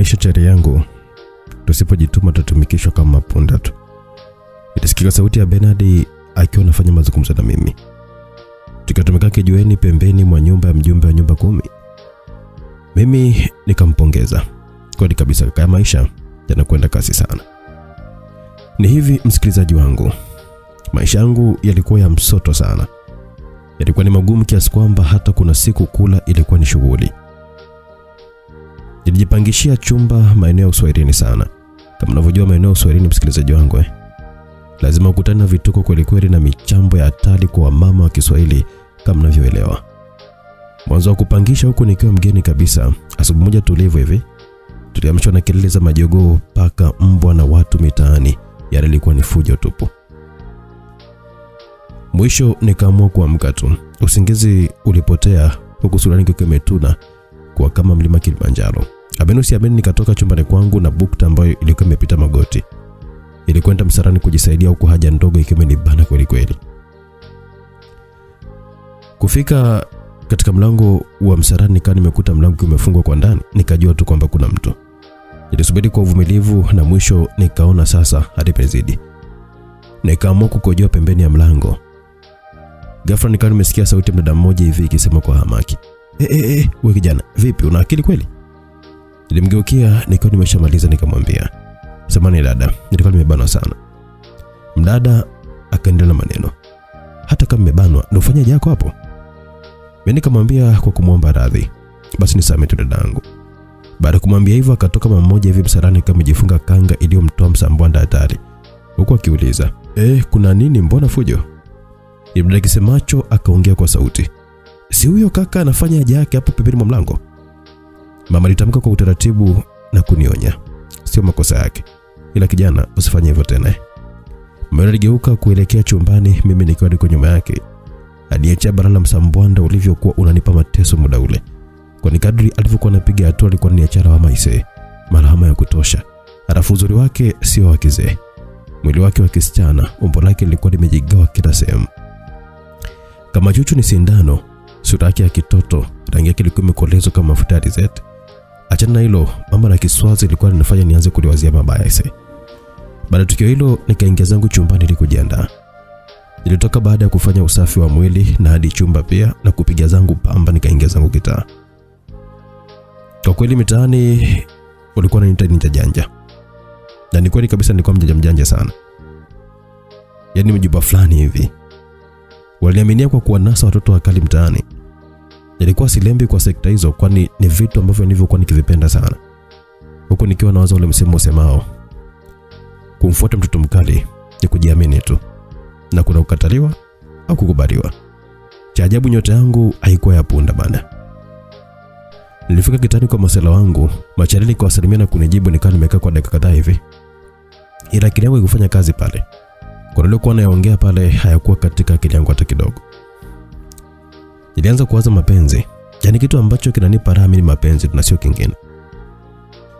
maisha chari yangu, tusipojituma tutatumikishwa kama punda tu. Itasikika sauti ya Bernard akiwa anafanya mazungumzo na mimi, tukatumika kijueni pembeni mwa nyumba ya mjumbe wa nyumba kumi. Mimi nikampongeza kweli kabisa, kaka, maisha yanakwenda kasi sana. Ni hivi msikilizaji wangu, maisha yangu yalikuwa ya msoto sana, yalikuwa ni magumu kiasi kwamba hata kuna siku kula ilikuwa ni shughuli. Nilijipangishia chumba maeneo ya uswahilini sana. Kama unavyojua maeneo ya uswahilini, msikilizaji wangu eh, lazima ukutane na vituko kwelikweli kweli na michambo ya hatari kwa wamama wa Kiswahili kama unavyoelewa Mwanzo wa kupangisha huku nikiwa mgeni kabisa, asubuhi moja tulivu hivi tuliamshwa na kelele za majogoo, paka, mbwa na watu mitaani. Yale ilikuwa ni fujo tupu. Mwisho nikaamua kuamka tu. Usingizi ulipotea huku sura kikiwa ikiwa imetuna kwa kama mlima Kilimanjaro. Abenusi Aben nikatoka chumbani kwangu na bukta ambayo ilikuwa imepita magoti. Ilikwenda msarani kujisaidia huku haja ndogo ikiwa imenibana kweli kweli. Kufika katika mlango wa msarani nikaa nimekuta mlango umefungwa kwa ndani, nikajua tu kwamba kuna mtu. Nilisubiri kwa uvumilivu na mwisho nikaona sasa hadi pezidi. Nikaamua kukojoa pembeni ya mlango. Ghafla nikawa nimesikia sauti mdada mmoja hivi ikisema kwa hamaki, "Eh eh eh, wewe kijana, vipi una akili kweli?" Nilimgeukia nikiwa nimeshamaliza nikamwambia, "Samani dada, nilikuwa nimebanwa sana." Mdada akaendelea na maneno, "Hata kama mmebanwa ndio ufanyaje yako hapo?" Mimi nikamwambia kwa kumwomba radhi, "Basi nisamehe tu dadangu." Baada ya kumwambia hivyo akatoka mama mmoja hivi msalani kama amejifunga kanga iliyomtoa msambwanda hatari. Huku akiuliza, "Eh, kuna nini mbona fujo?" Ibrahim kisemacho akaongea kwa sauti. Si huyo kaka anafanya haja yake hapo pembeni mwa mlango? Mama alitamka kwa utaratibu na kunionya. Sio makosa yake. Ila kijana usifanye hivyo tena. Mama aligeuka kuelekea chumbani mimi nikiwa niko nyuma yake. Aliacha barala msambwanda ulivyokuwa unanipa mateso muda ule. Kwani kadri alivyokuwa anapiga hatua alikuwa niacha lawama isee. Malahama ya kutosha. Halafu uzuri wake sio wa kizee. Mwili wake wa kisichana, umbo lake lilikuwa limejigawa kila sehemu. Kama chuchu ni sindano, sura yake ya kitoto, rangi yake ilikuwa imekolezwa kama mafuta ya alizeti. Achana na hilo, mama la kiswazi ilikuwa linafanya nianze kuliwazia mabaya ise. Baada tukio hilo, nikaingia zangu chumbani ili kujiandaa. Nilitoka baada ya kufanya usafi wa mwili na hadi chumba pia na kupiga zangu pamba, nikaingia zangu kitaa. Kwa kweli mitaani walikuwa wananiita ninja janja, na ni kweli kabisa, nilikuwa mjanja mjanja sana, yaani mjumba fulani hivi Waliaminia kwa kuwanasa watoto wakali mtaani. Nilikuwa silembi kwa sekta hizo, kwani ni vitu ambavyo nilivyokuwa nikivipenda sana, huku nikiwa nawaza ule msemo usemao kumfuata mtoto mkali ni kujiamini tu, na kuna kukataliwa au kukubaliwa. Cha ajabu, nyota yangu haikuwa ya punda bana. Nilifika kitani kwa masela wangu machalini kwa na kunijibu, nikawa nimekaa kwa dakika kadhaa hivi, ila akili yangu ikufanya kazi pale kwa niliokuwa nayaongea pale hayakuwa katika akili yangu hata kidogo. Nilianza kuwaza mapenzi, yaani kitu ambacho kinanipa raha ni mapenzi na sio kingine.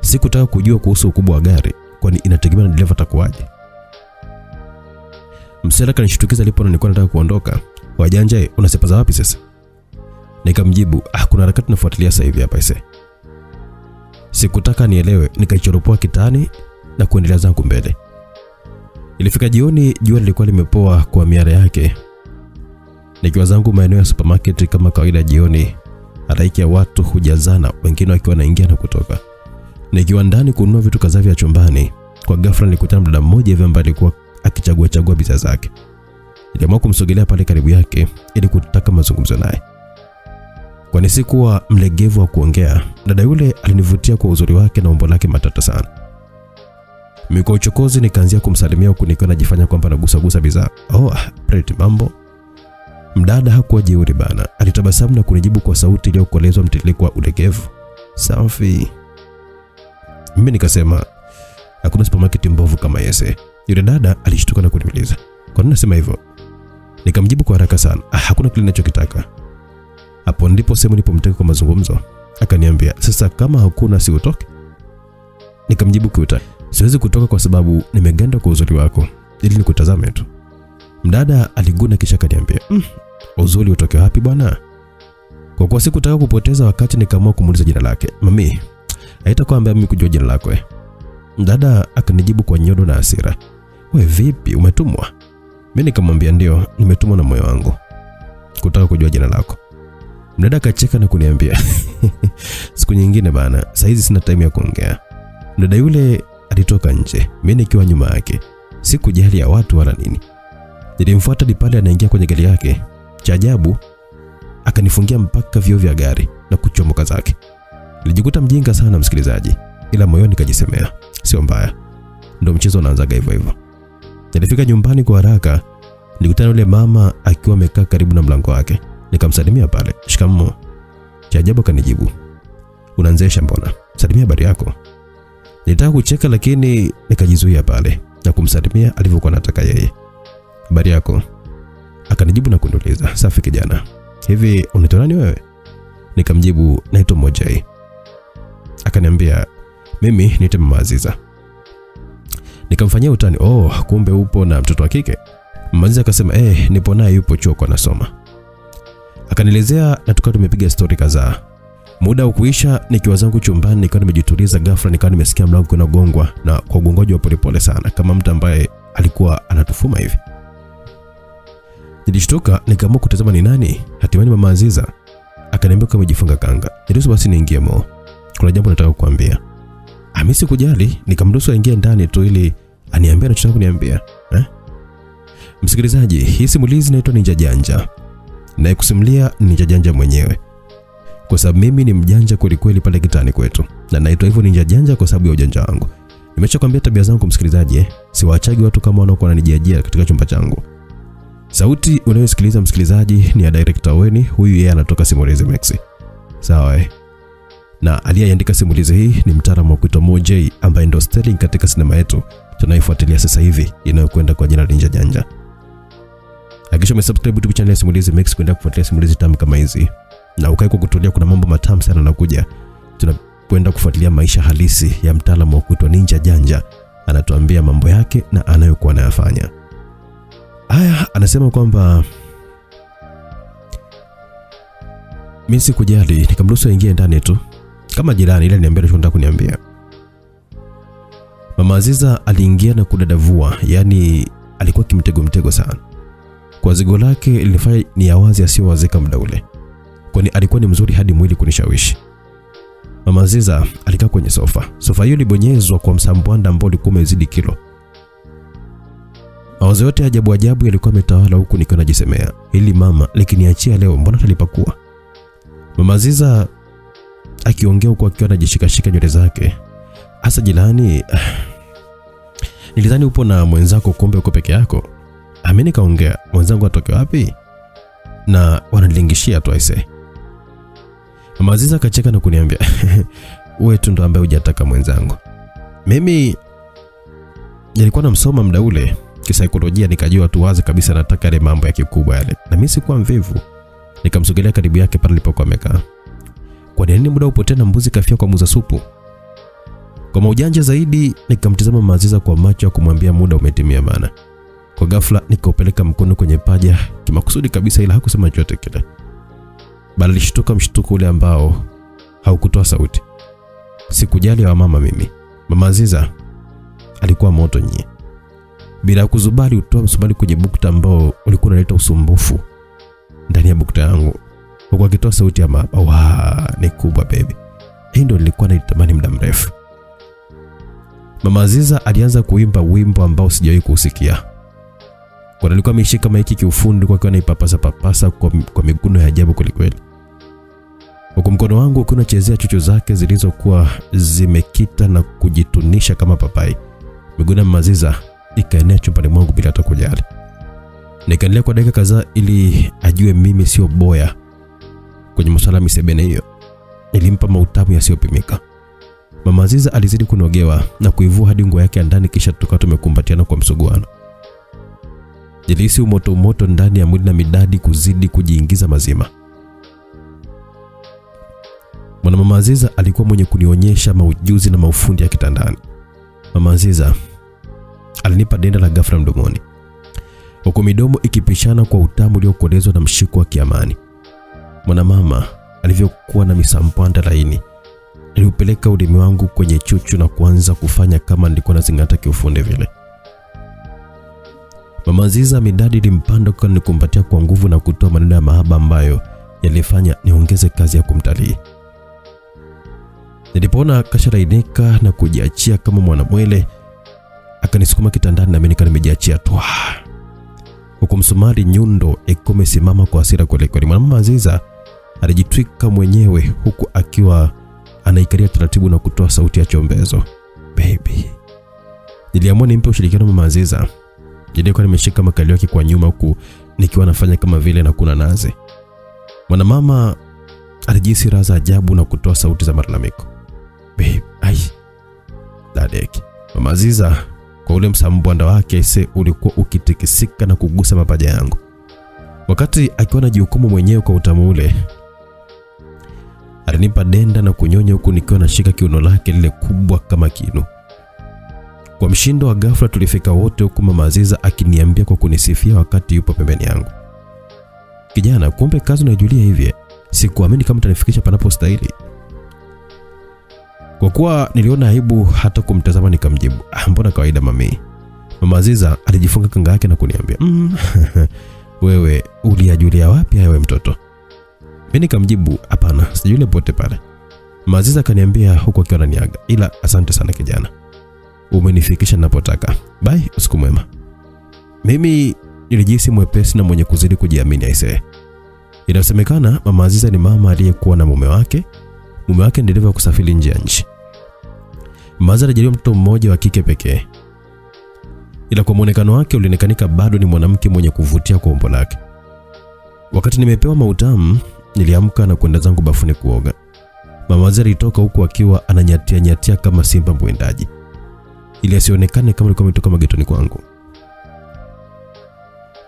Sikutaka kujua kuhusu ukubwa wa gari, kwani inategemea na dereva atakuwaje. Msela kanishtukiza alipo na nilikuwa nataka kuondoka. Wajanja, unasepaza wapi sasa? Nikamjibu, ah, kuna harakati nafuatilia sasa hivi hapa ise. Sikutaka nielewe, nikaichoropoa kitani na kuendelea zangu mbele. Ilifika jioni, jua lilikuwa limepoa kwa miara yake. Nikiwa zangu maeneo ya supermarket kama kawaida jioni, halaiki ya watu hujazana, wengine wakiwa wanaingia na kutoka. Nikiwa ndani kununua vitu kadhaa vya chumbani, kwa ghafla nilikutana mdada mmoja hivi ambaye alikuwa akichagua chagua bidhaa zake. Niliamua kumsogelea pale karibu yake ili kutaka mazungumzo naye. Kwani sikuwa mlegevu wa kuongea, dada yule alinivutia kwa uzuri wake na umbo lake matata sana. Mimi kwa uchokozi nikaanzia kumsalimia huku nikiwa najifanya kwamba nagusagusa bidhaa. Oh, pretty mambo. Mdada hakuwa jeuri bana. Alitabasamu na kunijibu kwa sauti iliyokolezwa mtiririko wa ulegevu. Safi. Mimi nikasema hakuna supermarket mbovu kama yese. Yule dada alishtuka na kuniuliza, "Kwa nini nasema hivyo?" Nikamjibu kwa haraka sana, "Ah, hakuna kile ninachokitaka." Hapo ndipo sehemu nilipomteka kwa mazungumzo. Akaniambia, "Sasa kama hakuna si utoke?" Nikamjibu kiuta, Siwezi kutoka kwa sababu nimeganda kwa uzuri wako ili nikutazame tu. Mdada aliguna kisha akaniambia, mm, uzuri utoke wapi bwana? Kwa kuwa sikutaka kupoteza wakati, nikaamua kumuuliza jina lake. Mami, haitakwambia mimi kujua jina lako eh. Mdada akanijibu kwa nyodo na hasira, we vipi, umetumwa? Mimi nikamwambia ndio, nimetumwa na moyo wangu kutaka kujua jina lako. Mdada akacheka na kuniambia siku nyingine bana, saizi sina time ya kuongea. Mdada yule alitoka nje, mimi nikiwa nyuma yake, sikujali ya watu wala nini. Nilimfuata hadi pale anaingia kwenye gari yake. Cha ajabu akanifungia mpaka vioo vya gari na kuchomoka zake. Nilijikuta mjinga sana msikilizaji, ila moyoni kajisemea sio mbaya, Ndio mchezo unaanzaga hivyo hivyo. Nilifika nyumbani kwa haraka, nilikutana yule mama akiwa amekaa karibu na mlango wake. Nikamsalimia pale, shikamoo. Cha ajabu akanijibu, unaanzesha mbona? Salimia habari yako. Nilitaka kucheka lakini nikajizuia pale na kumsalimia alivyokuwa anataka yeye. Habari yako? Akanijibu na kuniuliza, safi kijana. Hivi unaitwa nani wewe? Nikamjibu naitwa Mojai. Akaniambia mimi niite Mama Aziza. Nikamfanyia utani, oh, kumbe upo na mtoto wa kike? Mama Aziza akasema eh, nipo naye yupo chuo kwa nasoma. Akanielezea na tukawa tumepiga stori kadhaa. Muda ukuisha, kuisha nikiwa zangu chumbani nikiwa nimejituliza, ghafla nikawa nimesikia mlango unagongwa na kwa ugongoji wa polepole sana kama mtu ambaye alikuwa anatufuma hivi. Nilishtuka nikaamua kutazama ni nani. Hatimaye Mama Aziza akaniambia kama umejifunga kanga. Niruhusu basi niingie mo. Kuna jambo nataka kukuambia. Hamisi kujali, nikamruhusu aingie ndani tu ili aniambie anachotaka kuniambia. Eh? Msikilizaji, hii simulizi inaitwa Ninja Janja. Naye kusimulia ni Ninja Janja mwenyewe. Kwa sababu mimi ni mjanja kwelikweli kweli pale kitani kwetu. Na naitwa hivyo Ninja Janja kwa sababu ya ujanja wangu. Nimeshakwambia tabia zangu msikilizaji, eh? Siwaachagi watu kama wanaokuwa wananijiajia katika chumba changu. Sauti unayosikiliza msikilizaji ni ya director Weni, huyu yeye anatoka Simulizi Max. Sawa eh? Na aliyeandika simulizi hii ni mtaalamu wa kuitwa Mojay ambaye ndo Sterling katika sinema yetu tunayofuatilia sasa hivi inayokwenda kwa jina Ninja Janja. Hakikisha umesubscribe YouTube channel ya Simulizi Max kuendelea kufuatilia simulizi tamu kama hizi. Na ukae kwa kutulia, kuna mambo matamu sana yanakuja. Tunakwenda kufuatilia maisha halisi ya mtaalamu wa kuitwa Ninja Janja. Anatuambia mambo yake na anayokuwa anayafanya. Haya, anasema kwamba mimi sikujali, nikamruhusu aingie ndani tu kama jirani, ile niambia alichotaka kuniambia. Mama Aziza aliingia na kudadavua, yaani alikuwa kimtego mtego sana. Kwa zigo lake lilifanya ni awazi asiyowazika muda ule, kwani alikuwa ni mzuri hadi mwili kunishawishi. Mama Aziza alikaa kwenye sofa. Sofa hiyo ilibonyezwa kwa msambwanda ambao ulikuwa umezidi kilo. Mawazo yote ajabu ajabu yalikuwa yametawala huku nikiwa najisemea, hili mama likiniachia leo, mbona talipakua? Mama Aziza akiongea huku akiwa anajishikashika nywele zake. Hasa jilani, nilidhani upo na mwenzako, kumbe uko peke yako. Amini kaongea, mwenzangu atoke wapi? Na wanalingishia tu aise. Mama Aziza akacheka na kuniambia, wewe tu ndo ambaye hujataka mwenzangu. Mimi nilikuwa namsoma mda ule kisaikolojia, nikajua tu wazi kabisa nataka yale mambo ya kikubwa yale, na mimi sikuwa mvivu. Nikamsogelea karibu yake pale alipokuwa amekaa. Kwa nini muda upotea na mbuzi kafia kwa muza supu? Kwa maujanja zaidi nikamtizama Maziza kwa macho ya kumwambia muda umetimia bana. Kwa ghafla nikaupeleka mkono kwenye paja kimakusudi kabisa, ila hakusema chochote kile, bali alishtuka mshtuko ule ambao haukutoa sauti. Sikujali wa mama mimi. Mama Aziza alikuwa moto nyie. Bila kuzubali utoa msubali kwenye bukta ambao ulikuwa unaleta usumbufu ndani ya bukta yangu huku akitoa sauti ya mama, wa ni kubwa baby. Hii ndio nilikuwa naitamani muda mrefu. Mama Aziza alianza kuimba wimbo ambao sijawahi kuusikia. Kwa alikuwa ameshika maiki kiufundi kwa akiwa naipapasa papasa kwa, kwa miguno ya ajabu kwelikweli, huku mkono wangu ukiwa unachezea chuchu zake zilizokuwa zimekita na kujitunisha kama papai. Miguna Maziza ikaenea chumbani mwangu bila hata kujali. Nikaendelea kwa dakika kadhaa ili ajue mimi sio boya kwenye masuala ya misebene hiyo. Nilimpa mautamu yasiyopimika. Mama Aziza alizidi kunogewa na kuivua hadi nguo yake ya ndani, kisha tukawa tumekumbatiana kwa msuguano. Nilihisi umoto umoto ndani ya mwili na midadi kuzidi kujiingiza mazima. Mwana Mama Aziza alikuwa mwenye kunionyesha maujuzi na maufundi ya kitandani. Mama Aziza alinipa denda la ghafla mdomoni, huku midomo ikipishana kwa utamu uliokolezwa na mshiko wa kiamani. Mwanamama alivyokuwa na misampanda laini niliupeleka ulimi wangu kwenye chuchu na kuanza kufanya kama nilikuwa nazingata kiufundi vile. Mama Aziza midadi ilimpanda kwa nikumbatia kwa nguvu na kutoa maneno ya mahaba ambayo yalifanya niongeze kazi ya kumtalii. Nilipoona kashalainika na kujiachia kama mwanamwele, akanisukuma kitandani nami nika nimejiachia tu, huku msumari nyundo ikiwa imesimama kwa hasira kwelikweli. kweli. Mwanamama Aziza alijitwika mwenyewe huku akiwa anaikalia taratibu na kutoa sauti ya chombezo, baby. Niliamua nimpe ushirikiano mama Aziza. Nilikuwa nimeshika makalio yake kwa nyuma huku nikiwa nafanya kama vile na kuna nazi. Mwanamama alijisi raha za ajabu na kutoa sauti za malalamiko. Babe, ai. Dadeki. Mama Aziza kwa ule msambwanda wake ise ulikuwa ukitikisika na kugusa mapaja yangu. Wakati akiwa anajihukumu mwenyewe kwa utamu ule, alinipa denda na kunyonya huku nikiwa nashika kiuno lake lile kubwa kama kinu. Kwa mshindo wa ghafla tulifika wote huku mama Aziza akiniambia kwa kunisifia wakati yupo pembeni yangu. Kijana, kumbe kazi unajulia hivi. Sikuamini kama utanifikisha panapo stahili. Kwa kuwa niliona aibu hata kumtazama nikamjibu, ah, mbona kawaida mami. Mama Aziza alijifunga kanga yake na kuniambia, mm, wewe uliyajulia wapi hayo mtoto? Mimi nikamjibu, hapana, sijui pote pale. Mama Aziza akaniambia huku akiwa ananiaga, ila asante sana kijana umenifikisha ninapotaka. Bye, usiku mwema. Mimi nilijihisi mwepesi na mwenye kuzidi kujiamini aisee. Inasemekana mama Aziza ni mama aliyekuwa na mume wake. Mume wake ndiye kusafiri nje ya nchi. Aziza alijaliwa mtoto mmoja wa kike pekee, ila kwa muonekano wake ulionekanika bado ni mwanamke mwenye kuvutia kwa umbo lake. Wakati nimepewa mautamu, niliamka na kwenda zangu bafuni kuoga. Mama Aziza alitoka huku akiwa ananyatia nyatia kama simba mwindaji ili asionekane kama alikuwa ametoka magetoni kwangu.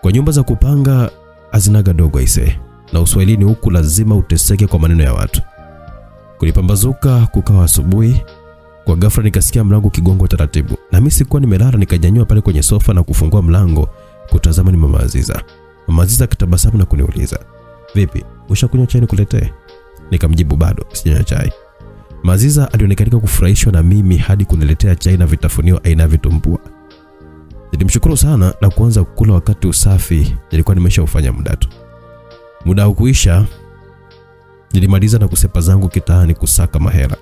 Kwa nyumba za kupanga azinaga dogo aise, na uswahilini huku lazima uteseke kwa maneno ya watu. Kulipambazuka kukawa asubuhi, kwa ghafla nikasikia mlango kigongwa taratibu, na mimi sikuwa nimelala, nikajanyua pale kwenye sofa na kufungua mlango kutazama ni mama Aziza. Mama Aziza akitabasamu na kuniuliza, vipi, ushakunywa chai nikuletee? Nikamjibu bado sijanywa chai. Maziza alionekana kufurahishwa na mimi hadi kuniletea chai na vitafunio aina ya vitumbua. Nilimshukuru sana na kuanza kukula wakati usafi nilikuwa nimeshaufanya muda tu. Muda ukuisha, nilimaliza na kusepa zangu kitaani kusaka mahera.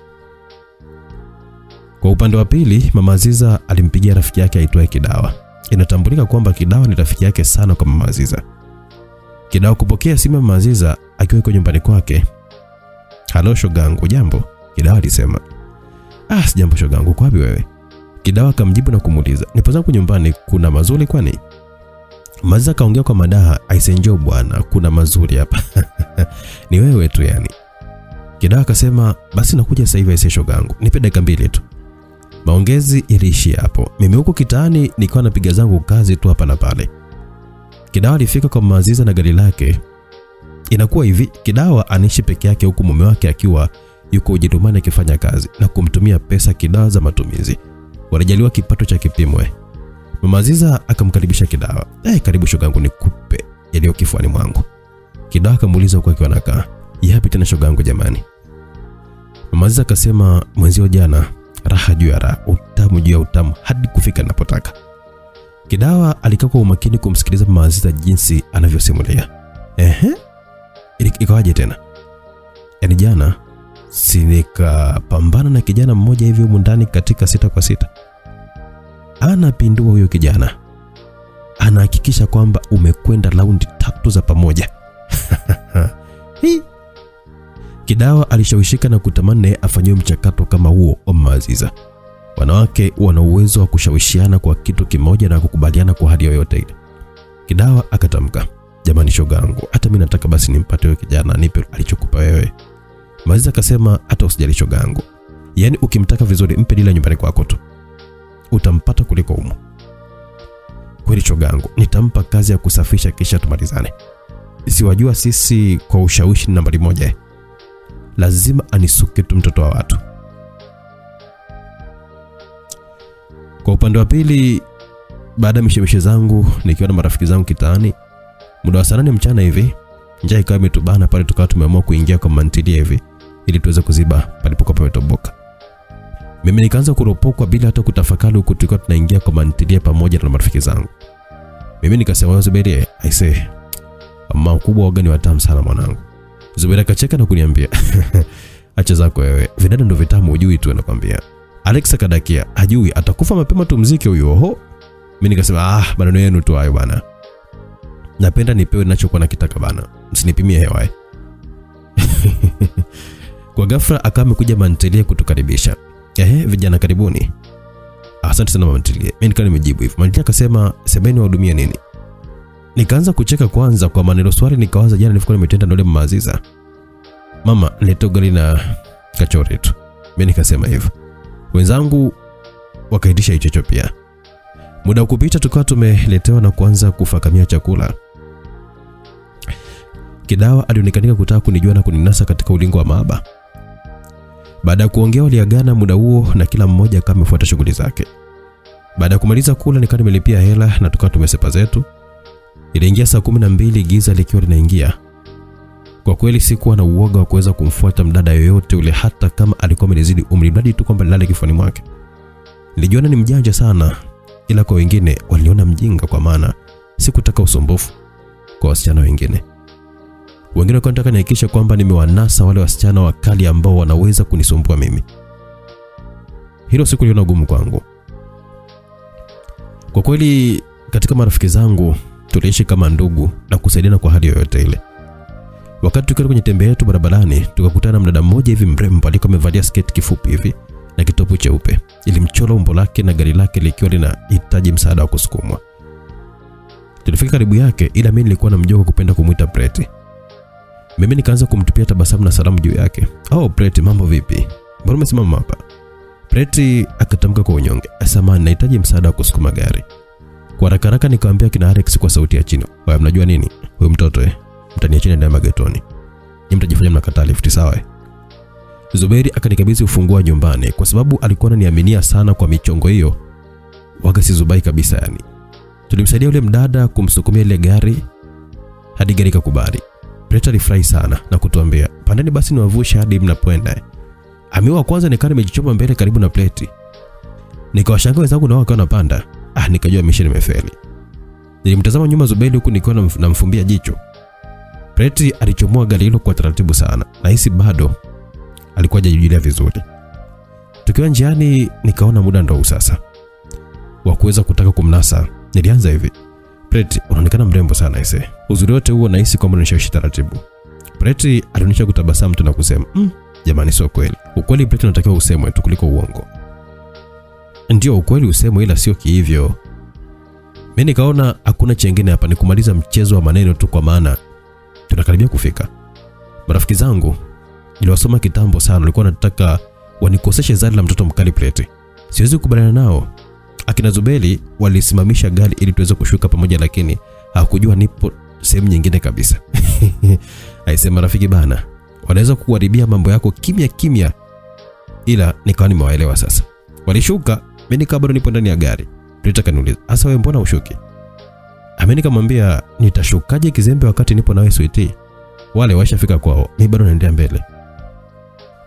Kwa upande wa pili, mama Aziza alimpigia rafiki yake aitwaye Kidawa. Inatambulika kwamba Kidawa ni rafiki yake sana kwa mama Aziza. Kidawa kupokea simu ya mama Aziza akiwa yuko nyumbani kwake. Halo shogangu, jambo? Kidawa alisema. Ah, sijambo shogangu, uko wewe? Kidawa akamjibu na kumuuliza, nipo zangu nyumbani, kuna mazuri kwani? Maziza kaongea kwa madaha, aisenjo bwana, kuna mazuri hapa. Ni wewe tu yani. Kidawa akasema, basi nakuja sasa hivi aise shogangu, nipe dakika mbili tu. Maongezi yaliishia hapo. Mimi huko kitaani nikiwa napiga zangu kazi tu hapa na pale. Kidawa alifika kwa Maziza na gari lake. Inakuwa hivi, Kidawa anaishi peke yake huku mume wake akiwa yuko Ujerumani akifanya kazi na kumtumia pesa Kidawa za matumizi. Wanajaliwa kipato cha kipimwe. Mama Aziza akamkaribisha Kidawa. Eh, karibu shogangu nikupe yaliyo kifuani mwangu. Kidawa akamuuliza huko akiwa anakaa. Yapi tena shogangu jamani? Mama Aziza akasema mwenzio jana raha juu ya raha, utamu juu ya utamu hadi kufika ninapotaka. Kidawa alikaa kwa umakini kumsikiliza Mama Aziza jinsi anavyosimulia. Ehe, ikawaje tena? Yaani jana si nikapambana na kijana mmoja hivi humu ndani katika sita kwa sita. Anapindua huyo kijana, anahakikisha kwamba umekwenda raundi tatu za pamoja. Kidawa alishawishika na kutamani naye afanyiwe mchakato kama huo Aziza. Wanawake wana uwezo wa kushawishiana kwa kitu kimoja na kukubaliana kwa hali yoyote ile. Kidawa akatamka, jamani shogangu, hata mimi nataka basi nimpate huyo kijana nipe alichokupa wewe. Maziza akasema hata usijali shogangu. Yaani ukimtaka vizuri mpe dila nyumbani kwako tu. Utampata kuliko umu. Kweli shogangu, nitampa kazi ya kusafisha kisha tumalizane. Siwajua sisi kwa ushawishi nambari moja. eh. Lazima anisuke tu mtoto wa watu. Kwa upande wa pili, baada ya mishemishe zangu nikiwa na marafiki zangu kitaani, muda wa saa nane mchana hivi, njaa ikawa imetubana pale, tukawa tumeamua kuingia kwa mantilia hivi ili tuweze kuziba palipokuwa pametoboka. Mimi nikaanza kuropokwa bila hata kutafakari, huku tulikuwa tunaingia kwa mantilia pamoja na marafiki zangu. Mimi nikasema Zuberi, aisee, mama mkubwa waga watamu sana mwanangu. Zuberi kacheka na kuniambia acha zako wewe, vidada ndo vitamu, ujui tu, anakwambia. Alex akadakia, hajui atakufa mapema tu mziki huyo. Oho, mimi nikasema ah, maneno yenu tu hayo bana, napenda nipewe ninachokuwa nakitaka bana, msinipimie hewa eh. Kwa ghafla akawa amekuja mantilie kutukaribisha. Ehe, vijana karibuni. Asante sana mama ntilie. Mimi nikawa nimejibu hivyo. Mantilie akasema semeni wahudumie nini? Nikaanza kucheka kwanza kwa maneno swali, nikawaza jana nilikuwa nimetenda na yule mama Aziza. Mama, leta ugali na kachori tu. Mimi nikasema hivyo. Wenzangu wakaitisha hicho pia. Muda kupita tukawa tumeletewa na kuanza kufakamia chakula. Kidawa alionekanika kutaka kunijua na kuninasa katika ulingo wa maaba. Baada ya kuongea waliagana muda huo na kila mmoja kama amefuata shughuli zake. Baada ya kumaliza kula nikawa nimelipia hela na tukawa tumesepa zetu. Iliingia saa kumi na mbili giza likiwa linaingia. Kwa kweli sikuwa na uoga wa kuweza kumfuata mdada yoyote ule, hata kama alikuwa amenizidi umri, mradi tu kwamba nilale kifuani mwake. Nilijiona ni mjanja sana, ila kwa wengine waliona mjinga, kwa maana sikutaka usumbufu kwa wasichana wengine. Wengine walikuwa wanataka nihakikishe kwamba nimewanasa wale wasichana wakali ambao wanaweza kunisumbua mimi. Hilo sikuliona gumu kwangu. Kwa kweli, katika marafiki zangu tuliishi kama ndugu na kusaidiana kwa hali yoyote ile. Wakati tukiwa kwenye tembea yetu barabarani, tukakutana na mdada mmoja hivi mrembo alikuwa amevalia sketi kifupi hivi na kitopu cheupe. Ilimchora umbo lake na gari lake likiwa linahitaji msaada wa kusukumwa. Tulifika karibu yake, ila mimi nilikuwa na mjoka kupenda kumwita Preti. Mimi nikaanza kumtupia tabasamu na salamu juu yake. "Oh, Preti, mambo vipi? Mbona umesimama hapa?" Preti akatamka kwa unyonge, "Samahani, nahitaji msaada wa kusukuma gari." Kwa haraka haraka nikamwambia kina Alex kwa sauti ya chini, "Wewe mnajua nini? Huyu mtoto eh, mtaniachia ndani ya magetoni. Ni mtajifanya mnakataa lifti sawa?" eh?" Zuberi akanikabidhi ufunguo wa nyumbani kwa sababu alikuwa ananiaminia sana kwa michongo hiyo. Waga si Zubai kabisa yani. Tulimsaidia yule mdada kumsukumia ile gari hadi gari kakubali. Preta alifurahi sana na kutuambia, "Pandeni basi niwavushe hadi mnapoenda." Amiwa wa kwanza nikaa nimejichoma mbele karibu na pleti. Nikawashangaa wenzangu nao wakawa wanapanda. Ah, nikajua mission imefeli. Nilimtazama nyuma Zubeli huku nikiwa namf- namfumbia jicho. Preti alichomoa gari hilo kwa taratibu sana. Nahisi bado alikuwa hajajijulia vizuri. Tukiwa njiani nikaona muda ndo sasa wa kuweza kutaka kumnasa. Nilianza hivi. Preti, unaonekana mrembo sana ise. Uzuri wote huo nahisi kwamba unanishawishi taratibu. Preti alionyesha kutabasamu tu na kusema, mm, jamani sio kweli. Ukweli Preti unatakiwa usemwe tu kuliko uongo. Ndio ukweli usemo, ila sio kihivyo. Mimi nikaona hakuna chengine hapa ni kumaliza mchezo wa maneno tu kwa maana tunakaribia kufika. Marafiki zangu niliwasoma kitambo sana, walikuwa wanataka wanikoseshe zari la mtoto mkali plate. Siwezi kukubaliana nao. Akina Zubeli walisimamisha gari ili tuweze kushuka pamoja, lakini hawakujua nipo sehemu nyingine kabisa. Aisema rafiki bana, wanaweza kukuharibia mambo yako kimya kimya, ila nikawa nimewaelewa sasa. Walishuka, mimi nikawa bado nipo ndani ya gari. Nilitaka kaniuliza, "Asa wewe mbona ushuki?" Ameni nikamwambia, "Nitashukaje kizembe wakati nipo nawe sweetie? Wale washafika kwao, mimi bado naendelea mbele."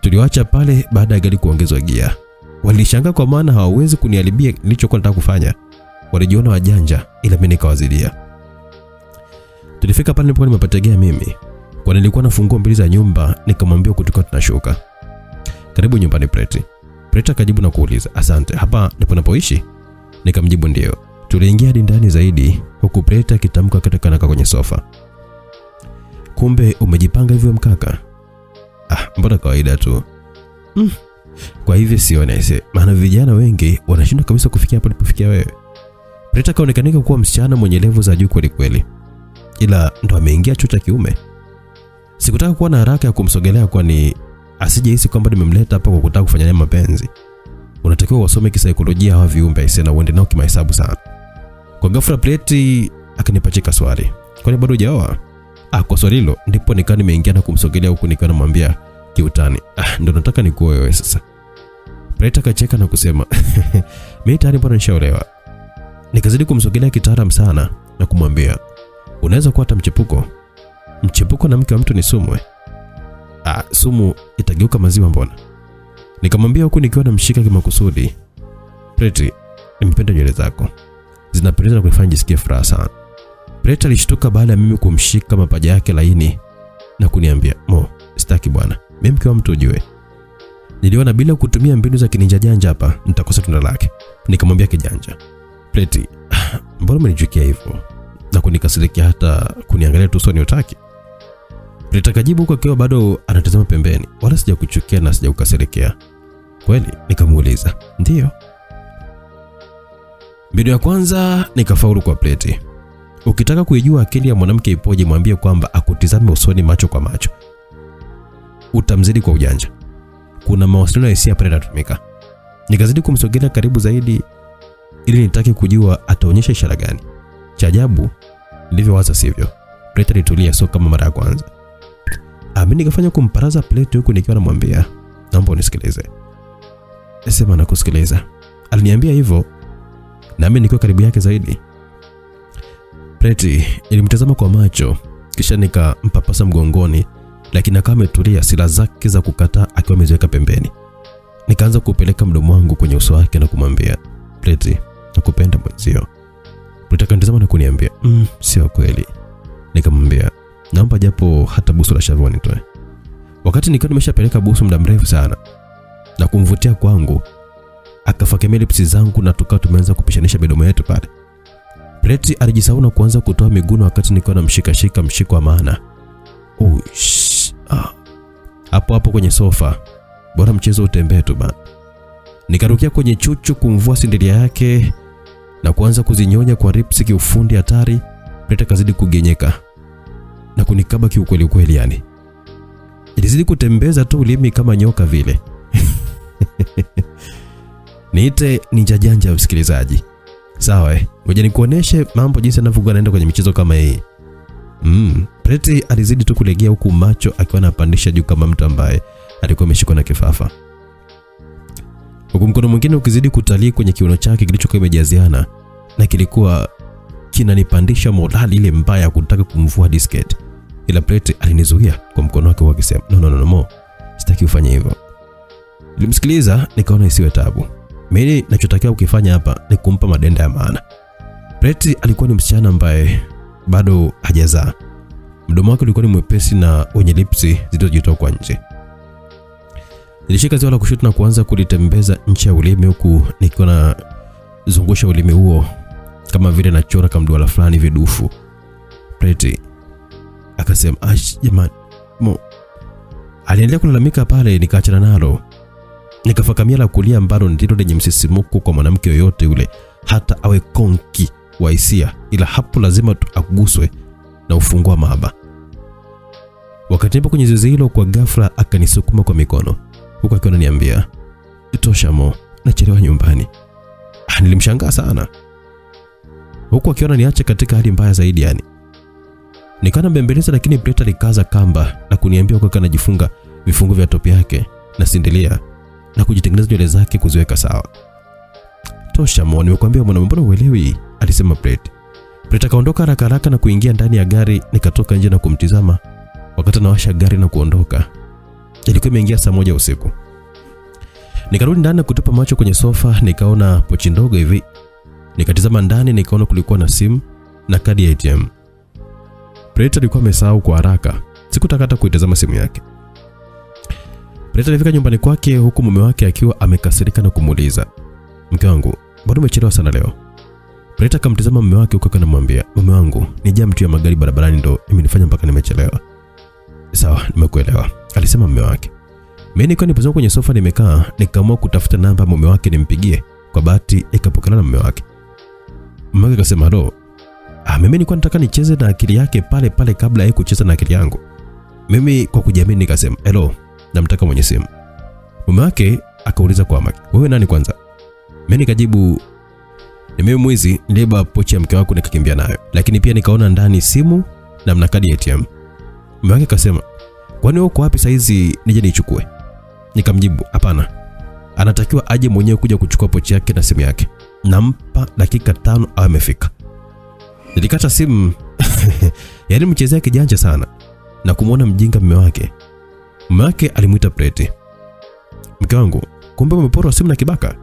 Tuliwacha pale baada ya gari kuongezwa gia. Walishangaa kwa maana hawawezi kuniharibia nilichokuwa nataka kufanya. Walijiona wajanja, ila mimi nikawazidia. Tulifika pale nilipokuwa nimepategea mimi, kwa nilikuwa na funguo mbili za nyumba, nikamwambia kutoka tunashuka. Karibu nyumbani Preti. Preti akajibu na kuuliza, "Asante, hapa ndipo napoishi?" Nikamjibu ndio. Tuliingia hadi ndani zaidi, huku Preta akitamka akatoka nakaa kwenye sofa. Kumbe umejipanga hivyo mkaka? Ah, mbona kawaida tu. Mm. Kwa hivyo sionese, maana vijana wengi wanashindwa kabisa kufikia hapo ulipofikia wewe. Preta kaonekanika kuwa msichana mwenye levu za juu kweli kweli, ila ndo ameingia chuo cha kiume. Sikutaka kuwa na haraka ya kumsogelea, kwani asijehisi kwamba nimemleta hapa kwa kutaka kufanya naye mapenzi. Unatakiwa wasome kisaikolojia hawa viumbe aise na uende nao kimahesabu sana. Kwa ghafla Pleti akanipachika swali, kwani bado hujaoa? Ah, kwa swali hilo ndipo nikaa nimeingia na kumsogelea huku nikiwa namwambia kiutani, ah, ndo nataka nikuoe wewe sasa. Pleti akacheka na kusema mimi tayari bwana nishaolewa. Nikazidi kumsogelea kitaalam sana na kumwambia unaweza kuwa hata mchepuko. Mchepuko na mke wa mtu ni sumu. Eh?" ah, sumu itageuka maziwa mbona? Nikamwambia huku nikiwa namshika kimakusudi, Preti, nimependa nywele zako, zinapendeza na kunifanya jisikie furaha sana. Preti alishtuka baada ya mimi kumshika mapaja yake laini na kuniambia, Mo, sitaki bwana, mimi mke wa mtu ujue. Niliona bila kutumia mbinu za kininja janja hapa nitakosa tunda lake. Nikamwambia kijanja, Preti, mbona umenichukia hivyo na kunikasirikia hata kuniangalia tu usoni utaki? Preti akajibu huku akiwa bado anatazama pembeni, wala sijakuchukia na sijakukasirikia. Kweli? Nikamuuliza, ndiyo. Mbinu ya kwanza nikafaulu kwa Preti. Ukitaka kuijua akili ya mwanamke ipoje, mwambie kwamba akutizame usoni macho kwa macho, utamzidi kwa ujanja. Kuna mawasiliano ya hisia pale yanatumika. Nikazidi kumsogelea karibu zaidi ili nitake kujua ataonyesha ishara gani. Cha ajabu nilivyowaza sivyo. Preti alitulia, sio kama mara ya kwanza. Ami nikafanya kumparaza Preti huku nikiwa namwambia, naomba unisikilize. Sema nakusikiliza. Aliniambia hivyo nami nikiwa karibu yake zaidi. Preti ilimtazama kwa macho kisha nikampapasa mgongoni, lakini akawa ametulia, sila zake za kukata akiwa ameziweka pembeni. Nikaanza kupeleka mdomo wangu kwenye uso wake na kumwambia, Preti, nakupenda mwenzio. Preti akanitazama na kuniambia, mm, sio kweli. Nikamwambia, naomba japo hata busu la shavoni nitoe. Wakati nikiwa nimeshapeleka busu muda mrefu sana na kumvutia kwangu, akafakemea lipsi zangu na tukawa tumeanza kupishanisha midomo yetu pale. Preti alijisahau na kuanza kutoa miguno wakati nikiwa namshikashika mshiko wa maana. Oh. Hapo hapo kwenye sofa, bora mchezo utembee tu bana. Nikarukia kwenye chuchu kumvua sindilia yake na kuanza kuzinyonya kwa ripsi kiufundi hatari. Preti akazidi kugenyeka na kunikaba kiukweli kweli yani ilizidi kutembeza tu ulimi kama nyoka vile. Niite ninja janja msikilizaji. Sawa eh, ngoja nikuoneshe mambo jinsi yanavyokuwa naenda kwenye michezo kama hii. Mm, Preti alizidi tu kulegea huku macho akiwa anapandisha juu kama mtu ambaye alikuwa ameshikwa na kifafa. Huku mkono mwingine ukizidi kutalii kwenye kiuno chake kilichokuwa imejaziana na kilikuwa kinanipandisha morali ile mbaya kutaka kumvua disket. Ila Preti alinizuia kwa mkono wake akisema, "No no no, no mo. Sitaki ufanye hivyo." Nilimsikiliza nikaona isiwe tabu. Mimi nachotakiwa kukifanya hapa ni kumpa madenda ya maana. Preti alikuwa ni msichana ambaye bado hajazaa. Mdomo wake ulikuwa ni mwepesi na wenye lipsi zilizojitoa kwa nje. Nilishika ziwa la kushoto na kuanza kulitembeza nchi ya ulimi huku nikiwa na zungusha ulimi huo kama vile nachora kamduara fulani vidufu. Preti akasema, "Ash, jamani, mo." Aliendelea kulalamika pale, nikaachana nalo nikafakamia la kulia ambalo ndilo lenye msisimuko kwa mwanamke yoyote yule, hata awe konki wa hisia, ila hapo lazima aguswe na ufunguo wa mahaba. Wakati nipo kwenye zoezi hilo, kwa ghafla akanisukuma kwa mikono, huku akiwa ananiambia tosha Mo, nachelewa nyumbani. Ah, nilimshangaa sana, huku akiwa ananiacha katika hali mbaya zaidi yani. Nikawa nambembeleza, lakini Breta alikaza kamba na kuniambia huku anajifunga vifungo vya topi yake na sindilia na kujitengeneza nywele zake kuziweka sawa. Tosha Mo, nimekuambia mwanaume, mbona uelewi? alisema Brett. Brett akaondoka haraka haraka na kuingia ndani ya gari, nikatoka nje na kumtizama wakati anawasha gari na kuondoka. Ilikuwa imeingia saa moja usiku. Nikarudi ndani kutupa macho kwenye sofa, nikaona pochi ndogo hivi. Nikatizama ndani, nikaona kulikuwa na simu na kadi ya ATM. Brett alikuwa amesahau kwa haraka, sikutaka hata kuitazama simu yake. Preta alifika nyumbani kwake huku mume wake akiwa amekasirika na kumuuliza, mke wangu, bado umechelewa sana leo. Preta akamtazama mume wake huku akanamwambia, mume wangu, ni jam tu ya magari barabarani ndo imenifanya mpaka nimechelewa. Sawa, nimekuelewa, alisema mume wake. Mimi nilikuwa nipo kwenye sofa nimekaa, nikaamua kutafuta namba mume wake nimpigie. Kwa bahati ikapokelewa na mume wake. Mume wake akasema, "Halo. Ah, mimi nilikuwa nataka nicheze na akili yake pale pale kabla yeye kucheza na akili yangu." Mimi kwa kujiamini nikasema, "Hello, namtaka mwenye simu." Mume wake akauliza kwa maki, "Wewe nani kwanza?" Mimi nikajibu, "Ni mimi mwizi, niliiba pochi ya mke wako nikakimbia nayo, lakini pia nikaona ndani simu na mna kadi ya ATM." Mume wake akasema, "Kwani uko wapi saizi nije nichukue?" Nikamjibu, "Hapana. Anatakiwa aje mwenyewe kuja kuchukua pochi yake na simu yake. Nampa dakika tano awe amefika." Nilikata simu yaani mchezea kijanja sana na kumwona mjinga mume wake. Mume wake alimuita Preti. Mke wangu, kumbe umeporwa simu na kibaka?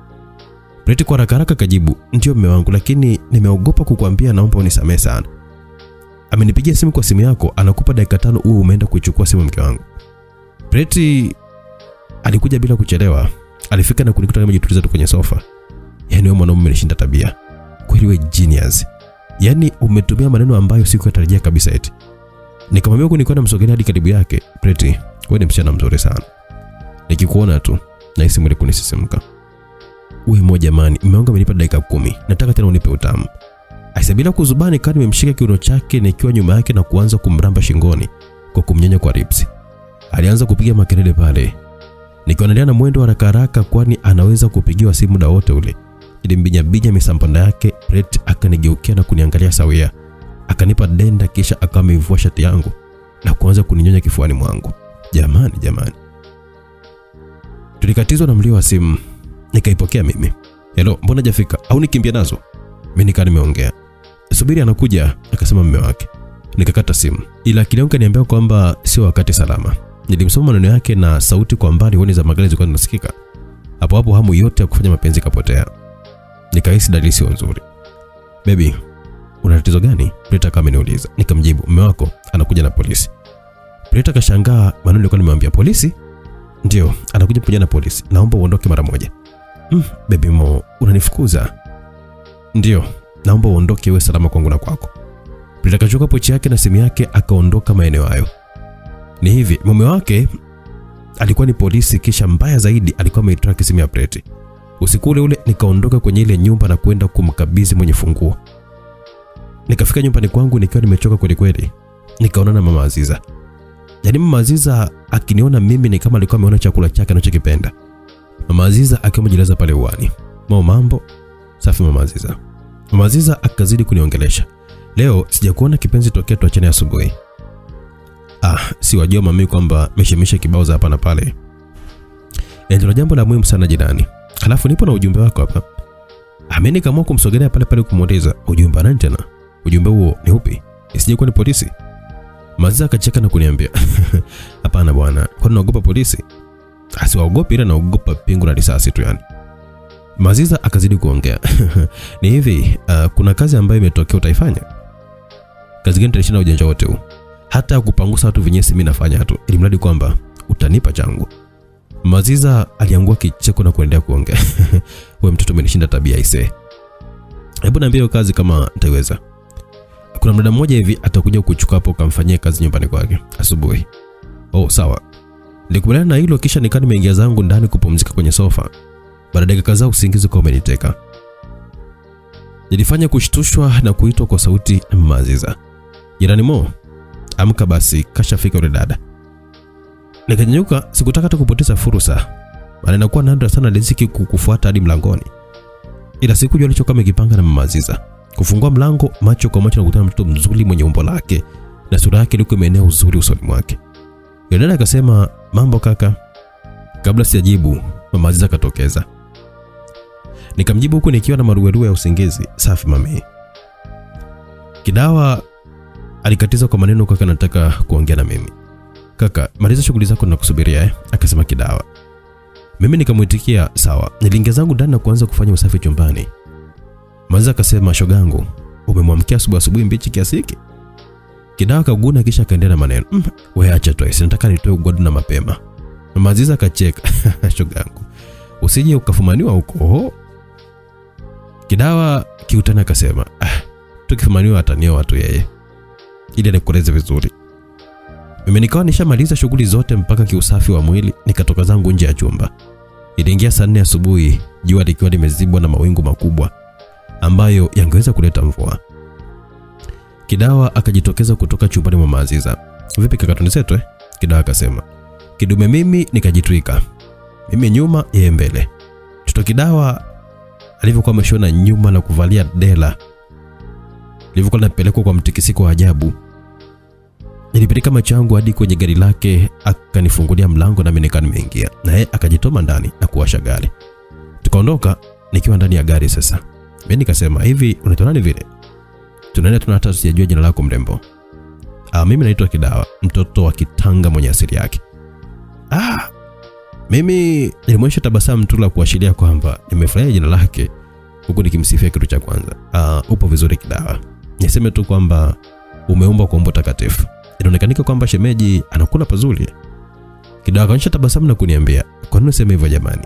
Preti kwa haraka haraka kajibu, ndio mume wangu, lakini nimeogopa kukuambia, naomba unisamehe sana. Amenipigia simu kwa simu yako, anakupa dakika tano uwe umeenda kuichukua simu mke wangu. Preti alikuja bila kuchelewa. Alifika na kunikuta nimejituliza tu kwenye sofa. Yaani wewe mwanaume umenishinda tabia. Kweli wewe genius. Yaani umetumia maneno ambayo sikuyatarajia kabisa eti. Nikamwambia huku nilikuwa namsogelea hadi karibu yake. Preti, wewe ni msichana mzuri sana. Nikikuona tu nahisi mwili kunisisimka. Wewe moja jamani, umeonga wangu amenipa dakika kumi. Nataka tena unipe utamu. Aisa bila kuzubani kani nimemshika kiuno chake nikiwa nyuma yake na kuanza kumramba shingoni kwa kumnyonya kwa ribs. Alianza kupiga makelele pale. Nikiendelea na mwendo haraka haraka kwani anaweza kupigiwa simu muda wote ule. Ilimbinya binya misampanda yake, Brett akanigeukia na kuniangalia sawia. Akanipa denda kisha akawa shati yangu na kuanza kuninyonya kifuani mwangu. Jamani jamani. Tulikatizwa na mlio wa simu. Nikaipokea mimi. Hello, mbona hajafika? Au nikimbia nazo? Mimi nikaa nimeongea. Subiri anakuja, akasema mume wake. Nikakata simu. Ila akili yangu kaniambia kwamba sio wakati salama. Nilimsoma maneno yake na sauti kwa mbali honi za magari zilikuwa zinasikika. Hapo hapo hamu yote ya kufanya mapenzi kapotea. Nikahisi dalili sio nzuri. Baby, una tatizo gani? Preta kama ameniuliza. Nikamjibu, mume wako anakuja na polisi. Preta kashangaa, maana nilikuwa nimemwambia polisi? Ndio, anakuja pamoja na polisi. Naomba uondoke mara moja. Mm, baby mo, unanifukuza? Ndio, naomba uondoke uwe salama kwangu na kwako. Preta kachukua pochi yake na simu yake akaondoka maeneo hayo. Ni hivi, mume wake alikuwa ni polisi, kisha mbaya zaidi alikuwa ameitaka simu ya Preti. Usiku ule ule nikaondoka kwenye ile nyumba na kwenda kumkabidhi mwenye funguo. Nikafika nyumbani kwangu nikiwa nimechoka kweli kweli. Nikaona na mama Aziza. Yaani mama Aziza akiniona mimi ni kama alikuwa ameona chakula chake anachokipenda. Mama Aziza akiwa amejilaza pale uani. Mao mambo? Safi mama Aziza. Mama Aziza akazidi kuniongelesha. Leo sijakuona kipenzi tokea tuachane asubuhi. Ah, si wajua mami kwamba meshemisha kibao za hapa na pale. Ndio jambo la muhimu sana jirani. Halafu nipo na ujumbe wako hapa. Ameni kaamua kumsogelea pale pale kumuuliza ujumbe nani tena? Ujumbe huo ni upi? Isije kuwa ni polisi. Maziza akacheka na kuniambia, "Hapana bwana, kwani naogopa polisi?" Asiwaogopi ila naogopa pingu na risasi tu yani. Maziza akazidi kuongea. ni hivi, uh, kuna kazi ambayo imetokea utaifanya? Kazi gani tutashinda ujanja wote huu? Hata kupangusa watu vinyesi mimi nafanya tu, ili mradi kwamba utanipa changu. Maziza aliangua kicheko na kuendelea kuongea. Wewe mtoto umenishinda tabia isee. Hebu niambie kazi kama nitaweza. Kuna mdada mmoja hivi atakuja kuchukua hapo ukamfanyia kazi nyumbani kwake asubuhi. Oh, sawa. Nilikubaliana na hilo kisha nikaa nimeingia zangu ndani kupumzika kwenye sofa. Baada dakika kadhaa usingizi kwa umeniteka. Nilifanya kushtushwa na kuitwa kwa sauti Maziza. Jirani Mo, amka basi, kashafika yule dada. Nikanyanyuka, sikutaka hata kupoteza fursa. Maana inakuwa nadra sana riziki kukufuata hadi mlangoni. Ila sikujua alichokuwa amekipanga na Mama Aziza. Kufungua mlango, macho kwa macho nakutana na mtoto mzuri mwenye umbo lake na sura yake ilikuwa imeenea uzuri usoni mwake. Yule akasema, "Mambo kaka." Kabla sijajibu, Mama Aziza akatokeza. Nikamjibu huku nikiwa na maruerue ya usingizi. Safi mami. Kidawa alikatiza kwa maneno kaka, nataka kuongea na mimi. Kaka, maliza shughuli zako na kusubiria eh, akasema Kidawa. Mimi nikamwitikia sawa. Niliingia zangu ndani na kuanza kufanya usafi chumbani. Maza akasema shogangu, umemwamkia asubuhi asubuhi mbichi kiasi hiki? Kidawa kaguna kisha akaendelea na maneno. Mm, wewe acha tu, nataka nitoe ugwadu na mapema. Maziza akacheka. shogangu, usije ukafumaniwa huko. Kidawa kiutani akasema, ah, tukifumaniwa atanioa tu yeye. Ili nikueleze vizuri. Mimi nikawa nishamaliza shughuli zote mpaka kiusafi wa mwili, nikatoka zangu nje ya chumba. Iliingia saa nne asubuhi, jua likiwa limezibwa na mawingu makubwa ambayo yangeweza kuleta mvua. Kidawa akajitokeza kutoka chumbani mwa Aziza. Vipi kaka, tunisetu eh? Kidawa akasema. Kidume mimi nikajitwika. Mimi nyuma, yeye mbele. Mtoto Kidawa alivyokuwa ameshona nyuma na kuvalia dela lilivyokuwa linapelekwa kwa mtikisiko wa ajabu. Nilipeleka macho yangu hadi kwenye gari lake, akanifungulia mlango nami nikaa nimeingia, na yeye akajitoma ndani na kuwasha gari. Tukaondoka nikiwa ndani ya gari sasa. Mimi nikasema hivi, unaitwa nani vile? Tunaenda tuna hata sijajua jina lako mrembo. Ah, mimi naitwa Kidawa, mtoto wa Kitanga mwenye asili yake. Ah, mimi nilimwonyesha tabasamu tu la kuashiria kwamba nimefurahia jina lake huku nikimsifia kitu cha kwanza. Ah, upo vizuri Kidawa. Niseme tu kwamba umeumbwa kwa umbo takatifu. Inaonekanika kwamba shemeji anakula pazuri. Kidawa akaonyesha tabasamu na kuniambia, kwa nini useme hivyo jamani?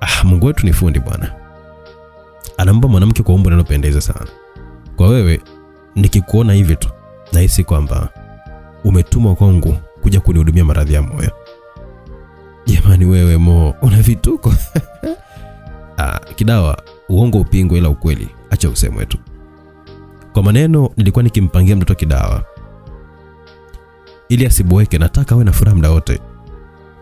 Ah, Mungu wetu ni fundi bwana. Anampa mwanamke kwa umbo linalopendeza sana. Kwa wewe nikikuona hivi tu nahisi kwamba umetumwa kwangu kuja kunihudumia maradhi ya moyo. Jamani wewe Mo, una vituko. ah, Kidawa, uongo upingwe ila ukweli acha usemwe tu. Kwa maneno nilikuwa nikimpangia mtoto Kidawa ili asiboeke, nataka awe na furaha muda wote.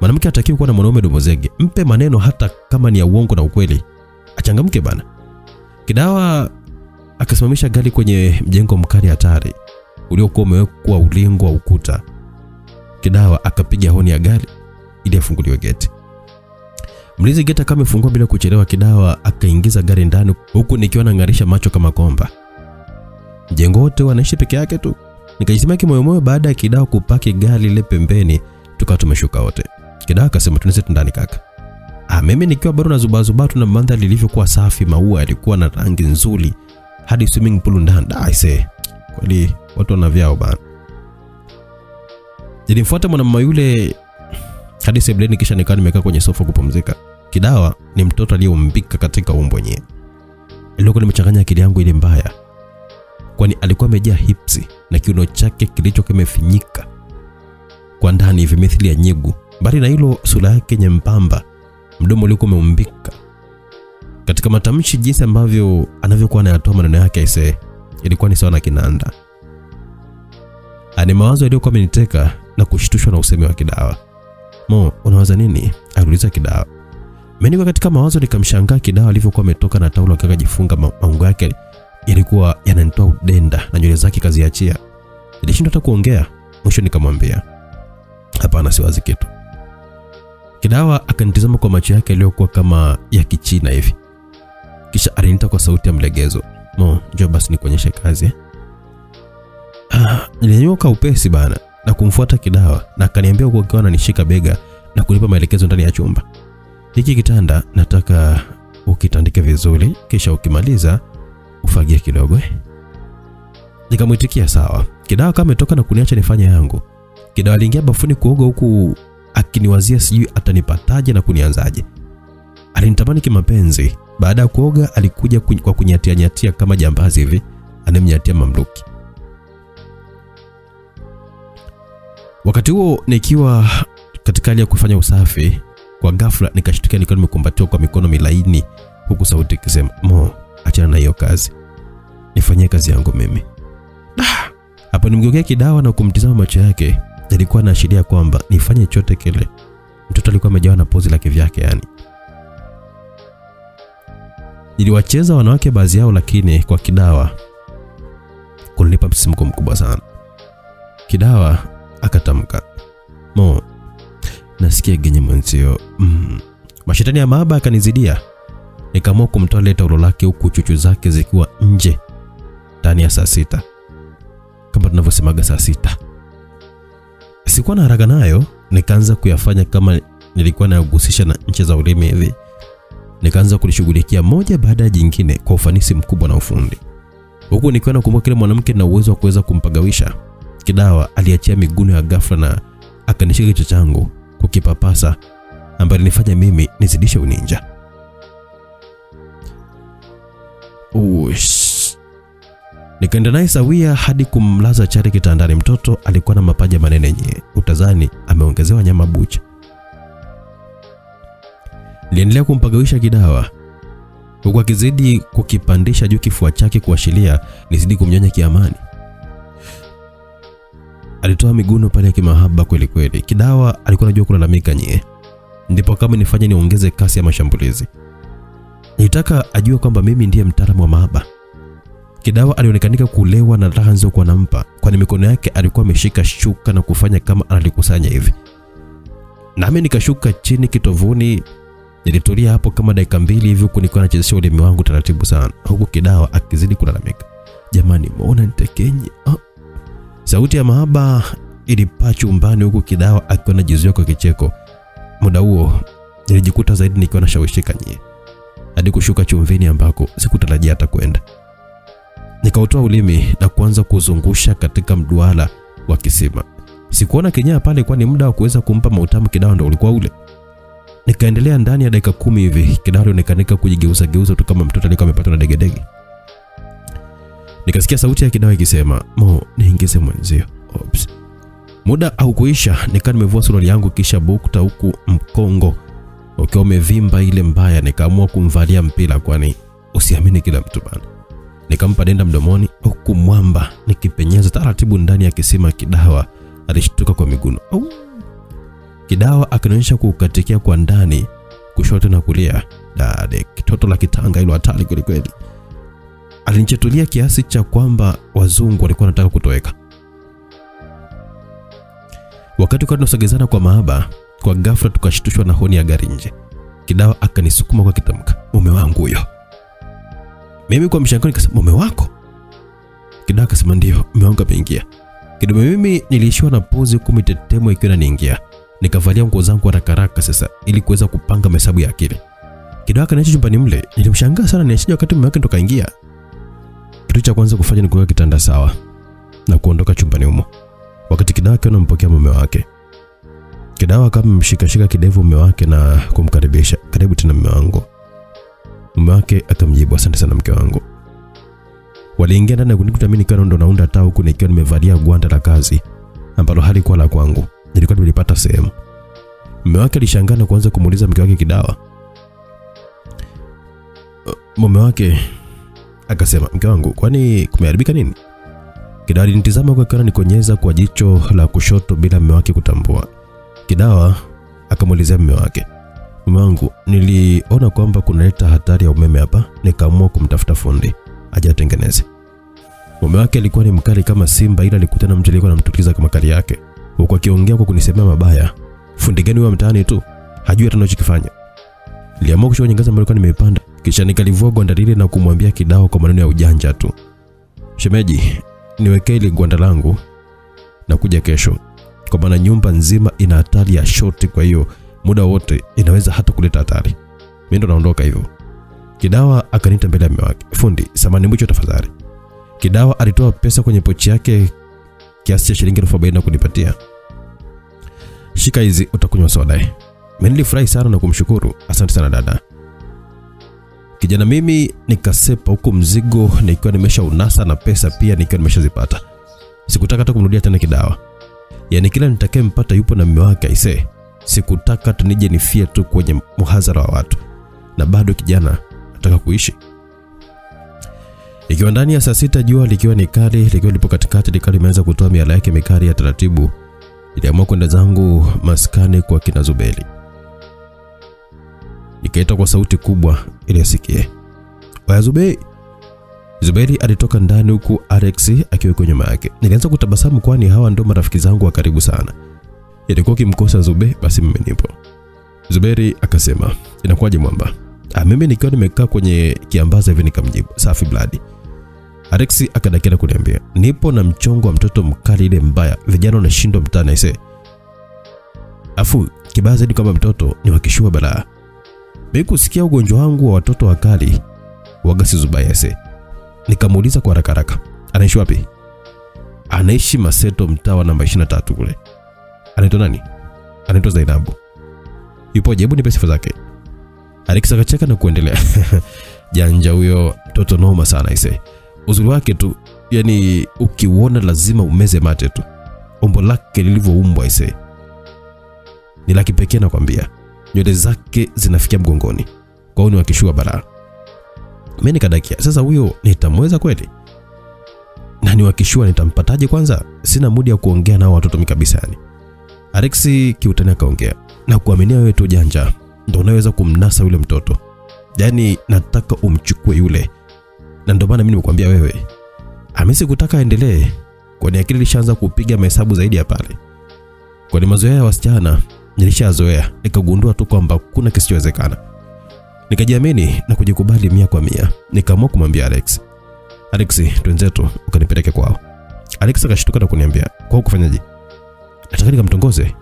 Mwanamke hatakiwi kuwa na mwanaume domozege. Mpe maneno hata kama ni ya uongo na ukweli, achangamke bana. Kidawa akasimamisha gari kwenye mjengo mkali hatari uliokuwa umewekwa ulingo wa ukuta. Kidawa akapiga honi ya gari ili afunguliwe geti. Mlinzi geti kama amefungua bila kuchelewa, Kidawa akaingiza gari ndani, huku nikiwa nang'arisha macho kama komba. Mjengo wote wanaishi peke yake tu. Nikajisema kimoyomoyo baada ya Kidao kupaki gari lile pembeni, tukawa tumeshuka wote. Kidao akasema tunaweza ndani kaka. Ah, mimi nikiwa bado nazubazuba tu na mandhari ilivyokuwa safi, maua yalikuwa na rangi nzuri hadi swimming pool ndani. Da, I say, kweli watu wana vyao bana. Nilimfuata mwanamama yule hadi sebuleni, kisha nikawa nimekaa kwenye sofa kupumzika. Kidawa ni mtoto aliyeumbika katika umbo nye ilikuwa nimechanganya akili yangu ile mbaya, kwani alikuwa amejaa hipsi na kiuno chake kilicho kimefinyika kwa ndani vimithili mithili ya nyigu. Mbali na hilo, sura yake nyembamba, mdomo ulikuwa umeumbika katika matamshi, jinsi ambavyo anavyokuwa anayatoa maneno yake aisee, ilikuwa ni sawa na kinanda. Ani mawazo yaliyokuwa ameniteka na kushtushwa na usemi wa Kidawa. Mo, unawaza nini? aliuliza Kidawa. Mimi katika mawazo nikamshangaa Kidawa alivyokuwa ametoka na taulo akajifunga maungo yake yalikuwa yananitoa udenda na nywele zake kaziachia. Nilishindwa hata kuongea. Mwisho nikamwambia, hapana, siwazi kitu. Kidawa akanitazama kwa macho yake yaliyokuwa kama ya kichina hivi, kisha aliniita kwa sauti ya mlegezo, Mo, njoo basi nikuonyeshe kazi? Ah, nilinyooka upesi bana na kumfuata Kidawa na akaniambia huku akiwa ananishika bega na kunipa maelekezo ndani ya chumba. Hiki kitanda nataka ukitandike vizuri, kisha ukimaliza ufagie kidogo eh. Nikamwitikia sawa. Kidawa kama ametoka na kuniacha nifanye yangu. Kidawa aliingia bafuni kuoga huku akiniwazia sijui atanipataje na kunianzaje. Alinitamani kimapenzi. Baada ya kuoga alikuja kwa kunyatia nyatia kama jambazi hivi anemnyatia mamluki. Wakati huo nikiwa katika hali ya kufanya usafi, kwa ghafla nikashtukia nikiwa nimekumbatiwa kwa mikono milaini, huku sauti ikisema, Mo, achana na hiyo kazi, nifanyie kazi yangu mimi. Hapo nimgeukea Kidawa na kumtizama macho yake, yalikuwa naashiria kwamba nifanye chote kile. Mtoto alikuwa amejawa na pozi la kivyake yani. Niliwacheza wanawake baadhi yao, lakini kwa Kidawa kulinipa msisimko mkubwa sana. Kidawa akatamka, Mo, nasikia genye mwenzio. Mm. Mashetani ya maaba akanizidia, nikaamua kumtoa lile taulo lake huku chuchu zake zikiwa nje ndani ya saa sita, kama tunavyosemaga saa sita. Sikuwa na haraka nayo, nikaanza kuyafanya kama nilikuwa nayagusisha na ncha za ulimi hivi. Nikaanza kulishughulikia moja baada ya jingine kwa ufanisi mkubwa na ufundi, huku nikiwa nakumbuka kile mwanamke na uwezo wa kuweza kumpagawisha. Kidawa aliachia miguno ya ghafla na akanishika kichwa changu kukipapasa, ambayo ilinifanya mimi nizidishe uninja. Ush. Nikaenda naye sawia hadi kumlaza chali kitandani. Mtoto alikuwa na mapaja manene yenye utazani ameongezewa nyama bucha. Niliendelea kumpagawisha Kidawa huku akizidi kukipandisha juu kifua chake kuashiria nizidi kumnyonya kiamani. Alitoa miguno pale ya kimahaba kweli kweli. Kidawa alikuwa anajua kulalamika nyie, ndipo kama nifanye niongeze kasi ya mashambulizi. Nilitaka ajue kwamba mimi ndiye mtaalamu wa maaba Kidawa alionekanika kulewa na raha nilizokuwa nampa, kwani mikono yake alikuwa ameshika shuka na kufanya kama analikusanya hivi. Nami nikashuka chini kitovuni. Nilitulia hapo kama dakika mbili hivi, huku nikiwa nachezesha ulimi wangu taratibu sana, huku Kidawa akizidi kulalamika, jamani, mbona nitekenye ah. Sauti ya mahaba ilipaa chumbani, huku Kidawa akiwa anajizuia kwa kicheko muda huo nilijikuta zaidi nikiwa nashawishika nyie hadi kushuka chumvini ambako sikutarajia hata kwenda. Nikautoa ulimi na kuanza kuzungusha katika mduara wa kisima. Sikuona kinyaa pale, kwani muda wa kuweza kumpa mautamu kidawa ndo ulikuwa ule. Nikaendelea ndani ya dakika kumi hivi, kidawa ilionekanika kujigeuza geuza tu kama mtoto alikuwa amepatwa na degedege. Nikasikia sauti ya kidao ikisema, "Mo, niingize mwenzio." Ops. Muda haukuisha, nikaa nimevua suruali yangu kisha bukta huku mkongo ukiwa umevimba ile mbaya, nikaamua kumvalia mpira, kwani usiamini kila mtu bana. Nikampa denda mdomoni, huku mwamba nikipenyeza taratibu ndani ya kisima. Kidawa alishtuka kwa miguno. Au! Kidawa akanionyesha kukatikia kwa ndani, kushoto na kulia. Dade, kitoto la kitanga ilo hatari kwelikweli. Alinichetulia kiasi cha kwamba wazungu walikuwa wanataka kutoweka. Wakati kwa tunasogezana kwa mahaba, kwa ghafla tukashtushwa na honi ya gari nje. Kidawa akanisukuma kwa kitamka, mume wangu huyo. Mimi kwa mshangao nikasema, mume wako? Kidawa akasema ndio, mume wangu ameingia. Kidume mimi niliishiwa na pozi huku mitetemo ikiwa inaniingia. Nikavalia nguo zangu haraka haraka sasa ili kuweza kupanga mahesabu ya akili. Kidawa akaniacha chumbani mle. Nilimshangaa sana niachije wakati mume wake ndo kaingia. Kitu cha kwanza kufanya ni kuweka kitanda sawa na kuondoka chumbani humo. Wakati Kidawa akiwa anampokea mume wake. Kidawa kama mshikashika kidevu mume wake na kumkaribisha, karibu tena mume wangu. Mume wake akamjibu, asante sana mke wangu. Waliingia ndani kunikuta mimi nikiwa ndo naunda taa huku nikiwa nimevalia gwanda la kazi ambalo halikuwa la kwangu, nilikuwa nilipata sehemu. Mume wake alishangaa na kuanza kumuuliza mke wake Kidawa. Mume wake akasema, mke wangu, kwani kumeharibika nini? Kidawa alinitazama kwa kana nikonyeza kwa jicho la kushoto bila mume wake kutambua. Kidawa akamuulizia mume wake, mume wangu, niliona kwamba kunaleta hatari ya umeme hapa, nikaamua kumtafuta fundi aje atengeneze. Mume wake alikuwa ni mkali kama simba, ila alikutana mtu aliyekuwa anamtuliza kama kali yake, huku akiongea kwa kunisemea mabaya. Fundi gani wa mtaani tu, hajui hata anachokifanya. Niliamua kuchukua ngazi ambayo nilikuwa nimeipanda, kisha nikalivua gwanda lile na kumwambia Kidawa kwa maneno ya ujanja tu, shemeji, niwekee ile gwanda langu na kuja kesho, kwa maana nyumba nzima ina hatari ya shoti, kwa hiyo muda wote inaweza hata kuleta hatari. Mimi ndo naondoka hivyo. Kidawa akaniita mbele ya mume wake, fundi, samani mwicho tafadhali. Kidawa alitoa pesa kwenye pochi yake kiasi cha shilingi elfu na kunipatia. Shika hizi, utakunywa soda. Mimi nilifurahi sana na kumshukuru, asante sana dada. Kijana mimi nikasepa huku mzigo nikiwa nimesha unasa na pesa pia nikiwa nimeshazipata. Sikutaka hata kumrudia tena Kidawa. Yaani kila nitakayempata yupo na mume wake aisee. Sikutaka tunije nije nifie tu kwenye muhadhara wa watu. Na bado kijana nataka kuishi. Ikiwa ndani ya saa sita jua likiwa ni kali, likiwa lipo katikati, likiwa limeanza kutoa miala yake mikali ya taratibu, iliamua kwenda zangu maskani kwa kina Zubeli. Nikaita kwa sauti kubwa ili asikie. Waya Zubei. Zuberi alitoka ndani huku Alex akiwa kwa nyuma yake. Nilianza kutabasamu kwani hawa ndio marafiki zangu wa karibu sana. Ilikuwa kimkosa Zube basi mimi nipo. Zuberi akasema, "Inakuwaje mwamba?" Ah, mimi nikiwa nimekaa kwenye kiambaza hivi nikamjibu, "Safi bladi." Alex akadakia kuniambia, "Nipo na mchongo wa mtoto mkali ile mbaya. Vijana wanashindwa mtaani aise." Afu kibaya zaidi kama mtoto ni wakishua balaa. Mimi kusikia ugonjwa wangu wa watoto wakali wagasi Zubaya. Nikamuuliza kwa haraka haraka, "Anaishi wapi?" Anaishi Maseto mtaa wa namba 23 kule. Anaitwa nani? Anaitwa Zainabu. Yupo jebu nipe sifa zake. Alex akacheka na kuendelea. Janja huyo mtoto noma sana ise. Uzuri wake tu, yani ukiuona lazima umeze mate tu. Umbo lake lilivyoumbwa ise. Ni la kipekee nakwambia. Nywele zake zinafikia mgongoni. Kwa hiyo ni wakishua balaa. Mimi nikadakia, sasa huyo nitamweza kweli? Na niwakishua nitampataje kwanza? Sina mudi ya kuongea nao watoto mikabisa yani. Alex kiutani akaongea, na kuaminia wewe tu janja ndo unaweza kumnasa yule mtoto. Yaani nataka umchukue yule, na ndio maana mimi nimekuambia wewe. amesi kutaka aendelee, kwani akili ilishaanza kupiga mahesabu zaidi ya pale. Kwani mazoea ya wasichana nilishazoea, nikagundua tu kwamba kuna kisichowezekana. Nikajiamini na kujikubali mia kwa mia, nikaamua kumwambia Alex, Alex, twenzetu ukanipeleke kwao. Alex akashtuka na kuniambia, kwao kufanyaje? nataka nikamtongoze.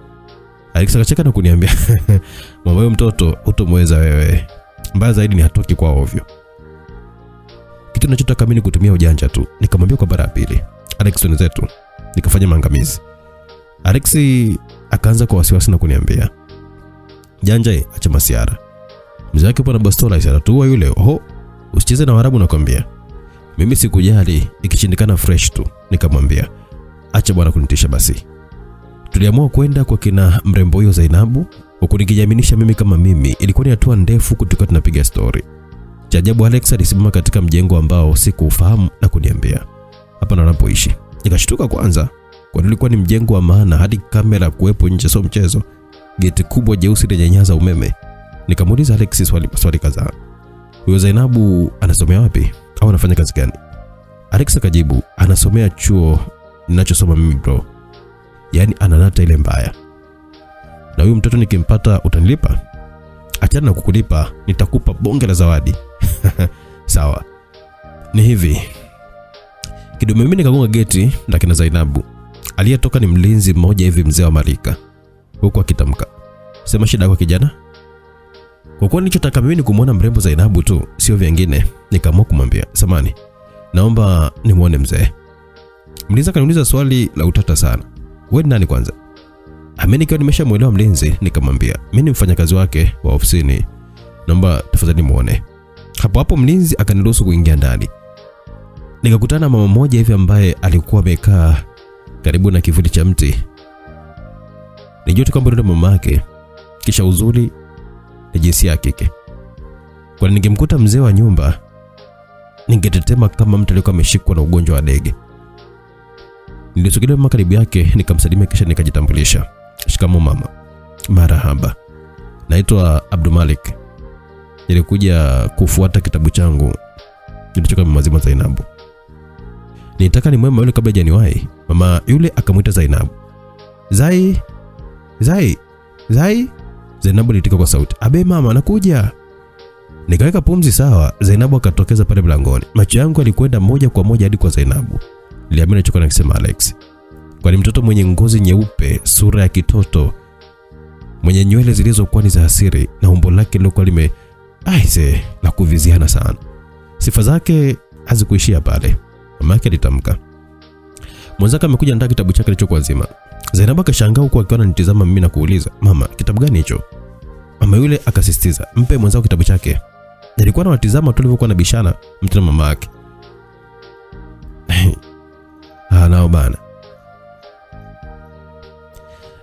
Alex akacheka na kuniambia mama, huyo mtoto utomweza wewe. Mbaya zaidi ni hatoki kwa ovyo. Kitu ninachotaka mimi ni kutumia ujanja tu. Nikamwambia kwa mara ya pili, Alex, twende zetu. Nikafanya maangamizi. Alex akaanza kwa wasiwasi na kuniambia, janja, acha masiara. Mzee wake bwana na bastola isatatua yule. Oho, usicheze na Waarabu nakwambia. Mimi sikujali, ikishindikana fresh tu. Nikamwambia, acha bwana kunitisha basi. Tuliamua kwenda kwa kina mrembo huyo Zainabu, huku nikijiaminisha mimi kama mimi. Ilikuwa ni hatua ndefu kutoka tunapiga story. Cha ajabu Alex alisimama katika mjengo ambao sikuufahamu na kuniambia, hapa ndo anapoishi. Nikashtuka kwanza, kwani ulikuwa ni mjengo wa maana hadi kamera kuwepo nje, so mchezo. Geti kubwa jeusi lenye nyaya za umeme. Nikamuuliza Alex swali, swali kadhaa. Huyo Zainabu anasomea wapi au anafanya kazi gani? Alex akajibu, anasomea chuo ninachosoma mimi bro. Yaani ananata ile mbaya. Na huyu mtoto nikimpata utanilipa? Achana na kukulipa, nitakupa bonge la zawadi. Sawa. Ni hivi. Kidume mimi nikagonga geti la kina Zainabu. Aliyetoka ni mlinzi mmoja hivi mzee wa marika. Huku akitamka. Sema shida yako kijana? Kwa kuwa nilichotaka mimi ni kumwona mrembo Zainabu tu, sio vingine, nikaamua kumwambia, "Samani, naomba nimwone mzee." Mlinzi akaniuliza swali la utata sana. Wewe ni nani kwanza? Amini nikiwa nimeshamuelewa mlinzi, nikamwambia, "Mimi ni mfanyakazi wake wa ofisini. Naomba tafadhali muone." Hapo hapo mlinzi akaniruhusu kuingia ndani. Nikakutana na mama mmoja hivi ambaye alikuwa amekaa karibu na kivuli cha mti. Nijua tu kwamba ndio mamake. Kisha uzuri ni jinsia ya kike. Kwani ningemkuta mzee wa nyumba ningetetema kama mtu aliyekuwa ameshikwa na ugonjwa wa dege. Nilisogelea mama karibu yake nikamsalimia kisha nikajitambulisha. Shikamo mama. Marahaba. Naitwa Abdumalik. Nilikuja kufuata kitabu changu kilichokuwa mazima Zainabu. Nitaka ni mwema yule kabla hajaniwahi. Mama yule akamwita Zainabu. Zai, Zai, Zai. Zainabu alitika kwa sauti. Abe mama, nakuja. Nikaweka pumzi sawa. Zainabu akatokeza pale mlangoni. Macho yangu alikwenda moja kwa moja hadi kwa Zainabu. Niliamini alichokuwa anakisema Alex. Kwani mtoto mwenye ngozi nyeupe, sura ya kitoto, mwenye nywele zilizokuwa ni za asiri na umbo lake lilokuwa lime aise la kuviziana sana. Sifa zake hazikuishia pale. Mama yake alitamka. Mwenzake amekuja ndani kitabu chake kilichokuwa zima. Zainabu akashangaa huku akiwa ananitizama mimi na kuuliza, "Mama, kitabu gani hicho?" Mama yule akasisitiza, "Mpe mwenzako kitabu chake." Nilikuwa nawatizama tu walivyokuwa na bishana mtu na mama yake. Ah, nao bana.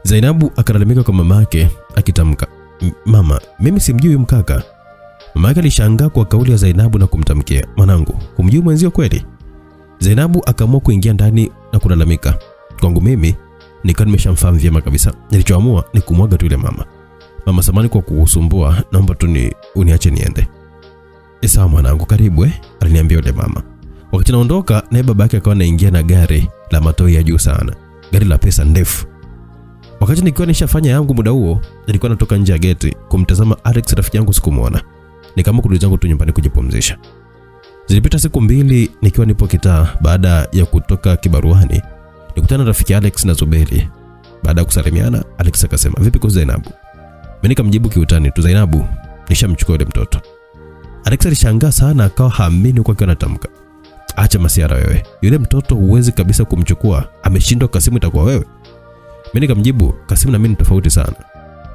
Zainabu akalalamika kwa mama yake akitamka, "Mama, mimi simjui huyu mkaka." Mama yake alishangaa kwa kauli ya Zainabu na kumtamkia, "Mwanangu, humjui mwenzio kweli?" Zainabu akaamua kuingia ndani na kulalamika. Kwangu mimi nikawa nimeshamfahamu vyema kabisa. Nilichoamua ni kumwaga tu yule mama. Mama, samani kwa kukusumbua, naomba tu ni uniache niende. E, Sawa mwanangu, karibu eh, aliniambia yule mama. Wakati naondoka, naye baba yake akawa anaingia na gari la matoi ya juu sana, gari la pesa ndefu. Wakati nikiwa nishafanya yangu muda huo, nilikuwa natoka nje ya geti kumtazama Alex rafiki yangu sikumwona. Nikaamua kurudi zangu tu nyumbani kujipumzisha. Zilipita siku mbili nikiwa nipo kitaa baada ya kutoka kibaruani. Nikutana na rafiki Alex na Zuberi. Baada ya kusalimiana, Alex akasema, "Vipi kwa Zainabu?" Mimi nikamjibu kiutani tu, "Zainabu, nishamchukua yule mtoto." Alex alishangaa sana akawa haamini kwa akiwa anatamka. Acha masiara wewe. Yule mtoto huwezi kabisa kumchukua. Ameshindwa Kasimu itakuwa wewe. Mimi nikamjibu, Kasimu na mimi ni tofauti sana.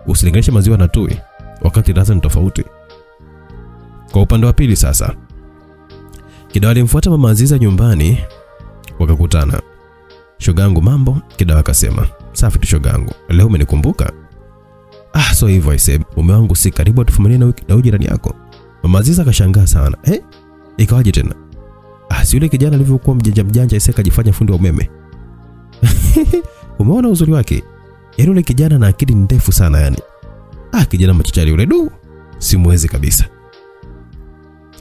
Usilinganishe maziwa na tui wakati ladha ni tofauti. Kwa upande wa pili sasa, Kidawa alimfuata mama Aziza nyumbani wakakutana. Shogangu mambo? Kidawa akasema, safi tu shogangu. Leo umenikumbuka? Ah, so hivyo aise, mume wangu si karibu atufumanie na wiki- na jirani yako. Mama Aziza akashangaa sana. Eh? Ikawaje tena? Ah, si yule kijana alivyokuwa mjanja mjanja aise akajifanya fundi wa umeme. Umeona uzuri wake? Yaani yule kijana na akili ndefu sana yani. Ah, kijana machachari yule du. Simwezi kabisa.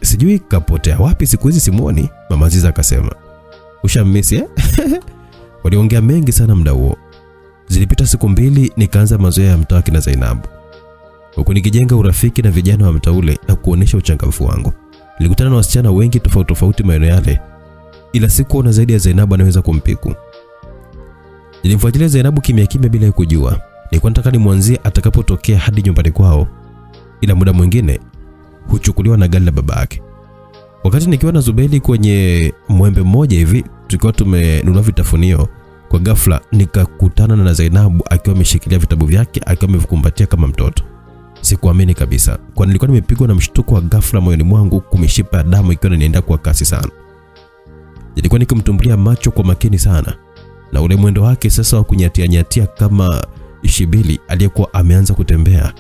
Sijui kapotea wapi siku hizi simuoni, Mama Aziza akasema. Ushammisi eh? Waliongea mengi sana muda huo. Zilipita siku mbili nikaanza mazoea ya mtaa kina Zainabu. Huku nikijenga urafiki na vijana wa mtaa ule na kuonesha uchangamfu wangu. Nilikutana na wasichana wengi tofauti tofauti maeneo yale. Ila sikuona zaidi ya Zainabu anaweza kumpiku. Nilimfuatilia Zainabu kimya kimya bila kujua. Nilikuwa nataka nimwanzie atakapotokea hadi nyumbani kwao, ila muda mwingine huchukuliwa na gari la babake. Wakati nikiwa na Zubeli kwenye mwembe mmoja hivi, tukiwa tumenunua vitafunio, kwa ghafla nikakutana na Zainabu akiwa ameshikilia vitabu vyake akiwa amevikumbatia kama mtoto. Sikuamini kabisa, kwa nilikuwa nimepigwa na mshtuko wa ghafla moyoni mwangu, kumishipa ya damu ikiwa inanienda kwa kasi sana. Nilikuwa nikimtumbulia macho kwa makini sana, na ule mwendo wake sasa wa kunyatia nyatia kama shibili aliyekuwa ameanza kutembea.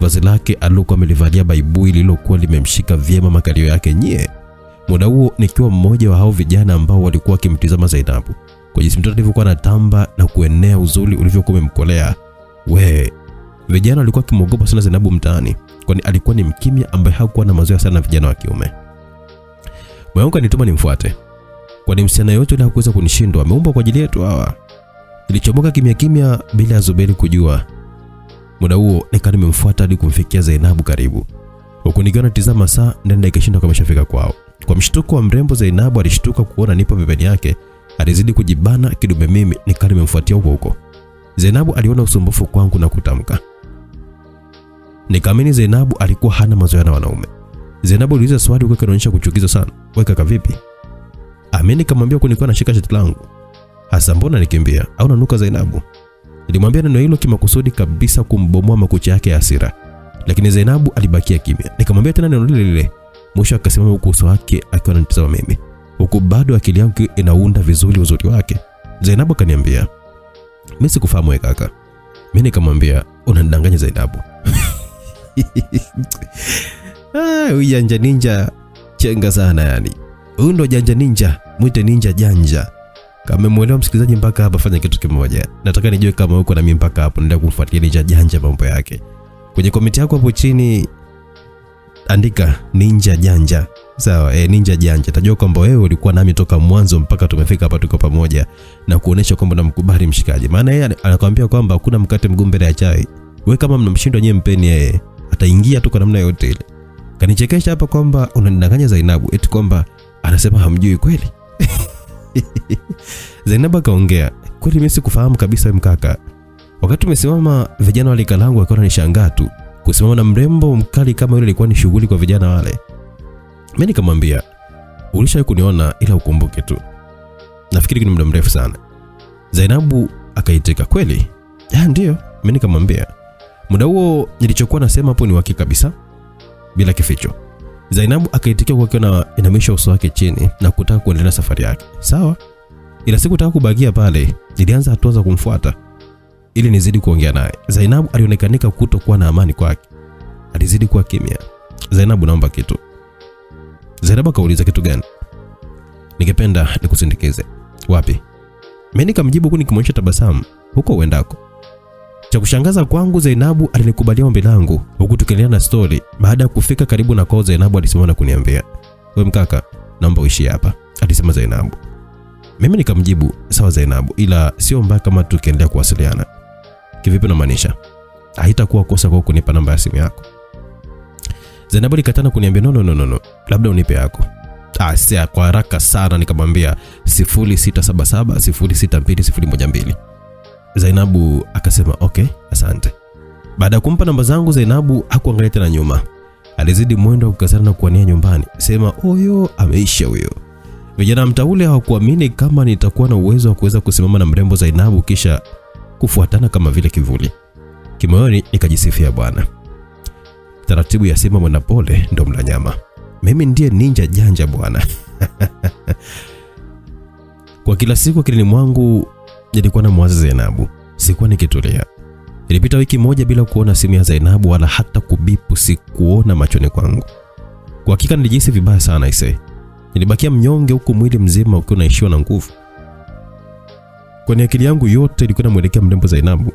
Vazi lake alilokuwa amelivalia baibui lililokuwa limemshika vyema makalio yake nyie. Muda huo nikiwa mmoja wa hao vijana ambao walikuwa wakimtizama Zainabu kwa jinsi mtoto alivyokuwa anatamba na kuenea uzuri ulivyokuwa umemkolea. We, vijana walikuwa wakimwogopa sana Zainabu mtaani, kwani alikuwa ni mkimya ambaye hakuwa na mazoea sana na vijana wa kiume. Moyo wangu nimfuate, kwani msichana yote yule hakuweza kunishindwa, ameumbwa kwa ajili yetu hawa. Nilichomoka kimya kimya bila Zuberi kujua. Muda huo nikaa nimemfuata hadi kumfikia Zainabu karibu, huku nikiwa natizama saa ndani dakika ishirini kama ameshafika kwao. Kwa mshtuko wa mrembo, Zainabu alishtuka kuona nipo pembeni yake, alizidi kujibana kidume, mimi nikaa nimemfuatia huko huko. Zainabu aliona usumbufu kwangu na kutamka. Nikaamini Zainabu alikuwa hana mazoea na wanaume. Zainabu aliuliza swali huko kinaonyesha kuchukiza sana. weka kaka vipi? Amini kamwambia kunikuwa nashika shati langu. Hasa mbona nikimbia au nanuka Zainabu? Nilimwambia neno hilo kimakusudi kabisa kumbomoa makucha yake ya hasira. Lakini Zainabu alibakia kimya. Nikamwambia tena neno lile lile. Mwisho akasimama huku uso wake akiwa ananitazama mimi. Huku bado akili yangu inaunda vizuri uzuri wake. Zainabu akaniambia, "Mimi sikufahamu wewe kaka." Mimi nikamwambia, "Unanidanganya Zainabu." Ah, huyu janja ninja chenga sana yani. Huyu ndo janja ninja, mwite ninja janja. Kama mwelewa msikilizaji mpaka hapa, fanya kitu kimoja. Nataka nijue kama uko na mimi mpaka hapo, naenda kumfuatilia ninja janja mambo yake. Kwenye komenti yako hapo chini andika ninja janja. Sawa, eh, ninja janja. Tajua kwamba wewe ulikuwa nami toka mwanzo mpaka tumefika hapa tuko pamoja na kuonesha kwamba namkubali mshikaji. Maana yeye anakuambia kwamba hakuna mkate mgumu mbele ya chai. Wewe kama mnamshindwa nyewe mpeni yeye. Ataingia tu kwa namna yote ile. Kanichekesha hapa kwamba unanidanganya Zainabu eti kwamba anasema hamjui kweli. Zainabu akaongea, kweli mimi sikufahamu kabisa mkaka. Wakati tumesimama vijana walikalangu lika langu wakiwa wananishangaa tu. Kusimama na mrembo mkali kama yule ilikuwa ni shughuli kwa vijana wale. Mimi nikamwambia, ulishawahi kuniona ila ukumbuke tu. Nafikiri ni muda mrefu sana. Zainabu akaitika, kweli? Ah ndio. Mimi nikamwambia, muda huo nilichokuwa nasema hapo ni wake kabisa bila kificho. Zainabu akaitikia kwa akiwa na inamisha uso wake chini na kutaka kuendelea safari yake. Sawa, ila sikutaka kubagia pale, nilianza hatua za kumfuata ili nizidi kuongea naye. Zainabu alionekanika kutokuwa na amani kwake, alizidi kuwa kimya. Zainabu, naomba kitu. Zainabu akauliza kitu gani? Ningependa nikusindikize. Wapi? Mimi nikamjibu huku nikimwonyesha tabasamu, huko uendako. Cha kushangaza kwangu, Zainabu alinikubalia ombi langu huku tukiendelea na stori. Baada ya kufika karibu na kwao, Zainabu alisimama na kuniambia, "Wewe mkaka, naomba uishi hapa," alisema Zainabu. Mimi nikamjibu, "Sawa Zainabu, ila sio mbaya kama tukiendelea kuwasiliana." Kivipi unamaanisha? Haitakuwa kosa kwa kunipa namba ya simu yako. Zainabu alikatana kuniambia, "No, no, no, no, no. Labda unipe yako." Ah, sia kwa haraka sana nikamwambia 0677 062 012. Zainabu akasema okay, asante. Baada ya kumpa namba zangu, Zainabu hakuangalia tena nyuma, alizidi mwendo wa kukazana na kuania nyumbani. Sema oyo, ameisha huyo. Vijana mtaule hawakuamini kama nitakuwa na uwezo wa kuweza kusimama na mrembo Zainabu kisha kufuatana kama vile kivuli. Kimoyoni ikajisifia bwana, taratibu ya sema mwana pole ndo mla nyama. Mimi ndiye ninja janja bwana. Kwa kila siku akilini mwangu nilikuwa na mwazi Zainabu, sikuwa nikitulia. Ilipita wiki moja bila kuona simu ya Zainabu wala hata kubipu sikuona machoni kwangu. Kwa hakika nilijihisi vibaya sana ise. Nilibakia mnyonge huku mwili mzima ukiwa unaishiwa na nguvu. Kwani akili yangu yote ilikuwa inamwelekea mrembo Zainabu.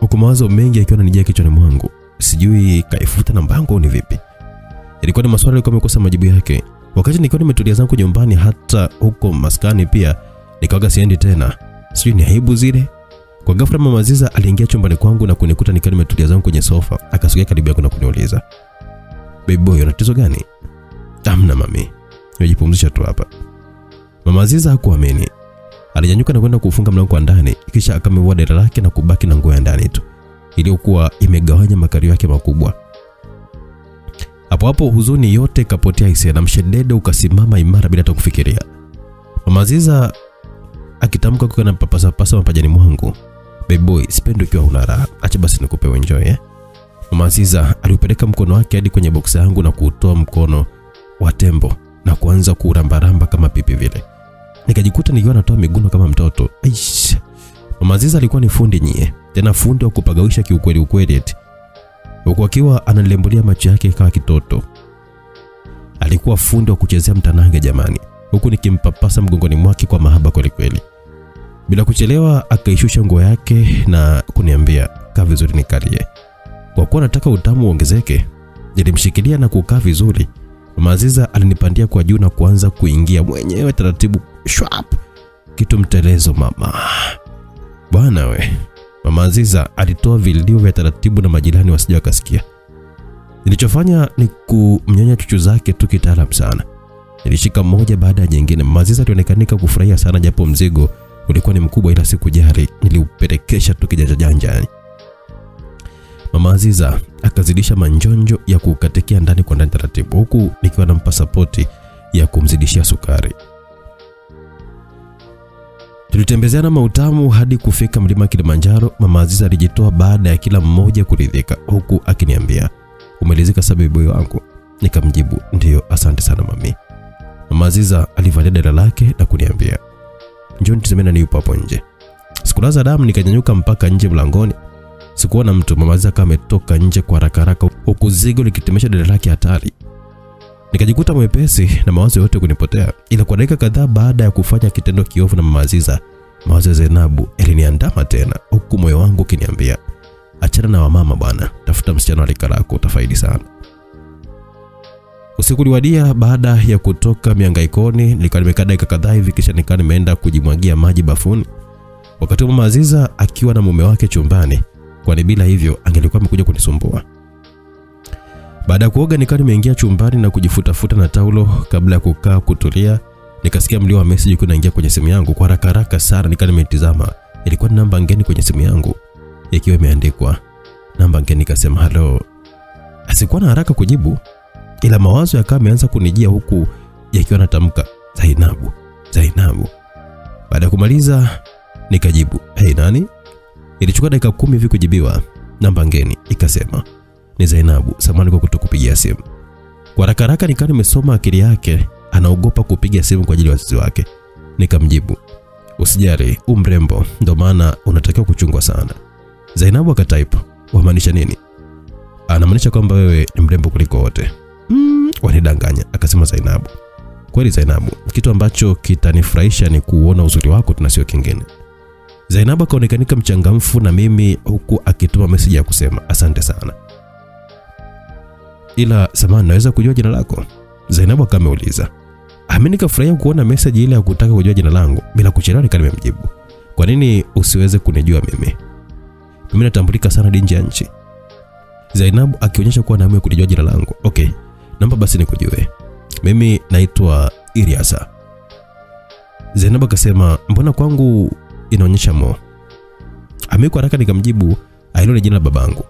Huku mawazo mengi yakiwa yananijia kichwani mwangu. Sijui kaifuta namba yangu au ni vipi. Ilikuwa ni maswali yalikuwa yamekosa majibu yake. Wakati nikiwa nimetulia zangu nyumbani hata huko maskani pia nikawaga siendi tena. Sijui ni aibu zile. Kwa ghafla mama Aziza aliingia chumbani kwangu na kunikuta nikiwa nimetulia zangu kwenye sofa. Akasogea karibu yangu na kuniuliza, "Baby boy, una tatizo gani?" "Hamna mami. Nimejipumzisha tu hapa." Mama Aziza hakuamini. Alinyanyuka na kwenda kufunga mlango wa ndani kisha akamevua dera lake na kubaki na nguo ya ndani tu. iliyokuwa imegawanya makario yake makubwa. Hapo hapo huzuni yote ikapotea hisia na mshedede ukasimama imara bila hata kufikiria. Mama Aziza akitamka kwa na papasa pasa mapajani mwangu. Baby boy, sipendi ukiwa una raha. Acha basi nikupe enjoy eh. Mama Aziza aliupeleka mkono wake hadi kwenye boksi yangu na kuutoa mkono wa tembo na kuanza kurambaramba kama pipi vile. Nikajikuta nikiwa natoa miguno kama mtoto. Aish. Mama Aziza alikuwa ni fundi nyie, tena fundi wa kupagawisha kiukweli ukweli eti. Huku akiwa analembulia macho yake kama kitoto. Alikuwa fundi wa kuchezea mtanange jamani, huku nikimpapasa mgongoni mwake kwa mahaba kweli kweli. Bila kuchelewa akaishusha nguo yake na kuniambia kaa vizuri nikalie. Kwa kuwa nataka utamu uongezeke, nilimshikilia na kukaa vizuri. Mama Aziza alinipandia kwa juu na kuanza kuingia mwenyewe taratibu shwap. Kitu mtelezo mama. Bwana we. Mama Aziza alitoa vilio vya taratibu na majirani wasija wakasikia. Nilichofanya ni kumnyonya chuchu zake tu kitaalam sana. Nilishika moja baada ya nyingine. Mama Aziza alionekanika kufurahia sana japo mzigo ulikuwa ni mkubwa ila sikujali. Niliupelekesha tu kijanja janjani. Mama Aziza akazidisha manjonjo ya kukatikia ndani kwa ndani taratibu huku nikiwa nampa sapoti ya kumzidishia sukari. Tulitembezeana mautamu hadi kufika mlima Kilimanjaro. Mama Aziza alijitoa baada ya kila mmoja kuridhika, huku akiniambia umelizika sababu yangu. Nikamjibu ndiyo, asante sana mami. Mama Aziza alivalia dela lake na kuniambia njoo nitizameni ni yupo hapo nje. Sikulaza damu, nikanyanyuka mpaka nje mlangoni. Sikuona mtu. Mama Aziza kama ametoka nje kwa haraka haraka, huku zigo likitemesha dela lake hatari. Nikajikuta mwepesi na mawazo yote kunipotea, ila kwa dakika kadhaa baada ya kufanya kitendo kiovu na Mama Aziza, mawazo ya Zainabu yaliniandama tena, huku moyo wangu ukiniambia achana na wamama bwana, tafuta msichana wa rika lako, utafaidi sana. Usiku uliwadia baada ya kutoka miangaikoni, nilikuwa nimekaa dakika kadhaa hivi, kisha nikawa nimeenda kujimwagia maji bafuni, wakati Mama Aziza akiwa na mume wake chumbani, kwani bila hivyo angelikuwa amekuja kunisumbua. Baada ya kuoga nikawa nimeingia chumbani na kujifutafuta na taulo kabla ya kukaa kutulia. Nikasikia mlio wa message ukiwa unaingia kwenye simu yangu kwa haraka haraka sana, nikawa nimetizama. Ilikuwa ni namba ngeni kwenye simu yangu ikiwa imeandikwa namba ngeni. Nikasema halo. Asikuwa na haraka kujibu, ila mawazo yakawa yameanza kunijia huku yakiwa natamka Zainabu, Zainabu. Baada ya kumaliza nikajibu hey, nani? Ilichukua dakika kumi hivi kujibiwa. Namba ngeni ikasema ni Zainabu, samani kwa kutokupigia simu. Kwa haraka haraka nikawa nimesoma akili yake, anaogopa kupiga simu kwa ajili ya wazazi wake. Nikamjibu, usijali, u mrembo, ndo maana unatakiwa kuchungwa sana. Zainabu akataipa, wamaanisha nini? Anamaanisha kwamba wewe ni mrembo kuliko wote. Mm, wanidanganya, akasema Zainabu. Kweli Zainabu, kitu ambacho kitanifurahisha ni kuona uzuri wako, tuna sio kingine. Zainabu akaonekanika mchangamfu na mimi, huku akituma meseji ya kusema asante sana ila samani, naweza kujua jina lako? Zainabu akameuliza. Ami nikafurahia kuona message ile ya kutaka kujua jina langu. Bila kuchelewa nika nimemjibu, kwa nini usiweze kunijua mimi? Mimi natambulika sana nje ya nchi. Zainabu akionyesha kuwa naamua kunijua jina langu. Okay, naomba basi nikujue. Mimi naitwa Iriasa. Zainabu akasema, mbona kwangu inaonyesha Mo? Ami kwa haraka nikamjibu, hilo ni jina la babangu.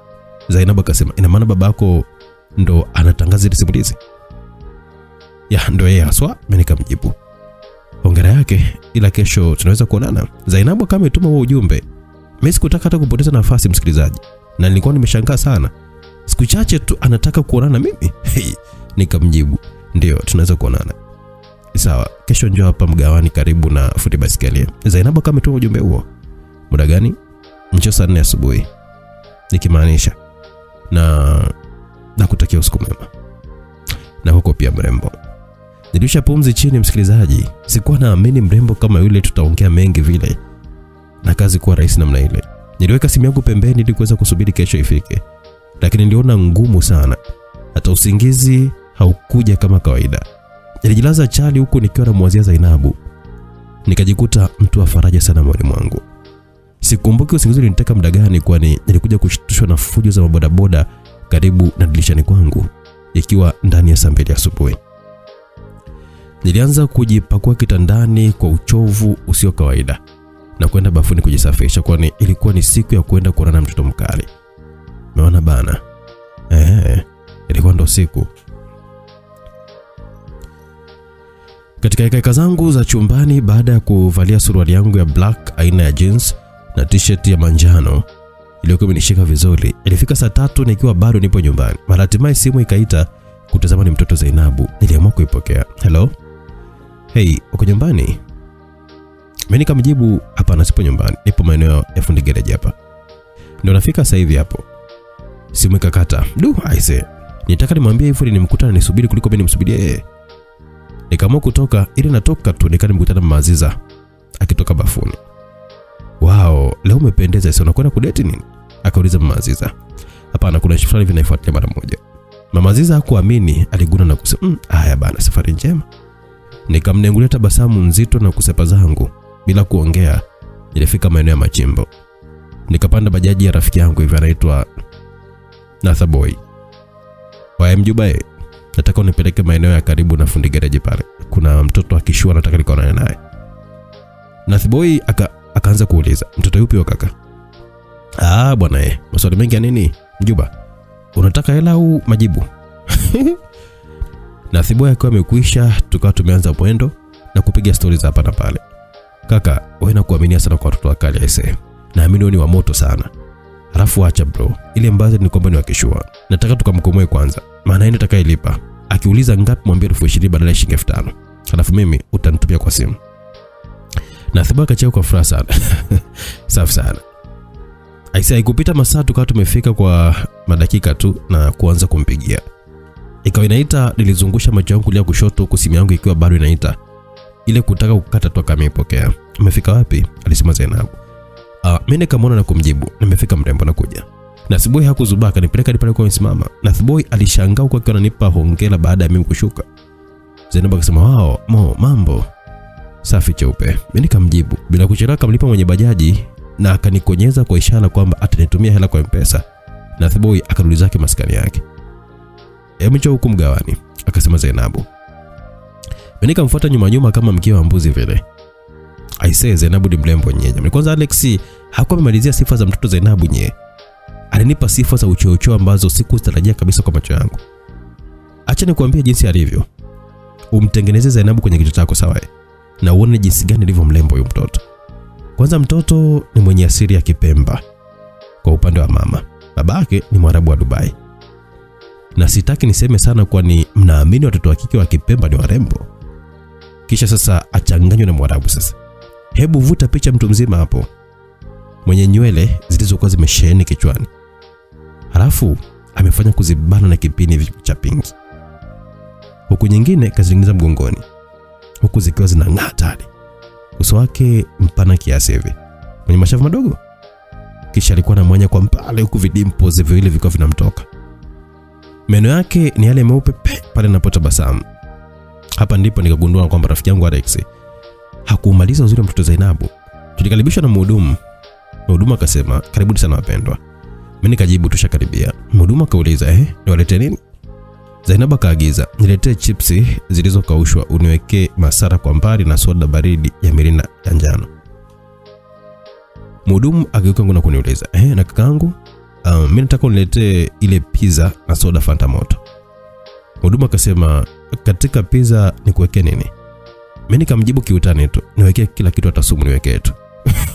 Zainabu akasema, ina maana babako ndo anatangaza ile simulizi? Ya, ndo yeye haswa. Mimi nikamjibu hongera yake, ila kesho tunaweza kuonana. Zainabu kama ametuma huo ujumbe. Mimi sikutaka hata kupoteza nafasi, msikilizaji, na nilikuwa nimeshangaa sana. Siku chache tu anataka kuonana mimi. Hey, nikamjibu ndio, tunaweza kuonana. Sawa, kesho njoo hapa mgawani karibu na futi basikeli. Zainabu kama ametuma ujumbe huo. Muda gani? Njoo saa 4 asubuhi, nikimaanisha na na kutakia usiku mwema. Na huko pia mrembo. nilisha pumzi chini, msikilizaji. Sikuwa naamini mrembo kama yule tutaongea mengi vile na kazi kuwa rahisi namna ile. Niliweka simu yangu pembeni ili kuweza kusubiri kesho ifike, lakini niliona ngumu sana. Hata usingizi haukuja kama kawaida. Nilijilaza chali huku nikiwa namwazia Zainabu, nikajikuta mtu wa faraja sana moyoni mwangu. Sikumbuki usingizi uliniteka muda gani, kwani nilikuja kushtushwa na fujo za mabodaboda karibu na dirishani kwangu, ikiwa ndani ya saa mbili asubuhi. Nilianza kujipakua kitandani kwa uchovu usio kawaida na kwenda bafuni kujisafisha, kwani ilikuwa ni siku ya kwenda kuonana na mtoto mkali. Umeona bana? Eh, ilikuwa ndo siku. Katika hekaheka zangu za chumbani, baada ya kuvalia suruali yangu ya black aina ya jeans na t-shirt ya manjano iliyokuwa imenishika vizuri, ilifika saa tatu nikiwa bado nipo nyumbani. Mara hatimaye simu ikaita kutazama ni mtoto Zainabu. Niliamua kuipokea. Hello? Hey, uko nyumbani? Mimi nikamjibu hapana, sipo nyumbani, nipo maeneo ya fundi gereji hapa. Ndio nafika sasa hivi hapo. Simu ikakata. Du, aise. Nitaka nimwambie hivyo nimkuta nisubiri kuliko mimi nimsubirie yeye. Nikaamua kutoka ili natoka tu nikaa nimkutana Mama Aziza akitoka bafuni. Wow, leo umependeza sio unakwenda kudeti nini? Akauliza Mama Aziza. Hapana, kuna shughuli fulani vinaifuatilia mara moja. Mama Aziza hakuamini, aliguna na kusema, "Mm, haya bana, safari njema." Nikamnengulia tabasamu nzito na kusepa zangu bila kuongea. Nilifika maeneo ya machimbo. Nikapanda bajaji ya rafiki yangu hivi anaitwa Nasa Boy. Wae mjubae, nataka unipeleke maeneo ya karibu na fundi gereji pale. Kuna mtoto akishua nataka nikaonane naye. Nasa Boy aka, akaanza kuuliza, mtoto yupi wa kaka? Ah bwana eh, maswali mengi ya nini? Mjuba, unataka hela au majibu? na Thiboy akiwa amekwisha, tukawa tumeanza mwendo na kupiga stori za hapa na pale. Kaka, wewe nakuaminia sana kwa watoto wakali aise. Naamini ni wa moto sana. Alafu acha bro, ile mbazi ni kwamba ni wakishua. Nataka tukamkomoe kwanza, maana yeye atakayelipa. Akiuliza ngapi, mwambie elfu ishirini badala ya shilingi elfu tano. Halafu mimi utanitumia kwa simu. Na Thiboy akacheka kwa furaha sana. Safi sana. Aisa, ikupita masaa tukawa tumefika kwa madakika tu na kuanza kumpigia. Ikawa inaita, nilizungusha macho yangu kulia kushoto, huku simu yangu ikiwa bado inaita, ile kutaka kukata tu akameipokea. Umefika wapi? alisema Zainabu. Ah, mimi nikamwona na kumjibu, nimefika mrembo, nakuja. Na Thiboy hakuzubaa, akanipeleka hadi pale kwa msimama. Na Thiboy alishangaa huku akiwa ananipa hongera baada ya mimi kushuka. Zainabu akasema, "Wao, mo, mambo." Safi cheupe. Mimi nikamjibu, bila kuchelewa kamlipa mwenye bajaji na akanikonyeza kwa ishara kwamba atanitumia hela kwa M-Pesa. Na Thiboy akarudi zake maskani yake. Hebu njoo huku mgawani, akasema Zainabu. Nikamfuata nyuma nyuma kama mkia wa mbuzi vile. Aisee, Zainabu ni mrembo nyenye. Kwanza Alex hakuwa amemalizia sifa za mtoto Zainabu nye. Alinipa sifa za uchocho ambazo sikutarajia kabisa kwa macho yangu. Acha nikuambie jinsi alivyo. Umtengeneze Zainabu kwenye kichwa chako sawa? eh? Na uone jinsi gani alivyo mrembo huyu mtoto. Kwanza mtoto ni mwenye asili ya Kipemba kwa upande wa mama. Babake ni Mwarabu wa Dubai na sitaki niseme sana, kwani mnaamini watoto wa kike wa Kipemba ni warembo, kisha sasa achanganywe na Mwarabu. Sasa hebu vuta picha mtu mzima hapo mwenye nywele zilizokuwa zimesheheni kichwani, halafu amefanya kuzibana na kipini cha pinki, huku nyingine kazining'iza mgongoni, huku zikiwa zinang'aa tali. Uso wake mpana kiasi hivi, mwenye mashavu madogo, kisha alikuwa na mwanya kwa mpale, huku vidimpozi viwili vikiwa vinamtoka meno yake ni yale meupe pe pale anapotabasamu. Hapa ndipo nikagundua kwamba rafiki yangu Alex hakuumaliza uzuri wa mtoto Zainabu. Tulikaribishwa na mhudumu. Mhudumu akasema, karibuni sana wapendwa. Mimi nikajibu tushakaribia. Mhudumu akauliza, eh, niwalete nini? Zainabu akaagiza, niletee chipsi zilizokaushwa, uniwekee masara kwa mbali na soda baridi ya mirina ya njano. Mhudumu akigeuka na kuniuliza, eh, na kakaangu Um, mimi nataka uniletee ile pizza na soda fanta moto. Mhudumu akasema katika pizza nikuwekee nini? Mimi nikamjibu kiutani tu, niwekee kila kitu hata sumu niwekee tu.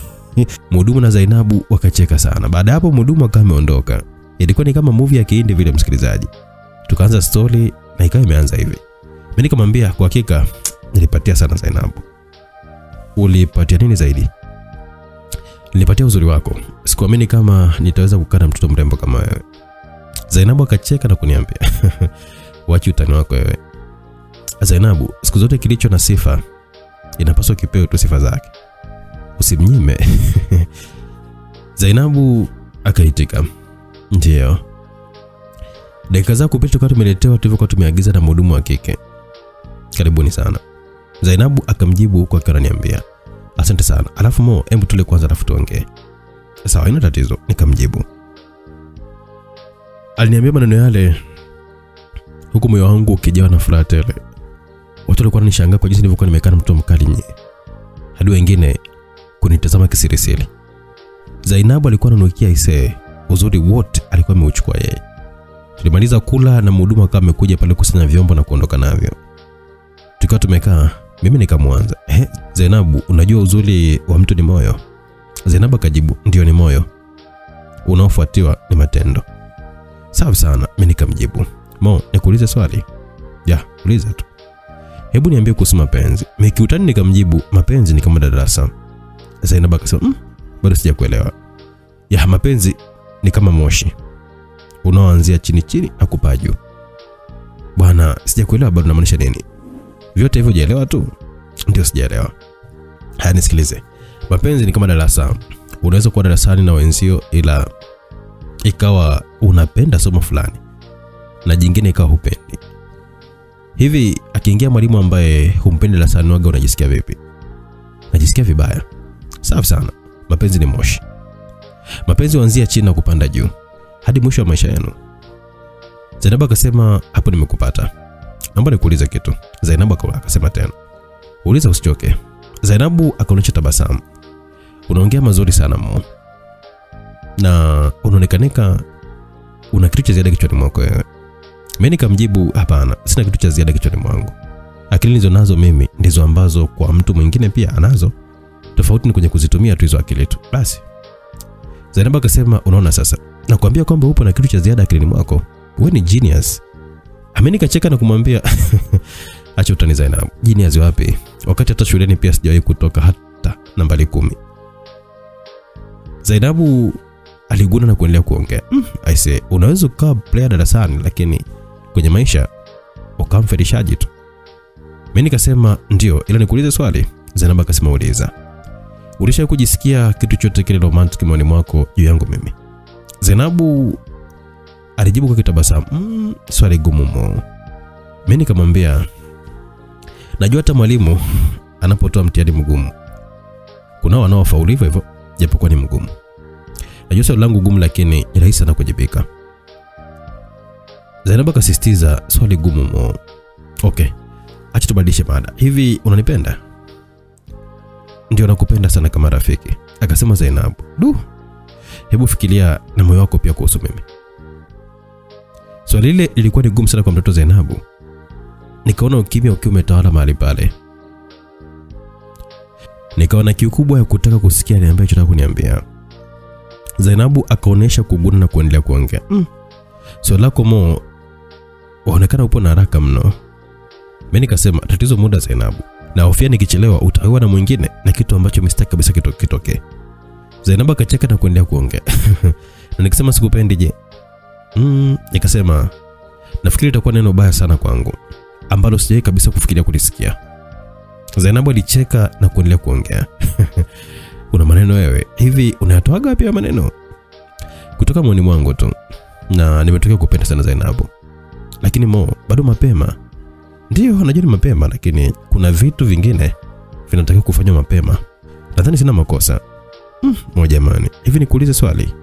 Mhudumu na Zainabu wakacheka sana. Baada hapo mhudumu akawa ameondoka. Ilikuwa ni kama movie ya Kihindi vile, msikilizaji. Tukaanza story na ikawa imeanza hivi. Mimi nikamwambia kwa hakika nilipatia sana Zainabu. Ulipatia nini zaidi? Nilipatia uzuri wako. Sikuamini kama nitaweza kukaa na mtoto mrembo kama wewe. Zainabu akacheka na kuniambia, wachi utani wako wewe. Zainabu, siku zote kilicho na sifa inapaswa kipewe tu sifa zake, usimnyime. Zainabu akaitika, ndiyo. Dakika za kupita tukawa tumeletewa tulivyokuwa tumeagiza na mhudumu wa kike. Karibuni sana. Zainabu akamjibu huku akiwa ananiambia asante sana, alafu Mo, hebu tule kwanza, alafu tuongee. Sawa, haina tatizo, nikamjibu. Aliniambia maneno yale huku moyo wangu ukijawa na furaha tele. Watu walikuwa wananishangaa kwa jinsi nilivyokuwa nimekaa na mtoto mkali nye, hadi wengine kunitazama kisirisiri. Zainabu alikuwa ananukia isee uzuri wote alikuwa ameuchukua yeye. Tulimaliza kula na mhudumu akawa amekuja pale kusanya vyombo na kuondoka navyo. Tukiwa tumekaa, mimi nikamwanza, "Eh, Zainabu, unajua uzuri wa mtu ni moyo?" Zainabu akajibu, "Ndio ni moyo. Unaofuatiwa ni matendo." Safi sana, mimi nikamjibu, "Mo, nikuulize swali?" "Ya, uliza tu." Hebu niambie kuhusu mapenzi. Mikiutani nikamjibu, "Mapenzi ni kama darasa." Zainabu akasema, "Mm, bado sijakuelewa." "Ya, mapenzi ni kama moshi unaoanzia chini chini na kupaa juu." Bwana, sijakuelewa bado unamaanisha nini? Vyote hivyo hujaelewa tu? Ndio sijaelewa. Haya, nisikilize. Mapenzi ni kama darasa. Unaweza kuwa darasani na wenzio, ila ikawa unapenda somo fulani na jingine ikawa hupendi. Hivi akiingia mwalimu ambaye humpendi darasani, waga unajisikia vipi? Najisikia vibaya. Safi sana. Mapenzi ni moshi. Mapenzi huanzia chini na kupanda juu hadi mwisho wa maisha yenu. Zainabu akasema, hapo nimekupata. Naomba nikuulize kitu. Zainabu aka- akasema tena, uliza usichoke. Zainabu akaonyesha tabasamu. Unaongea mazuri sana Mo, na unaonekanika una kitu cha ziada kichwani mwako wewe. Mimi nikamjibu, hapana, sina kitu cha ziada kichwani mwangu. Akili nizo nazo mimi ndizo ambazo kwa mtu mwingine pia anazo. Tofauti ni kwenye kuzitumia tu hizo akili tu. Basi Zainabu akasema, unaona sasa, nakwambia kwamba upo na kitu cha ziada akilini mwako. Wewe ni genius. Amini kacheka na kumwambia acha utani Zainab. Genius wapi? Wakati hata shuleni pia sijawahi kutoka hata nambari kumi. Zainabu aliguna na kuendelea kuongea. Mm, I say, unaweza ukawa player darasani lakini kwenye maisha ukawa mferishaji tu. Mimi nikasema ndio, ila nikuulize swali. Zainabu akasema uliza. Ulishawahi kujisikia kitu chote kile romantic moyoni mwako juu yangu mimi? Zainabu alijibu kwa kitabasamu, mm, swali gumu mo. Mimi nikamwambia najua hata mwalimu anapotoa mtihani mgumu kuna wanaofaulu hivyo hivyo japokuwa ni mgumu. Najua swali langu gumu, lakini ni rahisi sana kujibika. Zainabu akasisitiza, swali gumu mo. Okay, acha tubadilishe mada. Hivi unanipenda? Ndio, nakupenda sana kama rafiki, akasema Zainabu. Du, hebu fikiria na moyo wako pia kuhusu mimi. Swali lile lilikuwa ni gumu sana kwa mtoto Zainabu. Nikaona ukimya ukiwa umetawala mahali pale. Nikaona kiu kubwa ya kutaka kusikia niambia chotaka kuniambia. Zainabu akaonyesha kuguna na kuendelea kuongea. Mm. Swali lako Mo, waonekana upo na haraka mno. Mimi nikasema tatizo muda Zainabu. Na hofia nikichelewa utaoa na mwingine na kitu ambacho mistaki kabisa kito- kitokee. Zainabu akacheka na kuendelea kuongea. na nikisema sikupendi je? Mm, nikasema nafikiri itakuwa neno baya sana kwangu ambalo sijawahi kabisa kufikiria kulisikia. Zainabu alicheka na kuendelea kuongea. Una maneno wewe, hivi unayatoaga wapi ya maneno? Kutoka moyoni mwangu tu, na nimetokea kupenda sana Zainabu. Lakini Mo, bado mapema. Ndiyo, najua ni mapema, lakini kuna vitu vingine vinatakiwa kufanywa mapema. Nadhani sina makosa. Mm, jamani, hivi nikuulize swali.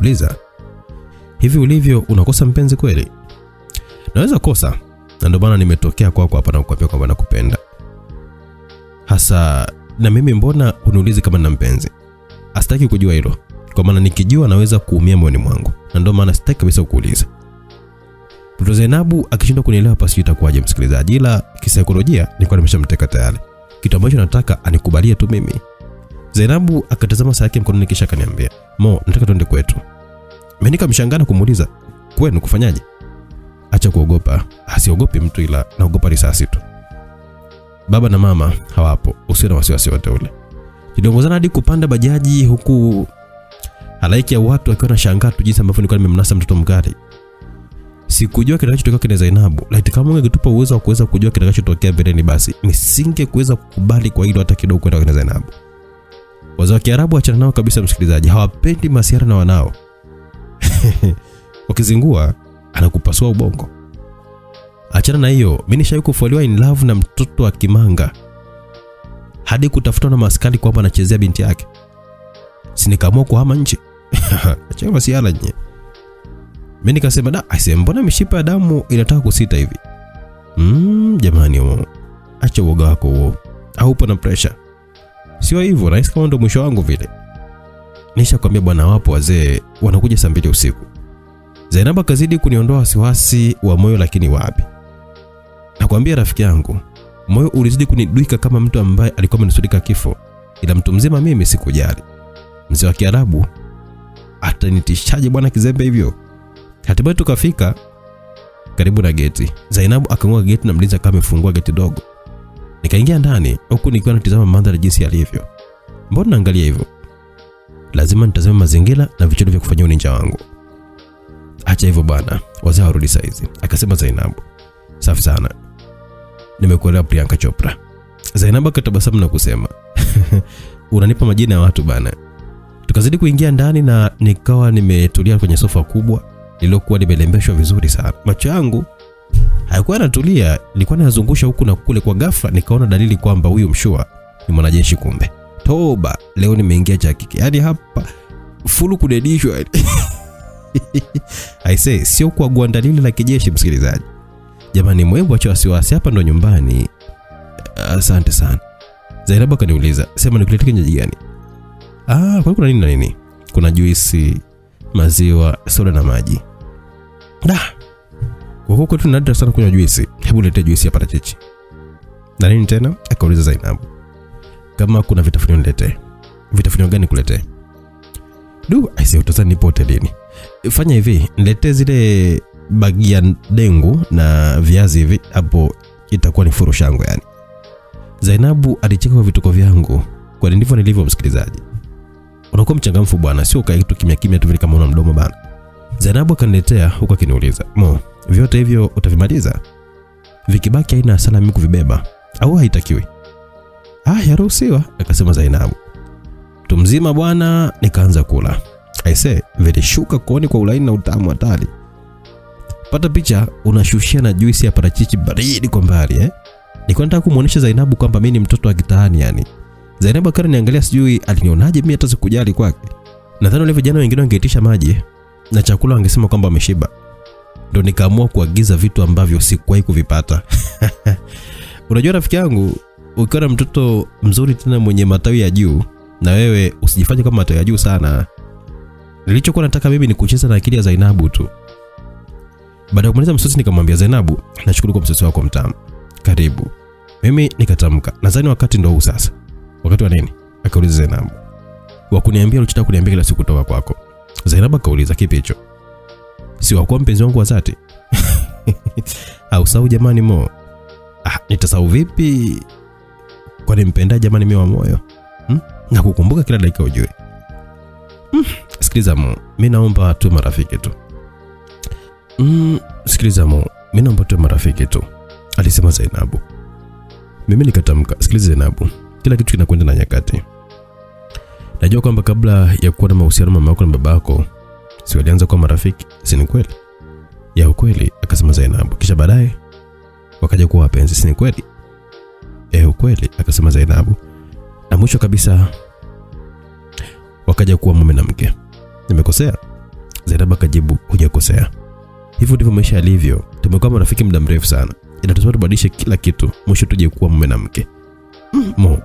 Uliza. Hivi ulivyo unakosa mpenzi kweli? Naweza kosa, na ndio maana nimetokea kwako hapa na kukuambia kwamba nakupenda. Hasa na mimi mbona uniulize kama nina mpenzi? Asitaki kujua hilo, kwa maana nikijua naweza kuumia moyoni mwangu, na ndio maana sitaki kabisa kukuuliza. Mtoto Zainabu akishindwa kunielewa pasi itakuwaje msikilizaji, ila kisaikolojia nilikuwa nimeshamteka tayari, kitu ambacho nataka anikubalie tu mimi. Zainabu akatazama saa yake mkononi, kisha akaniambia, Mo, nataka twende kwetu. Mimi nikamshangaa na kumuuliza, kwenu kufanyaje? Acha kuogopa. Asiogopi mtu ila naogopa risasi tu. Baba na mama hawapo, usiwe na wasiwasi wote ule. Tuliongozana hadi kupanda bajaji huku halaiki ya watu wakiwa na shangaa tu jinsi ambavyo nilikuwa nimemnasa mtoto mkali. Sikujua kitakachotokea kina Zainabu. Laiti kama ungetupa uwezo wa kuweza kujua kitakachotokea mbeleni basi nisingekuweza kukubali kwa hilo hata kidogo kwenda kwa kina Zainabu. Wazee wa Kiarabu achana nao kabisa msikilizaji, hawapendi masiara na wanao. Wakizingua anakupasua ubongo. Achana na hiyo, mimi nishawahi kufualiwa in love na mtoto wa Kimanga hadi kutafutwa na maskari kwamba anachezea binti yake. Si nikaamua kuhama nchi. Achana masiara nye. Mimi nikasema da, aise, mbona mishipa ya damu inataka kusita hivi? Mm, jamani huo. Acha uoga wako huo. Au upo na pressure? Sio hivyo, nahisi kama ndo mwisho wangu vile. nisha kwambia bwana, wapo wazee wanakuja saa mbili usiku. Zainabu akazidi kuniondoa wasiwasi wa moyo, lakini wapi, nakwambia rafiki yangu, moyo ulizidi kunidwika kama mtu ambaye alikuwa amenusurika kifo, ila mtu mzima mimi sikujali. Mzee wa Kiarabu atanitishaje bwana kizembe hivyo? Hatimaye tukafika karibu na geti. Zainabu akang'oa geti na mlinzi akawa amefungua geti dogo. Nikaingia ndani huku nikiwa natizama mandhari jinsi yalivyo. Mbona naangalia hivyo? Lazima nitazame mazingira na vichodo vya kufanyia uninja wangu. Acha hivyo bwana, wazee warudi saizi, akasema Zainabu. Safi sana, nimekuelewa Priyanka Chopra. Zainabu akatabasamu na kusema unanipa majina ya watu bana. Tukazidi kuingia ndani na nikawa nimetulia kwenye sofa kubwa lililokuwa limelembeshwa vizuri sana. Macho yangu hayakuwa anatulia, nilikuwa nazungusha huku na kule. Kwa ghafla nikaona dalili kwamba huyu mshua ni mwanajeshi. Kumbe toba, leo nimeingia cha kike, yaani hapa fulu kudedishwa say, sio kwa gwandalili la kijeshi, msikilizaji. Jamani, mwembo acha wasiwasi, hapa ndo nyumbani. Asante sana. Zainabu akaniuliza, sema nikuletee kinywaji gani? Ah, kwa kuna nini na nini? Kuna juisi, maziwa, soda na maji. Da. Kwa huko tu nadra sana kunywa juisi. Hebu lete juisi ya parachichi. Na nini tena? Akauliza Zainabu. Kama kuna vitafunio niletee. Vitafunio gani kuletee? Du, aise utazani nipo hotelini. Fanya hivi, niletee zile bagi ya dengu na viazi hivi hapo itakuwa ni furu shango yani. Zainabu alicheka kwa vituko vyangu. Kwani ndivyo nilivyo msikilizaji. Unakuwa mchangamfu bwana, sio ukae kitu kimya kimya tu vile kama una mdomo bana. Zainabu akaniletea huko akiniuliza, "Mo, vyote hivyo utavimaliza? Vikibaki haina hasara mimi kuvibeba au haitakiwi?" "Ah, yaruhusiwa," akasema Zainabu. Tumzima bwana, nikaanza kula. Aise, vilishuka kooni kwa ulaini na utamu hatari. Pata picha, unashushia na juisi ya parachichi baridi kwa mbali eh? Nilikuwa nataka kumuonesha Zainabu kwamba mimi ni mtoto wa kitaani yani. Zainabu akaniangalia, sijui alinionaje mimi hata sikujali kwake. Nadhani wale vijana wengine wangeitisha maji na chakula wangesema kwamba wameshiba. Ndo nikaamua kuagiza vitu ambavyo sikuwahi kuvipata. Unajua rafiki yangu, ukiwa na mtoto mzuri tena mwenye matawi ya juu na wewe usijifanye kama matawi ya juu sana. Nilichokuwa nataka mimi ni kucheza na akili ya Zainabu tu. Baada ya kumaliza msosi nikamwambia Zainabu, nashukuru kwa msosi wako mtamu. Karibu. Mimi nikatamka, nadhani wakati ndo huu sasa. Wakati wa nini? Akauliza Zainabu. Wa kuniambia ulichotaka kuniambia kila siku kutoka kwako. Zainabu akauliza kipi hicho? Si wakuwa mpenzi wangu wa dhati? Au sau jamani Mo? Ah, nitasahau vipi? Kwani mpenda jamani mimi wa moyo? Hmm? Na kukumbuka kila dakika ujue. Hmm, sikiliza Mo, mimi naomba tu marafiki tu. Mm, sikiliza Mo, mimi naomba tu marafiki tu, alisema Zainabu. Mimi nikatamka, sikiliza Zainabu, kila kitu kinakwenda na nyakati. Najua kwamba kabla ya kuwa na mahusiano mama yako na baba si walianza kuwa marafiki, si ni kweli? Ya ukweli, akasema Zainabu. Kisha baadaye wakaja kuwa wapenzi, si ni kweli? Eh, ukweli, akasema Zainabu. Na mwisho kabisa wakaja kuwa mume na mke. Nimekosea? Zainabu akajibu, hujakosea. Hivyo ndivyo maisha yalivyo. Tumekuwa marafiki muda mrefu sana, inatuzwa tubadilishe kila kitu, mwisho tuje kuwa mume na mke. Mm, Mo,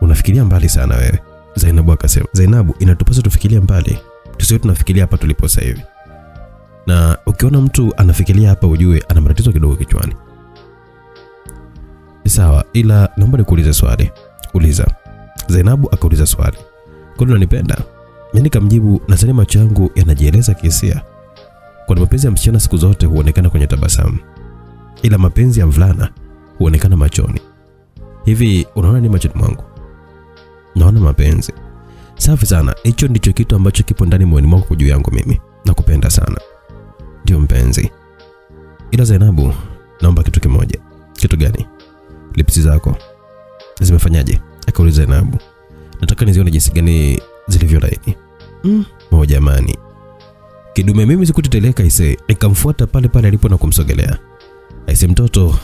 unafikiria mbali sana wewe. Zainabu akasema. Zainabu, inatupasa tufikirie mbali, tusiwe tunafikiria hapa tulipo sasa hivi. Na ukiona mtu anafikiria hapa, ujue ana matatizo kidogo kichwani. Sawa, ila naomba nikuulize swali. Uliza. Zainabu akauliza swali. Kwani unanipenda? Mimi nikamjibu, nadhani macho yangu yanajieleza kihisia. Kwani mapenzi ya msichana siku zote huonekana kwenye tabasamu, ila mapenzi ya mvulana huonekana machoni. Hivi unaona ni machoni mwangu? Naona mapenzi. Safi sana, hicho ndicho kitu ambacho kipo ndani moyoni mwako juu yangu mimi. Nakupenda sana. Ndio mpenzi. Ila Zainabu, naomba kitu kimoja. Kitu gani? Lipsi zako zimefanyaje? Akauliza Zainabu. Nataka nizione jinsi gani zilivyo laini. Mm, oh jamani. Kidume mimi sikuteteleka ise, nikamfuata pale pale alipo na kumsogelea. Aise mtoto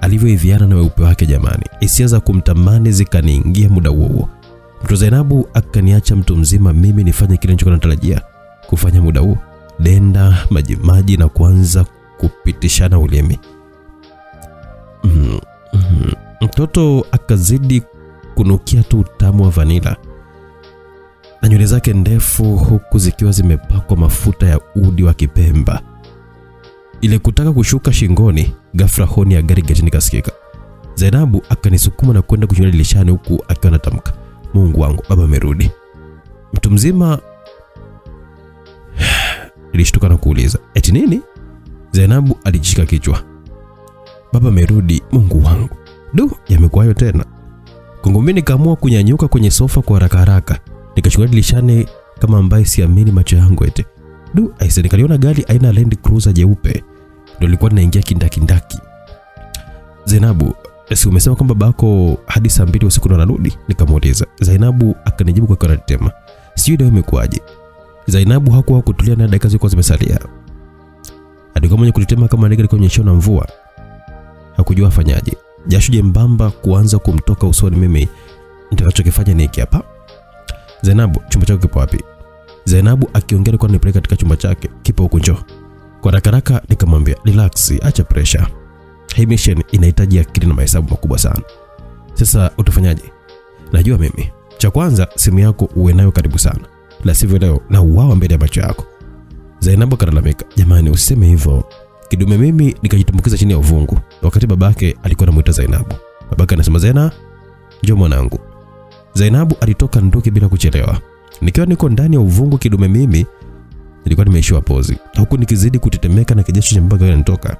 alivyoiviana na weupe wake jamani, hisia za kumtamani zikaniingia muda huo huo. Mtu Zainabu akaniacha mtu mzima, mimi nifanye kile nilichokuwa natarajia kufanya muda huo, denda maji maji na kuanza kupitishana ulimi. Mm. Mtoto akazidi kunukia tu utamu wa vanila. na nywele zake ndefu huku zikiwa zimepakwa mafuta ya udi wa Kipemba. Ile kutaka kushuka shingoni, ghafla honi ya gari getini kasikika. Zainabu akanisukuma na kwenda kuchungulia dirishani huku akiwa anatamka, Mungu wangu, baba amerudi. Mtu mzima nilishtuka na kuuliza, eti nini? Zainabu alijishika kichwa. Baba amerudi, Mungu wangu. Du, yamekuwayo tena. kongomini nikaamua kunyanyuka kwenye sofa kwa haraka haraka. Nikachungulia dirishani kama ambaye siamini macho yangu eti. Du, aise nikaliona gari aina Land Cruiser jeupe. Ndio lilikuwa linaingia kindakindaki. Zainabu, si umesema kwamba babako hadi saa mbili usiku ndo anarudi? Nikamuuliza. Zainabu akanijibu kwa kana tema. Sijui leo imekuwaje. Zainabu hakuwa kutulia na dakika zilikuwa zimesalia. Alikuwa mwenye kutetema kama ndege alikuwa na mvua. Hakujua afanyaje. Jasho jembamba kuanza kumtoka usoni mimi ndio nachokifanya ni hiki hapa. Zainabu, chumba chako kipo wapi? Zainabu akiongea alikuwa anipeleka katika chumba chake, kipo huko njoo. Kwa haraka nikamwambia, relax, acha pressure. Hii mission inahitaji akili na mahesabu makubwa sana. Sasa utafanyaje? Najua mimi. Cha kwanza simu yako uwe nayo karibu sana. La sivyo leo na uwawa mbele ya macho yako. Zainabu akalalamika, jamani usiseme hivyo. Kidume mimi nikajitumbukiza chini ya uvungu wakati babake alikuwa anamuita Zainabu. Babake anasema Zena, njoo mwanangu. Zainabu alitoka nduki bila kuchelewa. Nikiwa niko ndani ya uvungu kidume mimi nilikuwa nimeishiwa pozi. Huku nikizidi kutetemeka na kijasho cha mpaka kinanitoka.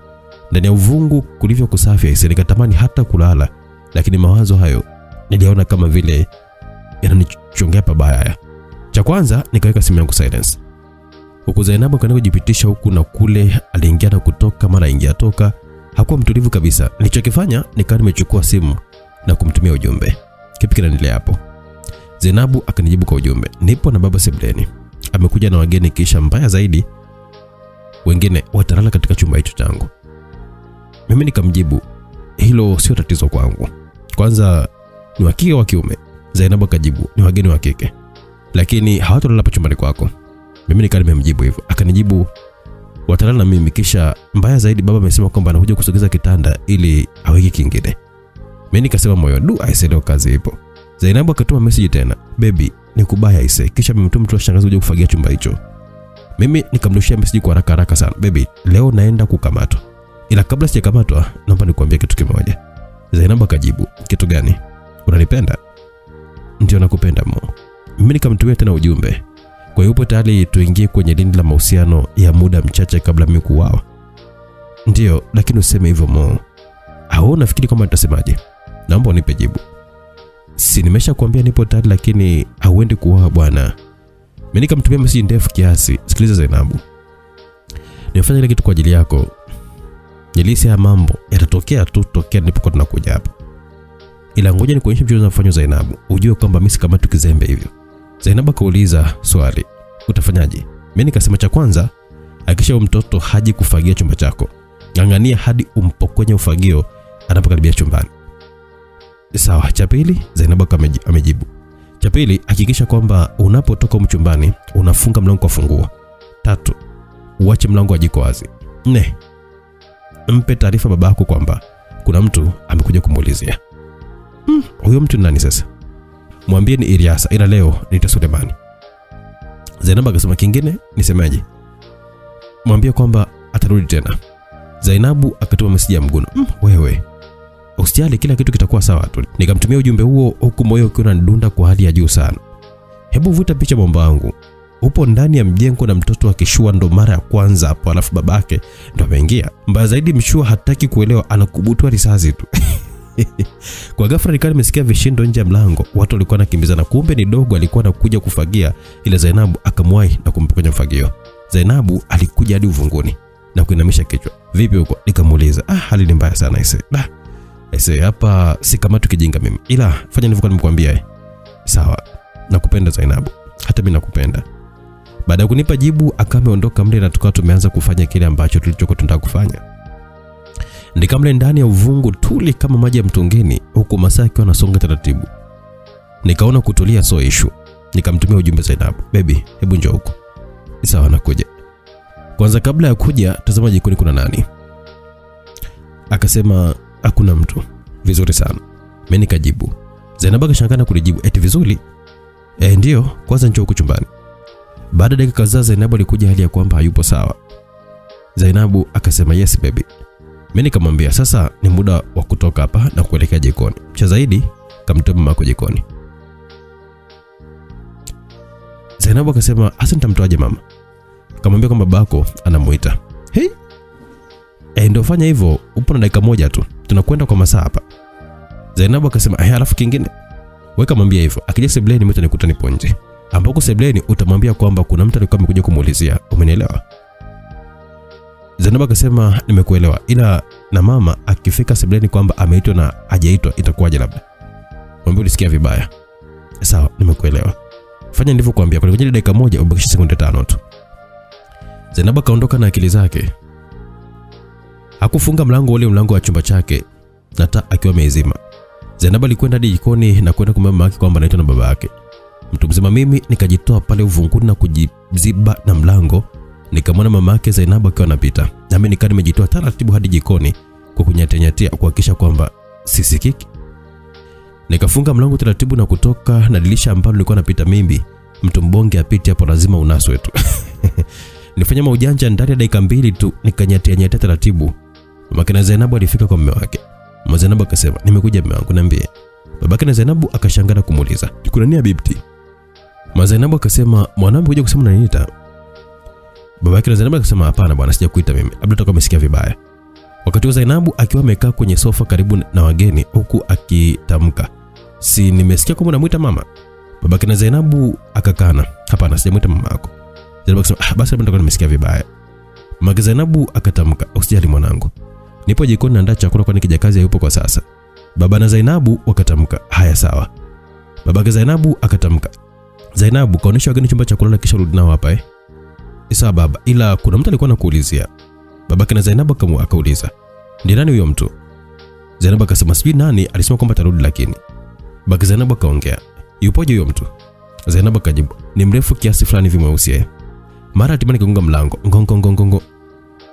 Ndani ya uvungu kulivyo kusafi aise nikatamani hata kulala. Lakini mawazo hayo niliona kama vile yananichongea pabaya. Cha kwanza nikaweka simu yangu silence. Huku Zainabu akaenda kujipitisha huku na kule, aliingia na kutoka, mara ingia toka. Hakuwa mtulivu kabisa. Nilichokifanya nikawa nimechukua simu na kumtumia ujumbe. Kipi kinaendelea hapo? Zainabu akanijibu kwa ujumbe, nipo na baba sebleni, amekuja na wageni, kisha mbaya zaidi wengine watalala katika chumba hicho changu. Mimi nikamjibu, hilo sio tatizo kwangu, kwanza ni wa kike wa kiume. Zainabu akajibu, ni wageni wa kike, lakini hawatalala hapo chumbani kwako. Mimi nikaa nimemjibu hivyo, akanijibu watalala na mimi, kisha mbaya zaidi baba amesema kwamba anakuja kusogeza kitanda ili aweke kingine. Mimi nikasema moyo, du aise, kazi ipo. Zainabu akatuma message tena, baby ni kubaya ise. kisha amemtuma mtu wa shangazi kuja kufagia chumba hicho. Mimi nikamrushia message kwa haraka haraka sana, baby leo naenda kukamatwa, ila kabla sijakamatwa naomba nikuambie kitu kimoja. Zainabu akajibu, kitu gani? Unanipenda? Ndio nakupenda mo. Mimi nikamtumia tena ujumbe, kwa hiyo upo tayari tuingie kwenye lindi la mahusiano ya muda mchache kabla mimi kuuawa? Ndio, lakini useme hivyo mo. Au nafikiri kwamba nitasemaje? Naomba unipe jibu. Si nimesha kuambia nipo tayari lakini hauendi kuoa bwana. Mimi nikamtumia message ndefu kiasi. Sikiliza Zainabu. Nimefanya ile kitu kwa ajili yako. Nilisi haya mambo yatatokea tu tokea nilipokuwa tunakuja hapa. Ila ngoja nikuonyeshe mchezo unafanywa Zainabu. Ujue kwamba mimi kama tukizembe hivyo. Zainabu akauliza swali, utafanyaje? Mimi nikasema cha kwanza, hakikisha mtoto haji kufagia chumba chako. Ng'ang'ania hadi umpokonye ufagio anapokaribia chumbani. Sawa. Cha pili, Zainabu amejibu. Cha pili, hakikisha kwamba unapotoka mchumbani unafunga mlango kwa funguo. Tatu, uache mlango wa jiko wazi. Nne, mpe taarifa babako kwamba kuna mtu amekuja kumuulizia. Hmm, huyo mtu ni nani sasa? Mwambie ni Ilyasa ila leo niita Sulemani. Zainabu akasema kingine nisemaje? Mwambie kwamba atarudi tena. Zainabu akatuma meseji ya mguno. Mm, wewe usijali, kila kitu kitakuwa sawa tu. Nikamtumia ujumbe huo huku moyo ukiwa unanidunda kwa hali ya juu sana. Hebu vuta picha mwamba wangu, upo ndani ya mjengo na mtoto akishua ndo mara ya kwanza hapo, alafu babake ndo ameingia. Mbaya zaidi, mshua hataki kuelewa, anakubutua risasi tu. Kwa ghafla nikawa nimesikia vishindo nje ya mlango, watu walikuwa wanakimbizana, kumbe ni dogo alikuwa anakuja kufagia, ila Zainabu akamwahi na kumpokonya mfagio. Zainabu alikuja hadi uvunguni na kuinamisha kichwa. Vipi huko? Nikamuuliza. Ah, hali ni mbaya sana ise. Da. Ise hapa si kama tukijinga mimi. Ila fanya nilivyokuwa nimekuambia. eh. Sawa. Nakupenda Zainabu. Hata mimi nakupenda. Baada ya kunipa jibu akameondoka ameondoka mle na tukawa tumeanza kufanya kile ambacho tulichokuwa tunataka kufanya. Nikamle ndani ya uvungu tuli kama maji ya mtungini huku masaa akiwa anasonga taratibu. Nikaona kutulia so issue. Nikamtumia ujumbe Zainabu. Baby, hebu njoo huko. Sawa nakuja. Kwanza kabla ya kuja tazama jikoni kuna nani? Akasema hakuna mtu. Vizuri sana. Mimi nikajibu. Zainab akashangaa kulijibu eti vizuri. Eh, ndio, kwanza njoo huku chumbani. Baada ya dakika kadhaa Zainabu alikuja hali ya kwamba hayupo sawa. Zainabu akasema yes baby. Mimi nikamwambia sasa ni muda wa kutoka hapa na kuelekea jikoni. Cha zaidi kamtoa mama yako jikoni. Zainabu akasema hasa nitamtoaje mama? Kamwambia kwamba babako anamuita. Hey. Eh, ndio fanya hivyo, upo na dakika moja tu. Tunakwenda kwa masaa hapa. Zainabu akasema, "Eh, alafu kingine?" Weka mwambie hivyo. Akija sebleni mimi utanikuta nipo nje. Ambako sebleni utamwambia kwamba kuna mtu alikuwa amekuja kumuulizia. Umenielewa? Zainabu akasema, "Nimekuelewa." Ila na mama akifika sebleni kwamba ameitwa na hajaitwa itakuwaje labda? Mwambie ulisikia vibaya. Sawa, nimekuelewa. Fanya nilivyokuambia. Kwa dakika moja ubakishe sekunde tano tu. Zainabu akaondoka na akili zake. Hakufunga mlango ule mlango wa chumba chake na taa akiwa mezima. Zainab alikwenda hadi jikoni na kwenda kumwambia mama kwamba anaitwa na baba yake. Mtu mzima mimi nikajitoa pale uvunguni na kujiziba na mlango, nikamwona mama yake Zainab akiwa anapita. Nami nikaa nimejitoa taratibu hadi jikoni kwa kunyatanyatia kuhakikisha kwamba sisikiki. Nikafunga mlango taratibu na kutoka na dirisha ambalo nilikuwa napita mimi. Mtu mbonge apite hapo lazima unaswe tu. Nilifanya maujanja ndani ya dakika mbili tu nikanyatia nyatia taratibu. Mamake na Zainabu alifika kwa mume wake. Mama Zainabu akasema, "Nimekuja mume wangu, niambie." Babake na Zainabu akashangaa kumuuliza, "Kuna nini bibti?" Mama Zainabu akasema, "Mwanangu kuja kusema unaniita." Babake na Zainabu akasema, "Hapana bwana, sijakuita mimi. Labda utakuwa umesikia vibaya." Wakati wa Zainabu akiwa amekaa kwenye sofa karibu na wageni huku akitamka, "Si nimesikia kwamba unamuita mama?" Babake na Zainabu akakana, "Hapana, sijamuita mama yako." Zainabu akasema, "Ah, basi labda nitakuwa nimesikia vibaya." Mama Zainabu akatamka, "Usijali mwanangu. Nipo jikoni naandaa chakula kwani kijakazi hayupo kwa sasa." Baba na Zainabu wakatamka, "Haya sawa." Babake Zainabu akatamka, "Zainabu, kaonesha wageni chumba cha kulala kisha rudi nao hapa eh." Sawa baba, ila kuna mtu alikuwa anakuulizia. Babake na Zainabu akamu akauliza, "Ni nani huyo mtu?" Zainabu akasema, "Sijui nani, alisema kwamba atarudi lakini." Babake Zainabu akaongea, "Yupoje huyo mtu?" Zainabu akajibu, "Ni mrefu kiasi fulani hivi eh." Mara hatimaye nikagonga mlango, ngongo ngongo ngongo.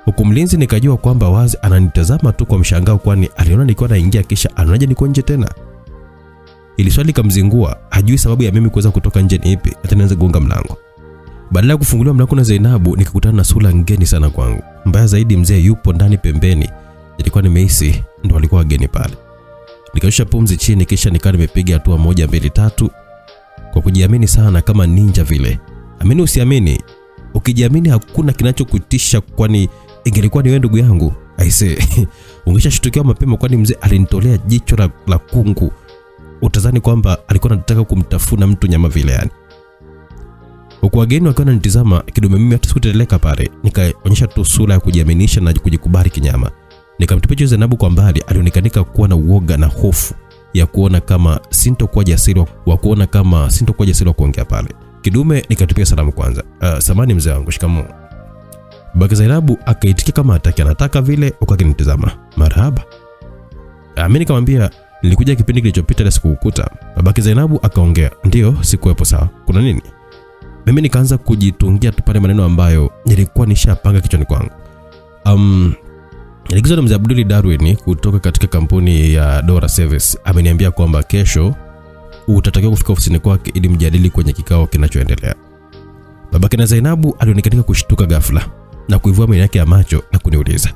Huku mlinzi nikajua kwamba wazi ananitazama tu kwa mshangao, kwani aliona nikiwa naingia kisha anaonaje niko nje tena. Ili swali likamzingua, hajui sababu ya mimi kuweza kutoka nje ni ipi, hata nianze kugonga mlango. Badala ya kufunguliwa mlango na Zainabu, nikakutana na sura ngeni sana kwangu. Mbaya zaidi, mzee yupo ndani pembeni. Nilikuwa nimehisi ndo walikuwa wageni pale. Nikashusha pumzi chini, kisha nikawa nimepiga hatua moja mbili tatu kwa kujiamini sana kama ninja vile. Amini usiamini, ukijiamini hakuna kinachokutisha, kwani ingelikuwa ni wewe ndugu yangu aise, ungeshashtukiwa mapema, kwani mzee alinitolea jicho la, la kungu. Utazani kwamba alikuwa anataka kumtafuna mtu nyama vile yani. Huku wageni wakiwa wananitizama kidume, mimi hata sikuteleka pale, nikaonyesha tu sura ya kujiaminisha na kujikubali kinyama. Nikamtupia jicho Zainabu kwa mbali, alionekanika kuwa na uoga na hofu ya kuona kama sintokuwa jasiri wa kuona kama sintokuwa jasiri wa kuongea pale. Kidume nikatupia salamu kwanza. Uh, samani mzee wangu, shikamoo. Babake Zainabu akaitikia kama ataki anataka vile, huku akinitazama. Marhaba. Mimi nikamwambia nilikuja kipindi kilichopita na sikukukuta. Babake Zainabu akaongea, ndio sikuwepo. Sawa, kuna nini? Mimi nikaanza kujitungia tu pale maneno ambayo nilikuwa nishapanga kichwani kwangu. Um, Niligizwa na mzee Darwin kutoka katika kampuni ya Dora Service ameniambia kwamba kesho utatakiwa kufika ofisini kwake ili mjadili kwenye kikao kinachoendelea. Babake na Zainabu alionekana kushtuka ghafla na kuivua meno yake ya macho na kuniuliza.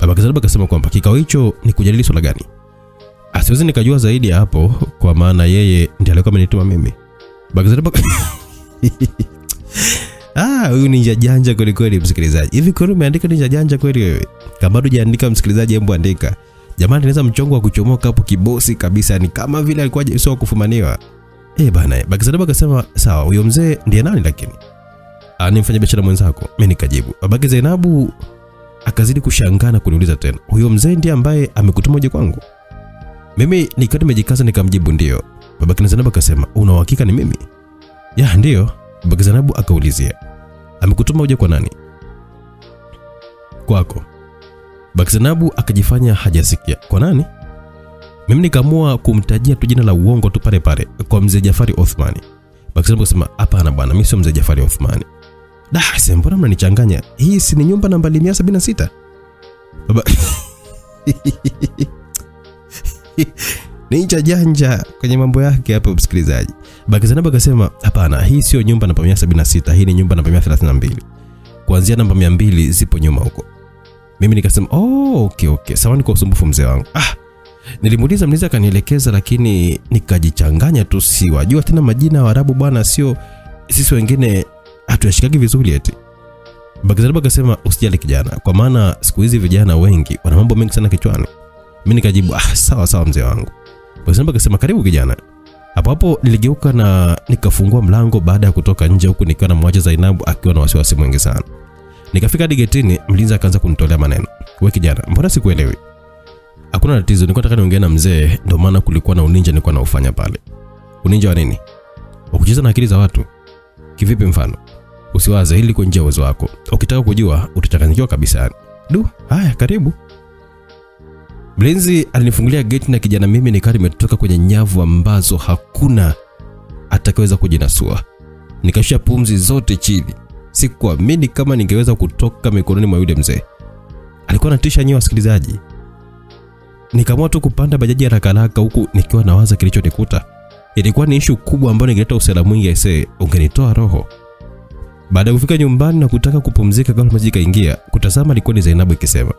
Baba Zainabu akasema kwamba kikao hicho ni kujadili swala gani? Asiwezi nikajua zaidi ya hapo kwa maana yeye ndiye alikuwa amenituma mimi. Baba Zainabu Ah, huyu ninja janja kweli kweli msikilizaji. Hivi kweli umeandika ninja janja kweli wewe? Kama bado hujaandika msikilizaji, hebu andika. Jamani, naweza mchongo wa kuchomoka hapo kibosi kabisa, ni kama vile alikuwa sio kufumaniwa. Eh bana, Bakizadaba akasema sawa, huyo mzee ndiye nani lakini? Ah, ni mfanyabiashara mwenzako. Mimi nikajibu. Babake Zainabu akazidi kushangaa na kuniuliza tena, huyo mzee ndiye ambaye amekutuma uje kwangu? Mimi nikiwa nimejikaza nikamjibu ndio. Babake Zainabu akasema, una uhakika ni mimi? Ya, ndio. Babake Zainabu akaulizia, amekutuma uje kwa nani? Kwako. Babake Zainabu akajifanya hajasikia. Kwa nani? Mimi nikaamua kumtajia tu jina la uongo tu pale pale kwa mzee Jafari Othmani. Babake Zainabu akasema, hapana bwana, mimi sio mzee Jafari Othmani. Da, sasa mbona mnanichanganya? Hii si ni nyumba namba 176? Baba Ninja janja kwenye mambo yake hapo msikilizaji. Baki Zainabu akasema hapana, hii sio nyumba namba 176, hii ni nyumba namba 132. Kuanzia namba 200 zipo nyuma huko. Mimi nikasema oh, okay okay, samahani kwa usumbufu mzee wangu. Ah, nilimuuliza mlinzi akanielekeza, lakini nikajichanganya tu, si wajua tena majina ya Waarabu bwana, sio sisi wengine hatuyashikagi vizuri eti. Bakizaribu akasema usijali kijana, kwa maana siku hizi vijana wengi wana mambo mengi sana kichwani. Mimi nikajibu ah, sawa sawa mzee wangu. Bakizaribu akasema karibu kijana. Hapo hapo niligeuka na nikafungua mlango baada ya kutoka nje huku nikiwa na mwacha Zainabu akiwa na wasiwasi mwingi sana. Nikafika hadi getini, mlinzi akaanza kunitolea maneno. Wewe kijana, mbona sikuelewi? Hakuna tatizo, nilikuwa nataka niongee na mzee, ndio maana kulikuwa na uninja nilikuwa naufanya pale. Uninja wa nini? Wa kucheza na akili za watu. Kivipi mfano? Usiwaze hili liko nje ya uwezo wako. Ukitaka kujua utachanganyikiwa kabisa. Du, haya karibu. Mlinzi alinifungulia geti na kijana mimi nikawa nimetoka kwenye nyavu ambazo hakuna atakayeweza kujinasua. Nikashusha pumzi zote chini. Sikuamini kama ningeweza kutoka mikononi mwa yule mzee. Alikuwa anatisha nyewe wasikilizaji. Nikaamua tu kupanda bajaji haraka haraka huku nikiwa nawaza kilichonikuta. Ilikuwa ni ishu kubwa ambayo ningeleta usalama mwingi aisee, ungenitoa roho. Baada ya kufika nyumbani na kutaka kupumzika kabla maji kaingia, kutazama alikuwa ni Zainabu ikisema,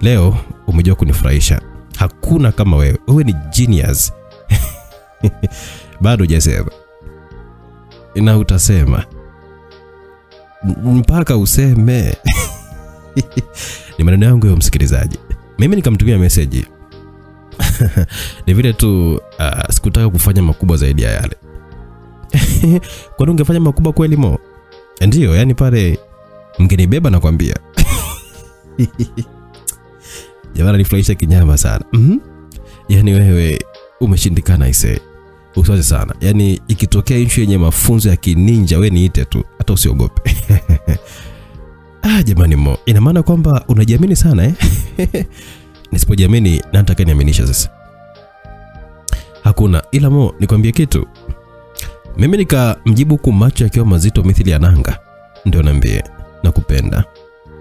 "Leo umejua kunifurahisha. Hakuna kama wewe. Wewe ni genius." Bado hujasema. Na utasema mpaka useme. ni maneno yangu ya msikilizaji. Mimi nikamtumia meseji. ni vile tu uh, sikutaka kufanya makubwa zaidi ya yale. Kwani ungefanya makubwa kweli mo? Ndiyo, yani pale mkinibeba nakwambia. Jamaa nifurahisha kinyama sana. Mhm. yani wewe umeshindikana ise. Usiwaze sana. Yaani ikitokea nchi yenye mafunzo ya kininja we niite tu, hata usiogope. ah, jamani mo, ina maana kwamba unajiamini sana eh? Nisipojiamini nataka niaminisha sasa. Hakuna, ila mo, nikwambie kitu. Mimi nikamjibu huku macho yakiwa mazito mithili ya nanga. Ndio niambie, nakupenda.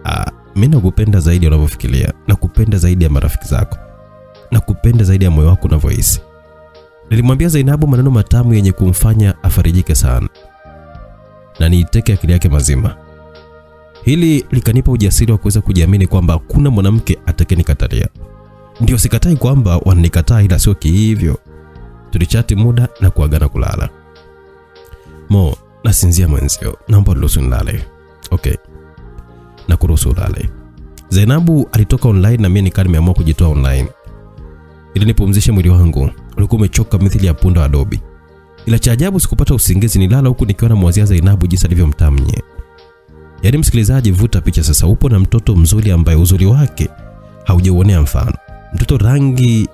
Ah, mimi nakupenda zaidi unavyofikiria. Nakupenda zaidi ya marafiki zako. Nakupenda zaidi ya moyo wako unavyohisi. Nilimwambia Zainabu maneno matamu yenye kumfanya afarijike sana na niiteke akili yake mazima. Hili likanipa ujasiri wa kuweza kujiamini kwamba hakuna mwanamke atakayenikatalia. Ndio sikatai kwamba wananikataa, ila sio kihivyo. Tulichati muda na kuagana kulala. Mo, nasinzia mwenzio, naomba ruhusu nilale. Okay, na kuruhusu ulale. Zainabu alitoka online na mimi nikaa nimeamua kujitoa online ili nipumzishe mwili wangu ulikuwa umechoka mithili ya punda wa dobi. Ila cha ajabu sikupata usingizi, nilala huku nikiwa namwazia Zainabu jinsi alivyomtamnye. Yaani msikilizaji, vuta picha sasa, upo na mtoto mzuri ambaye uzuri wake haujauonea mfano, mtoto rangi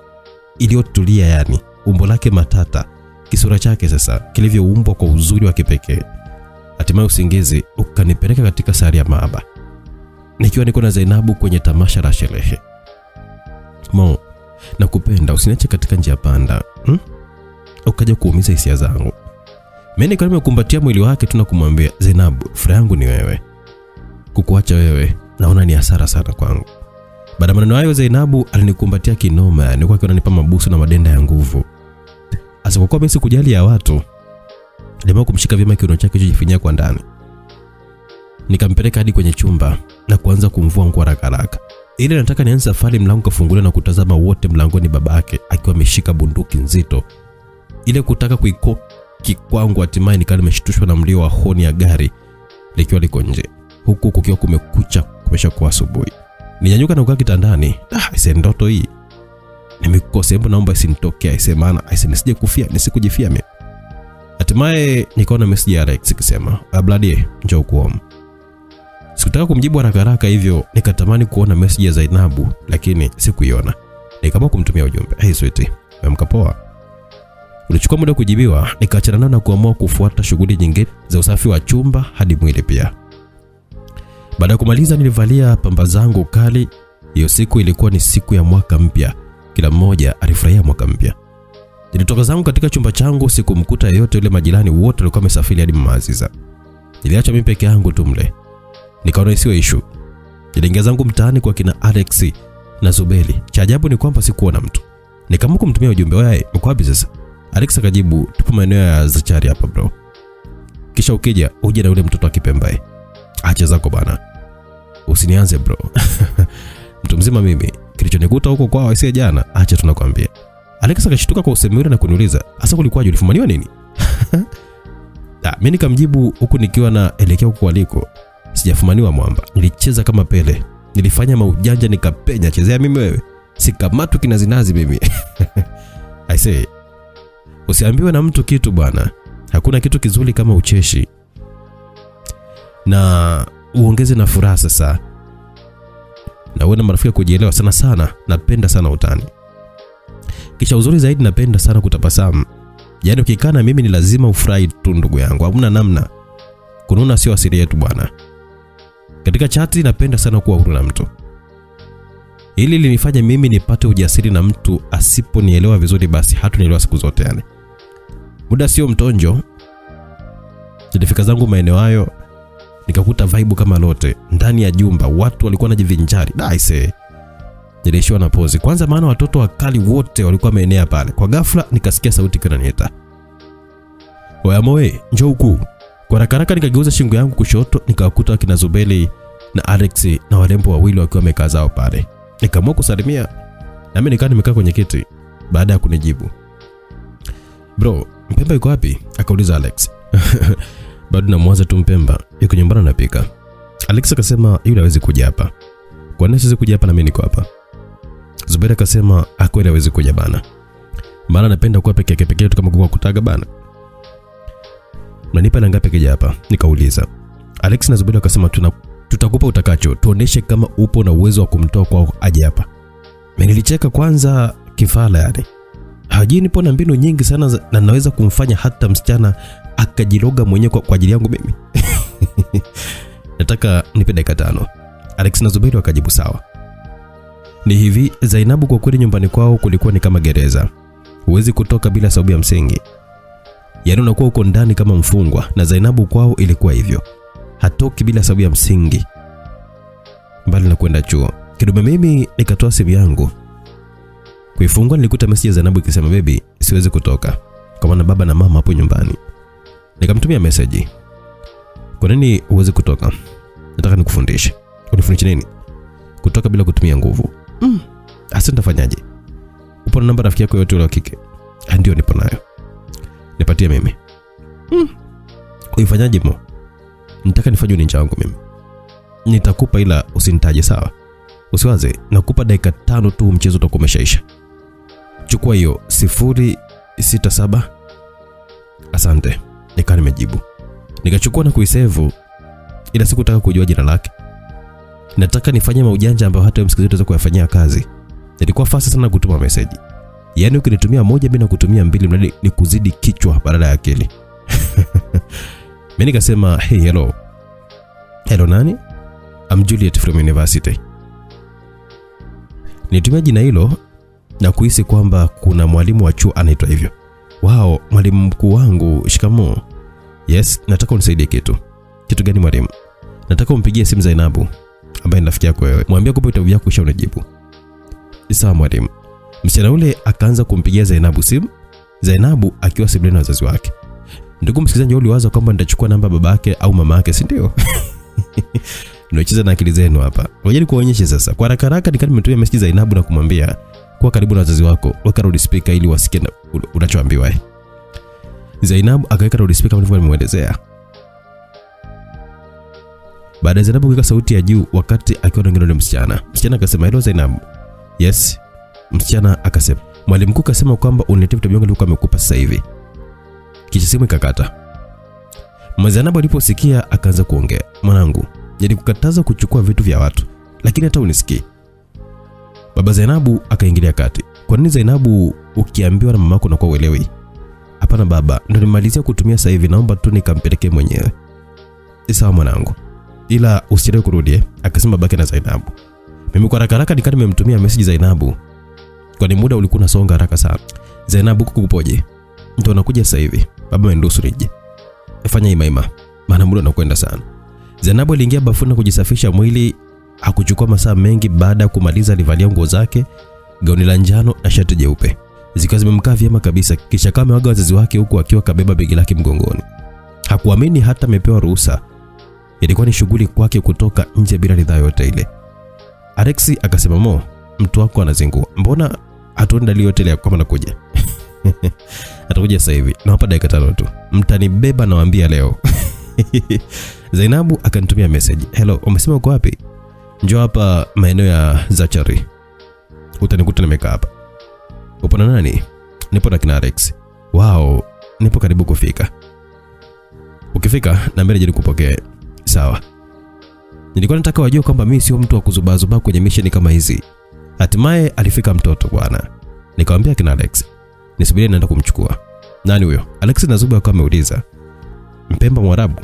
iliyotulia, yani umbo lake matata, kisura chake sasa kilivyoumbwa kwa uzuri wa kipekee. Hatimaye usingizi ukanipeleka katika sari ya maaba, nikiwa niko na Zainabu kwenye tamasha la sherehe. Mo, nakupenda, usiniache katika njia panda hmm? Ukaja kuumiza hisia zangu. Mimi nikawa nimekumbatia mwili wake tu na kumwambia Zainabu, furaha yangu ni wewe. Kukuacha wewe naona ni hasara sana kwangu. Baada maneno hayo, Zainabu alinikumbatia kinoma, nilikuwa akiwa ananipa mabusu na madenda ya nguvu. Asipokuwa mimi sikujali ya watu, aliamua kumshika vyema kiuno chake kilichojifinyia kwa ndani. Nikampeleka hadi kwenye chumba na kuanza kumvua nguo haraka haraka. Ili nataka nianze safari, mlango kafunguliwa na kutazama wote mlangoni, babake akiwa ameshika bunduki nzito, ile kutaka kuikoki kwangu. Hatimaye nikawa nimeshtushwa na mlio wa honi ya gari likiwa liko nje, huku kukiwa kumekucha, kumeshakuwa asubuhi. Ninyanyuka na kukaa kitandani. Ah, ndoto hii nimekosa, hebu naomba isinitokea ise, maana ise nisije kufia, nisikujifia mimi. Hatimaye nikaona message ya Alex ikisema, "Abladie, njoo kuom." Sikutaka kumjibu haraka haraka, hivyo nikatamani kuona message ya Zainabu, lakini sikuiona. Nikaamua kumtumia ujumbe, "Hey sweetie, umeamka poa?" Ulichukua muda kujibiwa, nikaachana nao na kuamua kufuata shughuli nyingine za usafi wa chumba hadi mwili pia. Baada ya kumaliza, nilivalia pamba zangu kali. Hiyo siku ilikuwa ni siku ya mwaka mpya, kila mmoja alifurahia mwaka mpya. Nilitoka zangu katika chumba changu, sikumkuta yeyote yule, majirani wote walikuwa wamesafiri hadi Mama Aziza. Niliacha mimi peke yangu tu mle, nikaona isiwe issue. Niliingia zangu mtaani kwa kina Alex na Zubeli. Cha ajabu ni kwamba sikuona mtu. Nikaamua kumtumia ujumbe, wewe uko wapi sasa? Alex akajibu, tupo maeneo ya Zachari hapa bro. Kisha ukija uje na yule mtoto wa kipembae. Acha zako bana. Usinianze bro. Mtu mzima mimi. Kilichonikuta huko kwao isiye jana, acha tunakwambia. Alex akashtuka kwa usemi ule na kuniuliza, "Asa kulikuwaje ulifumaniwa nini?" Ah, mimi nikamjibu huku nikiwa na elekea huko aliko. Sijafumaniwa mwamba. Nilicheza kama Pele. Nilifanya maujanja nikapenya. Chezea mimi wewe. sikamatu kinazinazi mimi. I say, usiambiwe na mtu kitu bwana. Hakuna kitu kizuri kama ucheshi, na uongeze na furaha sasa, na uwe na marafiki kujielewa sana sana. Napenda sana utani, kisha uzuri zaidi, napenda sana kutabasamu. Yaani ukikaa na mimi ni lazima ufurahi tu, ndugu yangu, hamna namna. Kununa sio asili yetu bwana. Katika chati napenda sana kuwa huru na mtu. Hili linifanya mimi nipate ujasiri, na mtu asiponielewa vizuri, basi hatunielewa siku zote yani. Muda sio mtonjo. Nilifika zangu maeneo hayo nikakuta vibe kama lote ndani ya jumba, watu walikuwa wanajivinjari. Daise, nilishiwa na pozi kwanza, maana watoto wakali wote walikuwa wameenea pale. Kwa ghafla nikasikia sauti kinaniita, oyamoe, njoo huku. Kwa haraka nikageuza shingo yangu kushoto, nikawakuta wakina Zubeli na Alex na warembo wawili wakiwa wamekaa zao pale. Nikaamua kusalimia, nami nikaa nimekaa kwenye kiti. Baada ya kunijibu Bro, Mpemba yuko wapi? Akauliza Alex. Bado namwaza tu Mpemba, yuko nyumbani anapika. Alex akasema yule hawezi kuja hapa. Kwa nini siwezi kuja hapa na mimi niko hapa? Zuberi akasema akweli hawezi kuja bana. Maana napenda kuwa peke yake peke yetu kama kwa kutaga bana. Mnanipa na ngapi kija hapa? Nikauliza. Alex na zubeda akasema tuna tutakupa utakacho, tuoneshe kama upo na uwezo wa kumtoa kwao aje hapa. Nilicheka kwanza kifala yani. Hajini pona mbinu nyingi sana na naweza kumfanya hata msichana akajiloga mwenye kwa, kwa ajili yangu mimi. Nataka nipe dakika tano. Alex na Zuberi wakajibu sawa. Ni hivi, Zainabu kwa kweli nyumbani kwao kulikuwa ni kama gereza. Huwezi kutoka bila sababu ya msingi. Yaani unakuwa uko ndani kama mfungwa na Zainabu kwao ilikuwa hivyo. Hatoki bila sababu ya msingi. Mbali na kwenda chuo. Kidume mimi nikatoa simu yangu Kuifungua nilikuta message ya Zainabu ikisema baby, siwezi kutoka kwa maana baba na mama hapo nyumbani. Nikamtumia message. Kwa nini huwezi kutoka? Nataka nikufundishe. Unifundishe nini? Kutoka bila kutumia nguvu. Mm. Asa nitafanyaje? Upo na namba rafiki yako yote wa kike? "Ah, Ndio nipo nayo. Nipatie mimi. Mm. Uifanyaje mo? Nitaka nifanye uninja wangu mimi. Nitakupa ila usinitaje sawa? Usiwaze, nakupa dakika tano tu mchezo utakuwa umeshaisha. Chukua hiyo 067. Asante. Nikaa nimejibu. Nikachukua na kuisevu ila sikutaka kujua jina lake. Nataka nifanye maujanja ambayo hata msikilizaji utaweza kuyafanyia kazi. Nilikuwa fasi sana kutuma meseji. Yaani ukinitumia moja mimi nakutumia mbili mradi ni kuzidi kichwa badala ya akili. Mimi nikasema, "Hey, hello." Hello nani? I'm Juliet from university. Nitumia jina hilo na kuhisi kwamba kuna mwalimu wa chuo anaitwa hivyo. Wao, mwalimu mkuu wangu, shikamoo. Yes, nataka unisaidie kitu. Kitu gani mwalimu? Nataka umpigie simu Zainabu ambaye ni rafiki yako wewe. Mwambie kwamba vitabu vyako kisha unijibu. Sawa mwalimu. Msichana ule akaanza kumpigia Zainabu simu, Zainabu akiwa sebuleni na wazazi wake. Ndugu msikilizaji, wewe uliwaza kwamba nitachukua namba babake au mama yake, si ndio? Unacheza na akili zenu hapa. Ngoja nikuonyeshe sasa. Kwa haraka haraka nikani nimetumia message Zainabu na kumwambia kuwa karibu na wazazi wako, weka loud speaker ili wasikie unachoambiwa. Zainab akaweka loud speaker kama nilivyo nimemuelezea. Baada ya Zainab kuweka sauti ya juu wakati akiwa anaongea na msichana. Msichana akasema, "Hello Zainab." "Yes." Msichana akasema, "Mwalimu mkuu kasema kwamba uniletee vitabu vyangu nilikuwa amekupa sasa hivi." Kisha simu ikakata. Mazanabu aliposikia akaanza kuongea, "Mwanangu, nilikukataza kuchukua vitu vya watu, lakini hata unisikii." Baba Zainabu akaingilia kati. "Kwa nini Zainabu ukiambiwa na mamako unakuwa uelewi?" "Hapana baba, ndo nimalizia kutumia sasa hivi, naomba tu nikampelekee mwenyewe." "Sawa mwanangu." Ila usichelewe kurudi, eh?" akasema babake na Zainabu. Mimi kwa haraka haraka nikaa nimemtumia message Zainabu. Kwani muda ulikuwa unasonga haraka sana. Zainabu kukupoje? kupoje? Ndio nakuja sasa hivi. Baba ameniruhusu nije. Fanya ima ima. Maana muda unakwenda sana. Zainabu aliingia bafuni kujisafisha mwili. Hakuchukua masaa mengi baada ya kumaliza alivalia nguo zake, gauni la njano na shati jeupe. zikiwa zimemkaa vyema kabisa, kisha kama amewaga wazazi wake huku akiwa kabeba begi lake mgongoni. Hakuamini hata amepewa ruhusa. Ilikuwa ni shughuli kwake kutoka nje bila ridhaa yote ile. Alex akasema, Mo, mtu wako anazingua, mbona hatuoni dalili yote ile ya kwamba nakuja? Atakuja sasa hivi, nawapa dakika tano tu, mtanibeba nawaambia leo. Zainabu akanitumia message, hello, umesema uko wapi? Njoo hapa maeneo ya Zachary, utanikuta nimekaa hapa. Upo na nani? Nipo na kina Alex. Wow, nipo karibu kufika. Ukifika naambia nije nikupokee. Sawa. Nilikuwa nataka wajue kwamba mimi sio mtu wa kuzubazuba kwenye misheni kama hizi. Hatimaye alifika mtoto bwana. Nikamwambia kina Alex, nisubiri naenda kumchukua. Nani huyo? Alex na Zuba akawa ameuliza. Mpemba Mwarabu.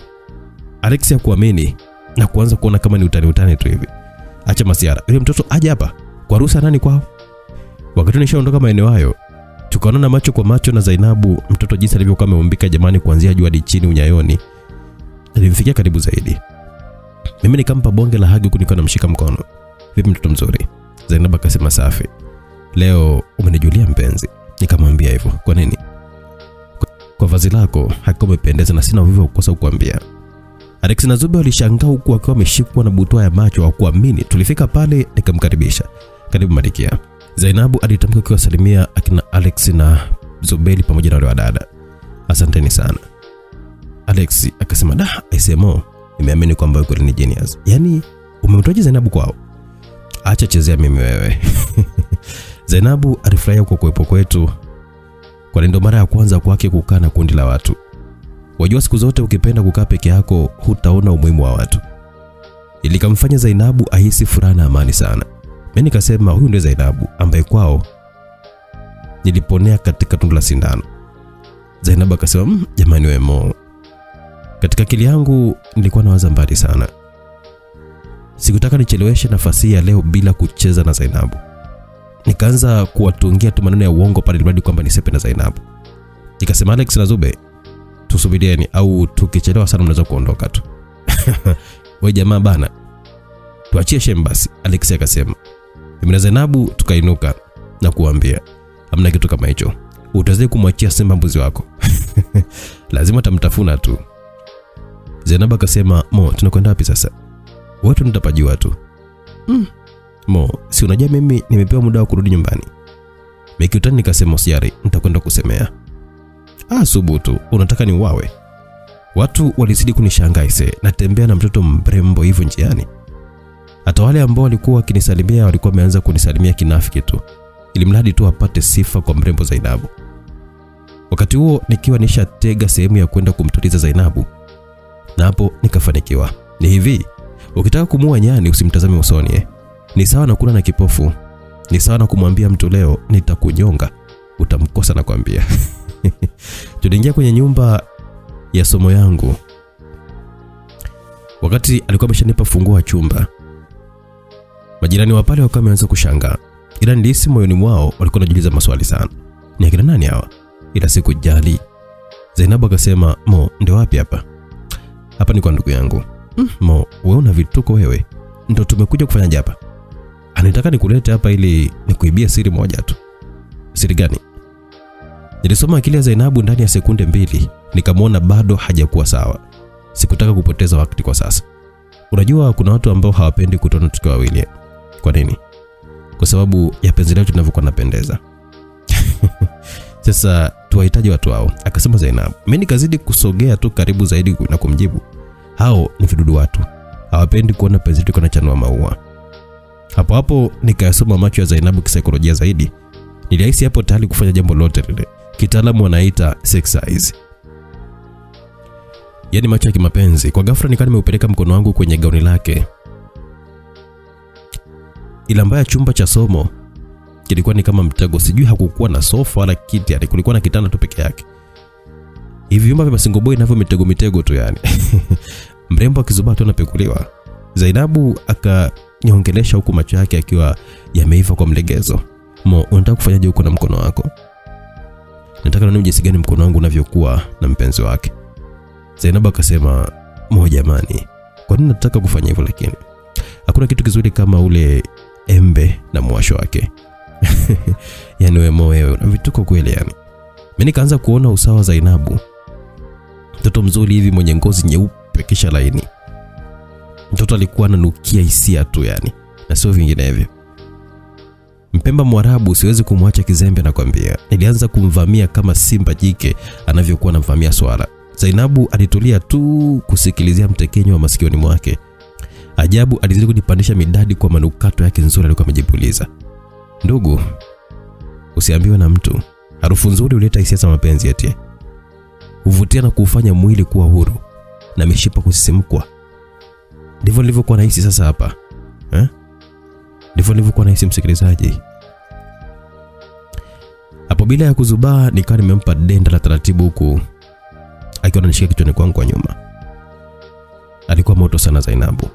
Alex hakuamini na kuanza kuona kama ni utani utani tu hivi. Acha masiara. Yule mtoto aje hapa. Kwa ruhusa nani kwao? Wakati nishaondoka maeneo hayo, tukaonana macho kwa macho na Zainabu, mtoto jinsi alivyokuwa ameumbika jamani, kuanzia juu hadi chini unyayoni. Nilimfikia karibu zaidi. Mimi nikampa bonge la hagi huku nikiwa namshika mkono. Vipi mtoto mzuri? Zainabu akasema safi. Leo umenijulia mpenzi. Nikamwambia hivyo. Kwa nini? Kwa, vazi lako hakika umependeza na sina uvivu kukosa kukuambia. Alex na Zube walishangaa huku wakiwa wameshikwa na butwa ya macho wa kuamini. Tulifika pale nikamkaribisha. Karibu Malikia. Zainabu alitamka akiwasalimia akina Alex na Zubeli pamoja na wale wadada. Asanteni sana. Alex akasema da, SMO nimeamini kwamba kweli ni genius. Yaani umemtoaje Zainabu kwao? Acha chezea mimi wewe. Zainabu alifurahia kwa kuwepo kwetu, kwani ndo mara ya kwanza kwake kukaa na kundi la watu. Wajua siku zote ukipenda kukaa peke yako hutaona umuhimu wa watu. Ilikamfanya Zainabu ahisi furaha na amani sana. Mimi nikasema huyu ndiye Zainabu ambaye kwao niliponea katika tundu la sindano. Zainabu akasema mmm, jamani wewe Mo. Katika akili yangu nilikuwa nawaza mbali sana. Sikutaka nicheleweshe nafasi ya leo bila kucheza na Zainabu. Nikaanza kuwatungia tu maneno ya uongo pale ilimradi kwamba nisepe na Zainabu. Nikasema Alex na Zube, tusubirieni au tukichelewa sana mnaweza kuondoka tu. We jamaa bana, tuachie shem basi, Alex akasema. Mimi na Zainabu tukainuka na kuambia hamna kitu kama hicho, utazidi kumwachia Simba mbuzi wako lazima tamtafuna tu. Zainabu akasema, Mo, tunakwenda wapi sasa? Watu nitapajua tu. Mm. Mo, si unajua mimi nimepewa muda wa kurudi nyumbani. Mekiutani nikasema usiari, nitakwenda kusemea. Ah, subutu, unataka ni wawe Watu walizidi kunishangaa ise, natembea na mtoto mrembo hivyo njiani. Hata wale ambao walikuwa wakinisalimia walikuwa wameanza kunisalimia kinafiki tu, ili mradi tu apate sifa kwa mrembo Zainabu. Wakati huo nikiwa nishatega sehemu ya kwenda kumtuliza Zainabu, na hapo nikafanikiwa. Ni hivi, ukitaka kumua nyani usimtazame usoni eh. Ni sawa na kula na kipofu, ni sawa na kumwambia mtu leo nitakunyonga, utamkosa na kwambia. Tuliingia kwenye nyumba ya somo yangu. Wakati alikuwa ameshanipa funguo wa chumba, majirani wa pale wakawa wameanza kushangaa, ila nilihisi moyoni mwao walikuwa wanajiuliza maswali sana, ni akina nani hawa? Ila sikujali. Zainabu akasema, Mo, ndio wapi hapa? Hapa ni kwa ndugu yangu. Mm, Mo, wewe una vituko wewe, ndo tumekuja kufanya hapa? Anataka nikulete hapa ili nikuibia siri moja tu. Siri gani? Nilisoma akili ya Zainabu ndani ya sekunde mbili, nikamwona bado hajakuwa sawa. Sikutaka kupoteza wakati kwa sasa. Unajua kuna watu ambao hawapendi kutona tukiwa wawili. Kwa nini? Kwa sababu ya penzi letu linavyokuwa napendeza. Sasa tuwahitaji watu hao, akasema Zainabu. Mimi nikazidi kusogea tu karibu zaidi na kumjibu. Hao ni vidudu watu. Hawapendi kuona penzi letu linachanua maua. Hapo hapo nikayasoma macho ya Zainabu kisaikolojia zaidi. Nilihisi hapo tayari kufanya jambo lote lile. Kitaalamu wanaita sex eyes. Yaani macho ya kimapenzi. Kwa ghafla nikawa nimeupeleka mkono wangu kwenye gauni lake. Ila mbaya chumba cha somo kilikuwa ni kama mtego. Sijui hakukuwa na sofa wala kiti, yani kulikuwa na kitanda tu peke yake. Hivi vyumba vya single boy navyo mitego mitego tu yani. Mrembo akizubaa tu anapekuliwa. Zainabu akanyongelesha huku macho yake akiwa yameiva kwa mlegezo. Mo, unataka kufanyaje huko na mkono wako? Nataka nione jinsi gani mkono wangu unavyokuwa na mpenzi wake. Zainabu akasema, Mo jamani, kwa nini nataka kufanya hivyo lakini? Hakuna kitu kizuri kama ule embe na mwasho wake. yani mo wewe una vituko kweli yani. Mimi nikaanza kuona usawa wa Zainabu, mtoto mzuri hivi mwenye ngozi nyeupe kisha laini. Mtoto alikuwa ananukia hisia tu yani, na sio vinginevyo. Mpemba Mwarabu siwezi kumwacha kizembe, nakwambia. Nilianza kumvamia kama simba jike anavyokuwa anamvamia swala. Zainabu alitulia tu kusikilizia mtekenyo wa masikioni mwake. Ajabu, alizidi kunipandisha midadi kwa manukato yake nzuri alikuwa amejipuliza. Ndugu, usiambiwe na mtu, harufu nzuri huleta hisia za mapenzi eti. Huvutia na kuufanya mwili kuwa huru na mishipa kusisimkwa. Ndivyo nilivyokuwa nahisi sasa hapa eh? Ndivyo nilivyokuwa nahisi msikilizaji. Hapo bila ya kuzubaa, nikawa nimempa denda la taratibu, huku akiwa ananishika kichwani kwangu kwa nyuma. Alikuwa moto sana Zainabu.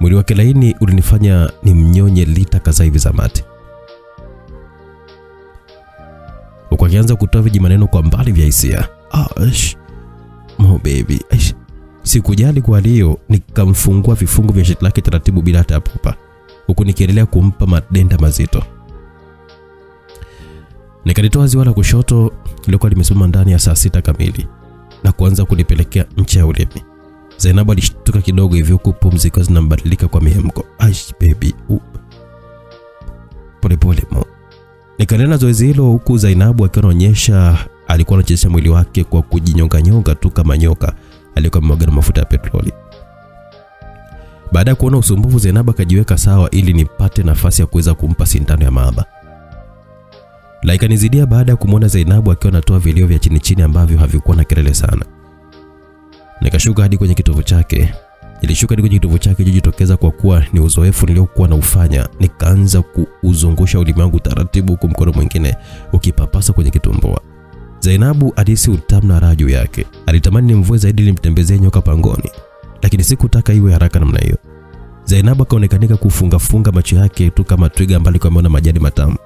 Mwili wake laini ulinifanya nimnyonye lita kadhaa hivi za mate, huku akianza kutoa viji maneno kwa mbali vya hisia. Mo baby, ash. Sikujali kwa leo, nikamfungua vifungo vya shati lake taratibu bila hata pupa, huku nikiendelea kumpa madenda mazito. Nikalitoa ziwa la kushoto lilikuwa limesimama ndani ya saa sita kamili na kuanza kunipelekea ncha ya ulimi. Zainabu alishtuka kidogo hivyo huku pumzi zikiwa zinambadilika kwa mihemko. Aish baby. Polepole mo. Nikaendelea na zoezi hilo huku Zainabu akiwa anaonyesha alikuwa anachezesha mwili wake kwa kujinyonganyonga tu kama nyoka aliyekuwa amemwaga mafuta ya petroli. Baada ya kuona usumbufu, Zainab akajiweka sawa ili nipate nafasi ya kuweza kumpa sindano ya mahaba. La ikanizidia baada ya kumwona Zainabu akiwa anatoa vilio vya chini chini ambavyo havikuwa na kelele sana. Nikashuka hadi kwenye kitovu chake. Nilishuka hadi kwenye kitovu chake jijitokeza kwa kuwa ni uzoefu niliokuwa na ufanya. Nikaanza kuuzungusha ulimi wangu taratibu, huku mkono mwingine ukipapasa kwenye kitumbua. Zainabu alihisi utamu na raha juu yake. Alitamani nimvue zaidi nimtembezee nyoka pangoni, lakini sikutaka iwe haraka namna hiyo. Zainabu akaonekanika kufungafunga macho yake tu kama twiga ambaye alikuwa ameona majani matamu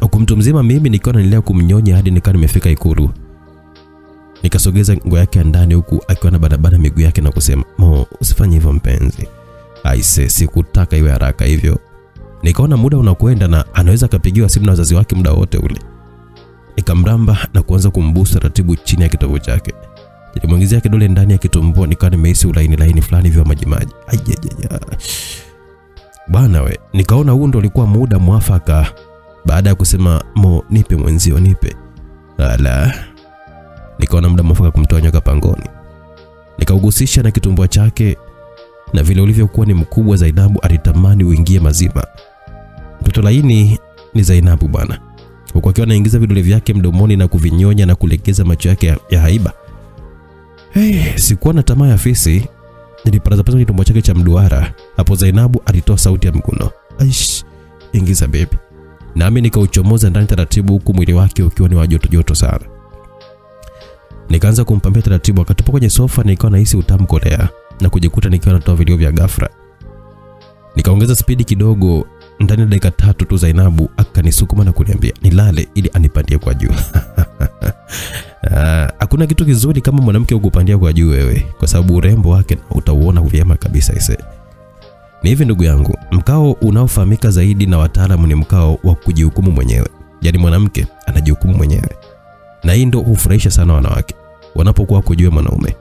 huku mtu mzima mimi nikiwa naendelea kumnyonya hadi nikawa nimefika Ikulu. Nikasogeza nguo yake ya ndani huku akiwa na barabara miguu yake na kusema, Mo, usifanye hivyo mpenzi. Aise, sikutaka iwe haraka hivyo. Nikaona muda unakwenda na anaweza akapigiwa simu na wazazi wake muda wote ule. Nikamramba na kuanza kumbusu taratibu chini ya kitovu chake. Nilimwingizia kidole ndani ya kitumbua, nikawa nimehisi ulaini laini fulani hivyo majimaji. Ajajaja. Bwana we, nikaona huu ndo ulikuwa muda mwafaka baada ya kusema Mo, nipe mwenzio, nipe. Ala, nikaona muda mwafaka kumtoa nyoka pangoni. Nikaugusisha na kitumbua chake, na vile ulivyokuwa ni mkubwa, Zainabu alitamani uingie mazima. Mtoto laini ni Zainabu bwana, huku akiwa anaingiza vidole vyake mdomoni na kuvinyonya na kulegeza macho yake ya, ya haiba. Hey, sikuwa na tamaa ya fisi, niliparazapaza kitumbo chake cha mduara. Hapo Zainabu alitoa sauti ya mguno, aish, ingiza bebi nami nikauchomoza ndani taratibu, huku mwili wake ukiwa ni wa joto joto sana. Nikaanza kumpambia taratibu, akatupa kwenye sofa, nikawa nahisi utamu kolea na kujikuta nikiwa natoa vilio vya ghafla. Nikaongeza spidi kidogo. Ndani ya dakika tatu tu Zainabu akanisukuma na kuniambia nilale ili anipandie kwa juu. Hakuna kitu kizuri kama mwanamke ukupandia kwa juu wewe, kwa sababu urembo wake utauona vyema kabisa ise. Ni hivi ndugu yangu, mkao unaofahamika zaidi na wataalamu ni mkao wa kujihukumu mwenyewe, yaani mwanamke anajihukumu mwenyewe, na hii ndio hufurahisha sana wanawake wanapokuwa kujua mwanaume,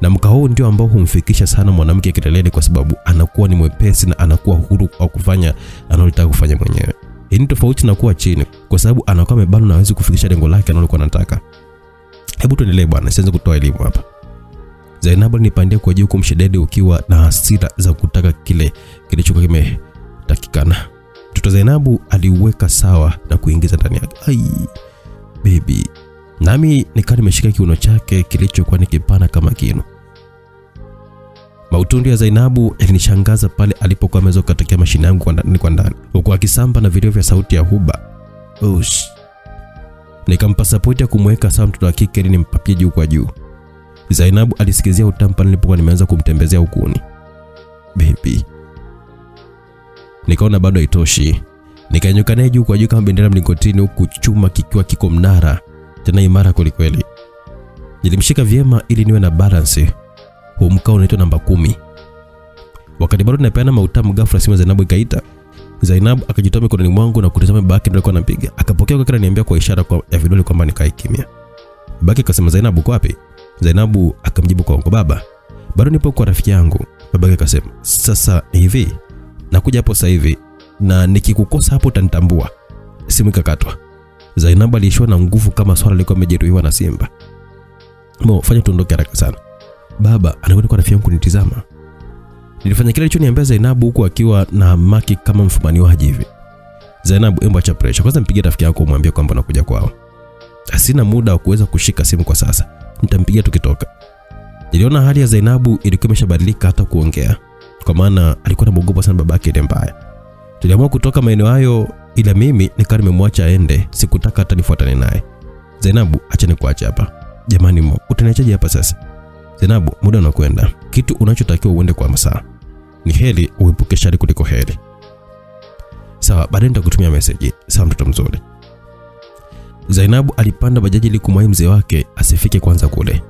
na mkao huu ndio ambao humfikisha sana mwanamke kileleni, kwa sababu anakuwa ni mwepesi na anakuwa huru wa kufanya analotaka kufanya mwenyewe. Hii ni tofauti na kuwa chini, kwa sababu anakuwa amebanwa na hawezi kufikisha lengo lake analokuwa anataka. Hebu tuendelee bwana, sianze kutoa elimu hapa. Zainabu alinipandia kwa juu kumshededi ukiwa na hasira za kutaka kile kilichokuwa kimetakikana. Mtoto Zainabu aliweka sawa na kuingiza ndani yake. Ai baby, nami nikawa nimeshika kiuno chake kilichokuwa ni kipana kama kinu. Mautundu ya Zainabu yalinishangaza pale alipokuwa ameweza kukatokea mashine yangu kwa ndani kwa ndani, huku akisamba na vilio vya sauti ya huba. Ush. Nikampa sapoti ya kumweka sawa mtoto wa kike ili nimpapie juu kwa juu. Zainabu alisikizia utamu pale nilipokuwa nimeanza kumtembezea ukuni. Baby. Nikaona bado haitoshi. Nikanyuka naye juu kwa juu kama bendera mlingotini huku chuma kikiwa kiko mnara tena imara kwelikweli. Nilimshika vyema ili niwe na balance. Huu mkao unaitwa namba kumi. Wakati bado napeana mautamu, ghafla simu Zainabu ikaita. Zainabu akajitoa mikononi mwangu na kutazama babake ndio alikuwa anampiga. Akapokea kwa kile niambia kwa ishara kwa ya vidole kwamba nikae kimya. Babake akasema Zainabu uko wapi? Zainabu akamjibu kwa ngo baba, bado nipo kwa rafiki yangu. Babake akasema sasa hivi, nakuja hapo sasa hivi na nikikukosa hapo utanitambua. Simu ikakatwa. Zainabu aliishiwa na nguvu kama swala alikuwa amejeruhiwa na simba. Mo, fanya tuondoke haraka sana. Baba anakwenda kwa rafiki yangu kunitizama. Nilifanya kile alichoniambia Zainabu huku akiwa na maki kama mfumaniwaji hivi. Zainabu, embo acha pressure. Kwanza mpigie rafiki yako umwambie kwamba nakuja kwao. Sina muda wa kuweza kushika simu kwa sasa. Nitampigia tukitoka. Niliona hali ya Zainabu ilikuwa imeshabadilika hata kuongea. Kwa maana alikuwa na anamuogopa sana babake ile mbaya. Tuliamua kutoka maeneo hayo ila mimi nikawa nimemwacha aende, sikutaka hata nifuatane naye. Zainabu, acha nikuache hapa. Jamani Mo, utaniachaje hapa sasa? Zainabu, muda unakwenda. Kitu unachotakiwa uende kwa masaa. Ni heri uepuke shari kuliko heri. Sawa, baadaye nitakutumia message. Sawa mtoto mzuri. Zainabu alipanda bajaji ili kumwahi mzee wake asifike kwanza kule.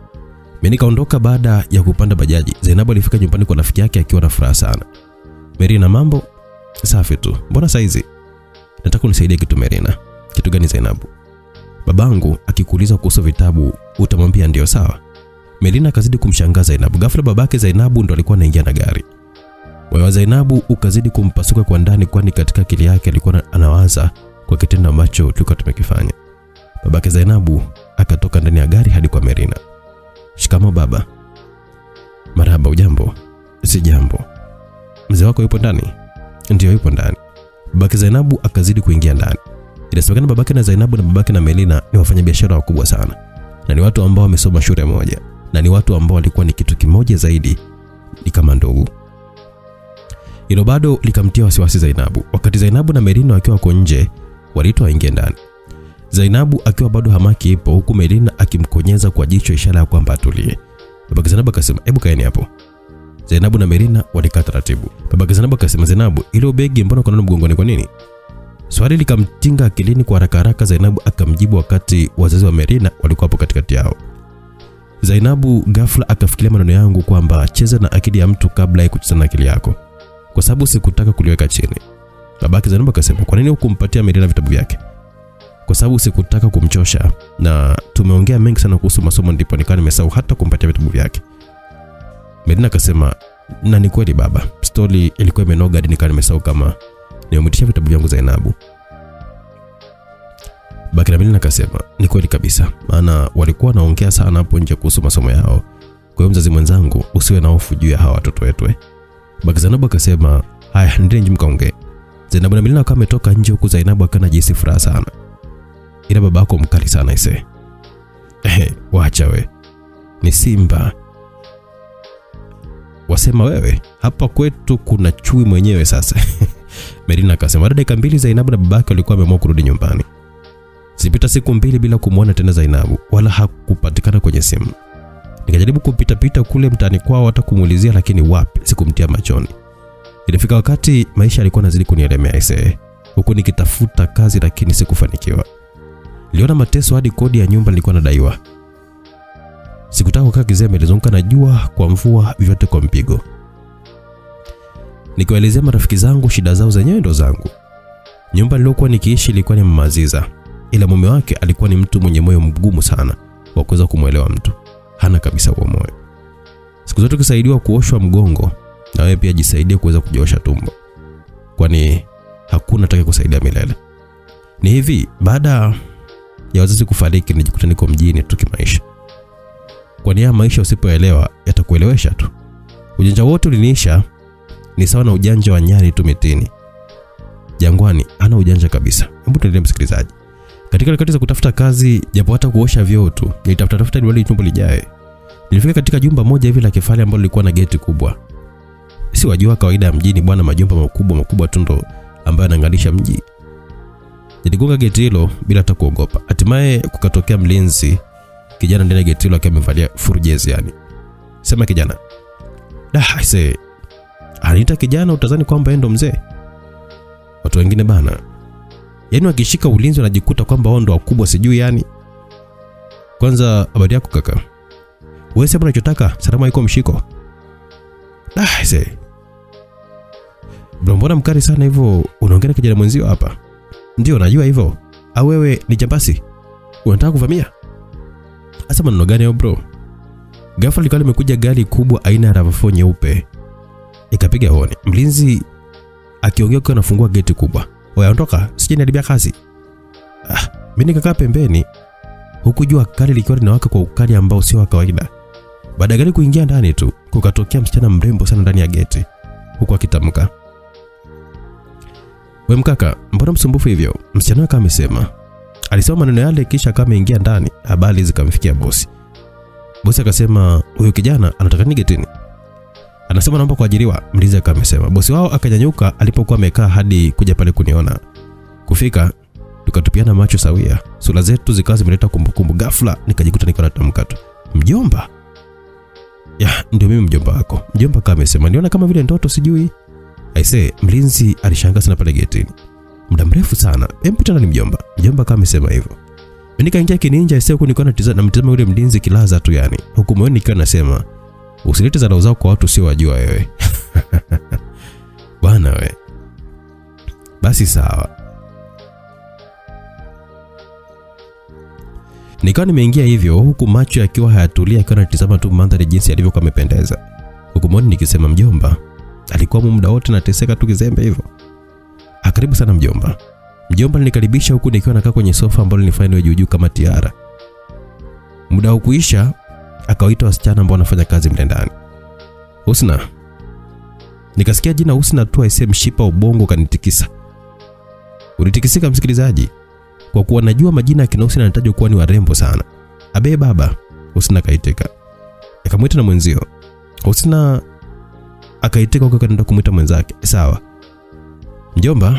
Mimi nikaondoka baada ya kupanda bajaji. Zainabu alifika nyumbani kwa rafiki yake akiwa na furaha sana. Merina, mambo safi tu. Mbona saizi? Nataka unisaidie kitu Merina. Kitu gani Zainabu? Babangu akikuuliza kuhusu vitabu utamwambia ndio sawa. merina akazidi kumshangaa Zainabu. Ghafla babake Zainabu ndo alikuwa anaingia na gari. Moyo wa Zainabu ukazidi kumpasuka kwa ndani, kwani katika akili yake alikuwa anawaza kwa kitendo ambacho tulikuwa tumekifanya. Babake Zainabu akatoka ndani ya gari hadi kwa Merina. Shikamo baba. Marhaba, ujambo? Si jambo. Mzee wako yupo ndani? Ndio, yupo ndani. Babake Zainabu akazidi kuingia ndani. Inasemekana babake na Zainabu na babake na Melina ni wafanyabiashara wakubwa sana na ni watu ambao wamesoma shule moja na ni watu ambao walikuwa ni kitu kimoja zaidi, ni kama ndugu. Hilo bado likamtia wasiwasi Zainabu. Wakati Zainabu na Melina wakiwa wako nje, waliitwa waingie ndani. Zainabu akiwa bado hamaki ipo, huku Melina akimkonyeza kwa jicho, ishara ya kwamba atulie. Babake Zainabu akasema, hebu kaeni hapo. Zainabu na Merina walikaa taratibu. Babake Zainabu akasema, Zainabu, ile begi mbona uko nalo mgongoni kwa nini? Swali likamtinga akilini kwa haraka haraka. Zainabu akamjibu wakati wazazi wa Merina walikuwa hapo katikati yao. Zainabu ghafla akafikiria maneno yangu kwamba cheza na akili ya mtu kabla ya kucheza na akili yako, kwa sababu sikutaka kuliweka chini. Babake Zainabu akasema, kwa nini hukumpatia Merina vitabu vyake? Kwa sababu sikutaka kumchosha, na tumeongea mengi sana kuhusu masomo, ndipo nikawa nimesahau hata kumpatia vitabu vyake. Merina akasema, na ni kweli baba, stori ilikuwa imenoga hadi nikawa nimesahau kama nimemwitisha vitabu vyangu Zainabu. Bakira na Melina akasema ni kweli kabisa, maana walikuwa wanaongea sana hapo nje kuhusu masomo yao. Kwa hiyo mzazi mwenzangu, usiwe na hofu juu ya hawa watoto wetu. Baki Babake Zainabu akasema haya, ndeni nje mkaongee. Zainabu na Milena wakawa ametoka nje, huku Zainabu akawa anajihisi furaha sana. Ila babako mkali sana ise. Ehe, wacha we, ni simba wasema wewe, hapa kwetu kuna chui mwenyewe sasa. Merina akasema baada dakika mbili Zainabu na babake walikuwa wameamua kurudi nyumbani. Zipita siku mbili bila kumwona tena Zainabu wala hakupatikana kwenye simu. Nikajaribu kupita pita kule mtaani kwao hata kumuulizia, lakini wapi, sikumtia machoni. Ilifika wakati maisha yalikuwa nazidi kunielemea ise, huku nikitafuta kazi lakini sikufanikiwa. Niliona mateso hadi kodi ya nyumba nilikuwa nadaiwa. Sikutaka kukaa kizembe, nilizunguka na jua kwa mvua, vyote kwa mpigo. Nikiwaelezea marafiki zangu shida zao zenyewe ndo zangu. Nyumba niliyokuwa nikiishi ilikuwa ni Mama Aziza, ila mume wake alikuwa ni mtu mwenye moyo mgumu sana wa kuweza kumwelewa mtu, hana kabisa huo moyo. Siku zote ukisaidiwa kuoshwa mgongo, na wewe pia jisaidie kuweza kujiosha tumbo, kwani hakuna atakaye kusaidia milele. Ni hivi, baada ya wazazi kufariki, nilijikuta niko mjini tu kimaisha, kwani haya maisha usipoelewa yatakuelewesha tu. Ujanja wote uliniisha ni sawa na ujanja wa nyani tu mitini. Jangwani ana ujanja kabisa. Hebu tuendelee msikilizaji. Katika harakati za kutafuta kazi, japo hata kuosha vyoo tu, nilitafuta tafuta ili tumbo lijae. Nilifika katika jumba moja hivi la kifahari ambalo lilikuwa na geti kubwa. Si wajua kawaida ya mjini bwana, majumba makubwa makubwa tu ndo ambayo yanangalisha mji. Niligonga geti hilo bila hata kuogopa. Hatimaye kukatokea mlinzi kijana ndani ya geti hilo akiwa amevalia full jezi yani. Sema kijana. Da, say anaita kijana utazani kwamba ndo mzee. Watu wengine bana, yaani wakishika ulinzi wanajikuta kwamba wao ndo wakubwa, sijui yani. Kwanza habari yako kaka, wewe sema unachotaka, salama iko mshiko. Dah see. Bro, mbona mkali sana hivyo? Unaongea kijana mwenzio hapa? Ndio, najua hivyo. Au wewe ni jambasi? Unataka kuvamia? Hasa maneno gani hayo bro? Ghafla likawa limekuja gari kubwa aina ya RAV4 nyeupe. Ikapiga honi. Mlinzi akiongea kwa anafungua geti kubwa. Oya ondoka, sije niharibia kazi. Ah, mimi nikakaa pembeni huku jua kali likiwa linawaka kwa ukali ambao sio wa kawaida. Baada ya gari kuingia ndani tu, kukatokea msichana mrembo sana ndani ya geti huku akitamka, we mkaka, mbona msumbufu hivyo? Msichana kama amesema, alisema maneno yale, kisha kama ingia ndani, habari zikamfikia bosi. Bosi akasema, huyu kijana anataka nini getini? Anasema naomba kuajiriwa. Mlinzi akamsema. Bosi wao akanyanyuka alipokuwa amekaa hadi kuja pale kuniona. Kufika tukatupiana macho sawia, sura zetu zikawa zimeleta kumbukumbu. Ghafla nikajikuta nikiwa natamka tu, mjomba. Ya, ndio mimi mjomba wako. Mjomba kama amesema, niona kama vile ndoto sijui. Aise, mlinzi alishangaa sana pale getini. Muda mrefu sana. Hebu tena ni mjomba. Mjomba kama amesema hivyo. Nikaingia kininja isiyo kunikuwa natizama namtazama yule mlinzi kilaza tu yani. Huku moyoni nikiwa nasema, usilete dharau zako kwa watu sio wajua wewe. Bwana we. Basi sawa. Nikawa nimeingia hivyo huku macho yakiwa hayatulia akiwa anatizama tu mandhari jinsi yalivyokuwa yamependeza. Huku moyoni nikisema mjomba, alikuwa muda wote nateseka tu kizembe hivyo. Akaribu sana mjomba. Mjomba alinikaribisha huku nikiwa nakaa kwenye sofa ambalo ni niwe juu juu kama tiara. Muda hukuisha, akawaita wasichana ambao wanafanya kazi mle ndani. Husna. Nikasikia jina Husna tu aisee, mshipa ubongo kanitikisa. Ulitikisika msikilizaji? Kwa kuwa najua majina ya kina yanatajwa kuwa ni warembo sana. Abe baba, Husna kaiteka. Akamwita na mwenzio. Husna akaiteka huko kanaenda kumwita mwenzake. Sawa. Mjomba,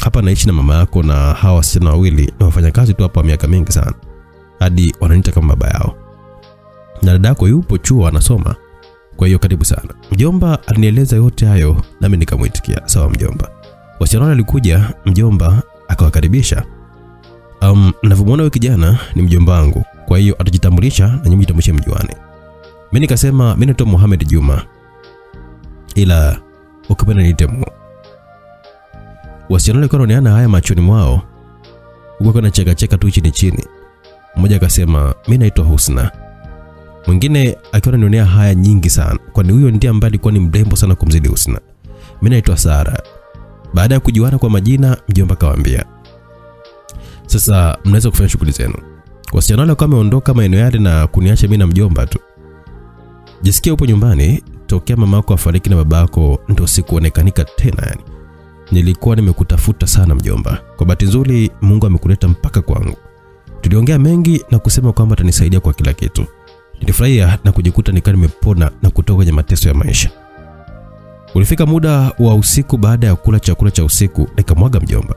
hapa naishi na mama yako na hawa wasichana wawili na wafanya kazi tu hapa miaka mingi sana. Hadi wananiita kama baba yao. Na dada yako yupo chuo anasoma. Kwa hiyo karibu sana. Mjomba alinieleza yote hayo nami nikamwitikia. Sawa mjomba. Wasichana wale walikuja, mjomba akawakaribisha. Um, ninavyomwona huyo kijana ni mjomba wangu. Kwa hiyo atajitambulisha na nyinyi mjitambulishe mjuane. Mimi nikasema mimi naitwa Mohamed Juma. Ila ukipenda niite Mo. Wasichana walikuwa wanaoneana haya machoni mwao. huku kana cheka cheka tu chini chini. Mmoja akasema mimi naitwa Husna. Mwingine akiwa ananionea haya nyingi sana, kwani huyo ndiye ambaye alikuwa ni mrembo sana kumzidi Husna. Mimi naitwa Sara. Baada ya kujuana kwa majina, mjomba akawaambia, sasa mnaweza kufanya shughuli zenu. Wasichana wale wakawa wameondoka maeneo yale na kuniacha mimi na mjomba tu. Jisikia upo nyumbani tokea mamako afariki na babako ndio sikuonekanika tena yani. Nilikuwa nimekutafuta sana mjomba. Kwa bahati nzuri Mungu amekuleta mpaka kwangu. Tuliongea mengi na kusema kwamba atanisaidia kwa kila kitu. Nilifurahia na kujikuta nikiwa nimepona na kutoka kwenye mateso ya maisha. Ulifika muda wa usiku baada ya kula chakula cha usiku nikamwaga mjomba.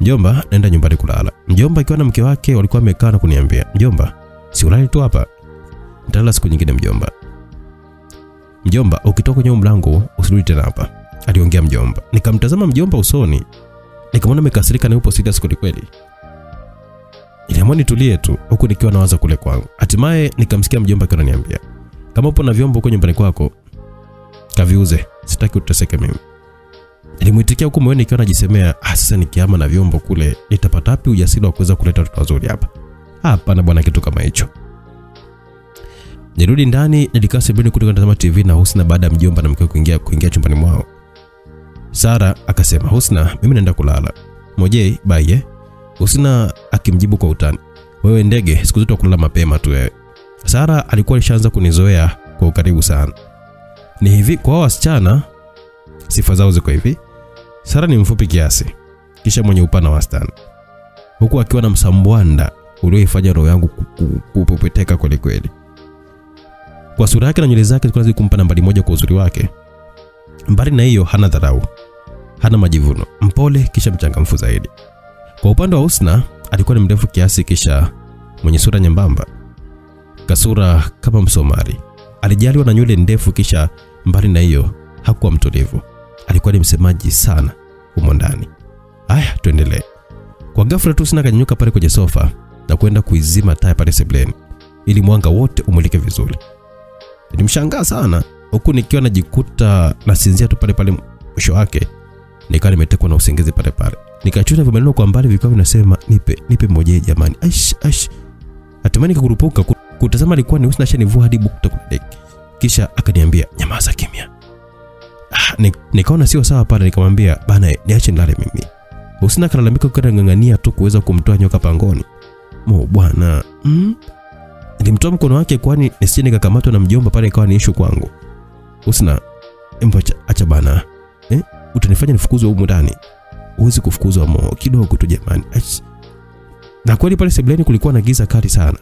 Mjomba, naenda nyumbani kulala. Mjomba akiwa na mke wake walikuwa wamekaa na kuniambia, "Mjomba, si ulali tu hapa. Nitalala siku nyingine mjomba." Mjomba, ukitoka kwenye mlango usirudi tena hapa. Aliongea mjomba. Nikamtazama mjomba usoni. Nikamwona amekasirika na yupo serious kweli kweli. Niliamua nitulie tu huku nikiwa nawaza kule kwangu. Hatimaye nikamsikia mjomba akiwa ananiambia, "Kama upo na vyombo huko nyumbani kwako, kaviuze. Sitaki uteseke mimi." Nilimwitikia huku moyoni nikiwa najisemea, "Ah, sasa nikiama na vyombo kule, nitapata wapi ujasiri wa kuweza kuleta watoto wazuri hapa?" Hapana bwana, kitu kama hicho. Nirudi ndani, nilikaa sebuleni kutoka natazama TV na Husna baada ya mjomba na mke kuingia kuingia chumbani mwao. Sara akasema, "Husna, mimi naenda kulala." Mojei, bye. Husna akimjibu kwa utani, "Wewe ndege, siku zote kulala mapema tu wewe." Sara alikuwa alishaanza kunizoea kwa ukaribu sana. Ni hivi kwa wasichana sifa zao ziko hivi. Sara ni mfupi kiasi, kisha mwenye upana wastani. Huku akiwa na msambwanda ulioifanya roho yangu kupepeteka kweli kweli. Kwa sura yake na nywele zake zilikuwa zikumpa nambari moja kwa uzuri wake. Mbali na hiyo, hana dharau, hana majivuno, mpole kisha mchangamfu zaidi. Kwa upande wa usna alikuwa ni mrefu kiasi kisha mwenye sura nyembamba, kasura kama Msomali. Alijaliwa na nywele ndefu kisha, mbali na hiyo, hakuwa mtulivu. Alikuwa ni msemaji sana humo ndani. Aya, tuendelee. Kwa ghafla tu usna akanyanyuka pale kwenye sofa na kwenda kuizima taa pale sebleni ili mwanga wote umulike vizuri. Nilimshangaa sana huku nikiwa najikuta nasinzia tu pale pale mwisho wake Nikawa nimetekwa na usingizi pale pale. Nikachuta vimaneno kwa mbali vikawa vinasema nipe nipe mmoja jamani. Aish aish. Hatimaye nikakurupuka kutazama alikuwa ni Husna ashanivua hadi bukta kuna deki. Kisha akaniambia nyamaza kimya. Ah, nikaona sio sawa pale nikamwambia bana niache nilale mimi. Husna akalalamika kwa ngangania tu kuweza kumtoa nyoka pangoni. Mo bwana. Mm? Nilimtoa mkono wake kwani nisije nikakamatwa na mjomba pale ikawa ni issue kwangu. Husna, embo acha bana. Eh? Utanifanya nifukuzwe humu ndani. Huwezi kufukuzwa mo kidogo tu jamani. Na kweli pale sebuleni kulikuwa na giza kali sana.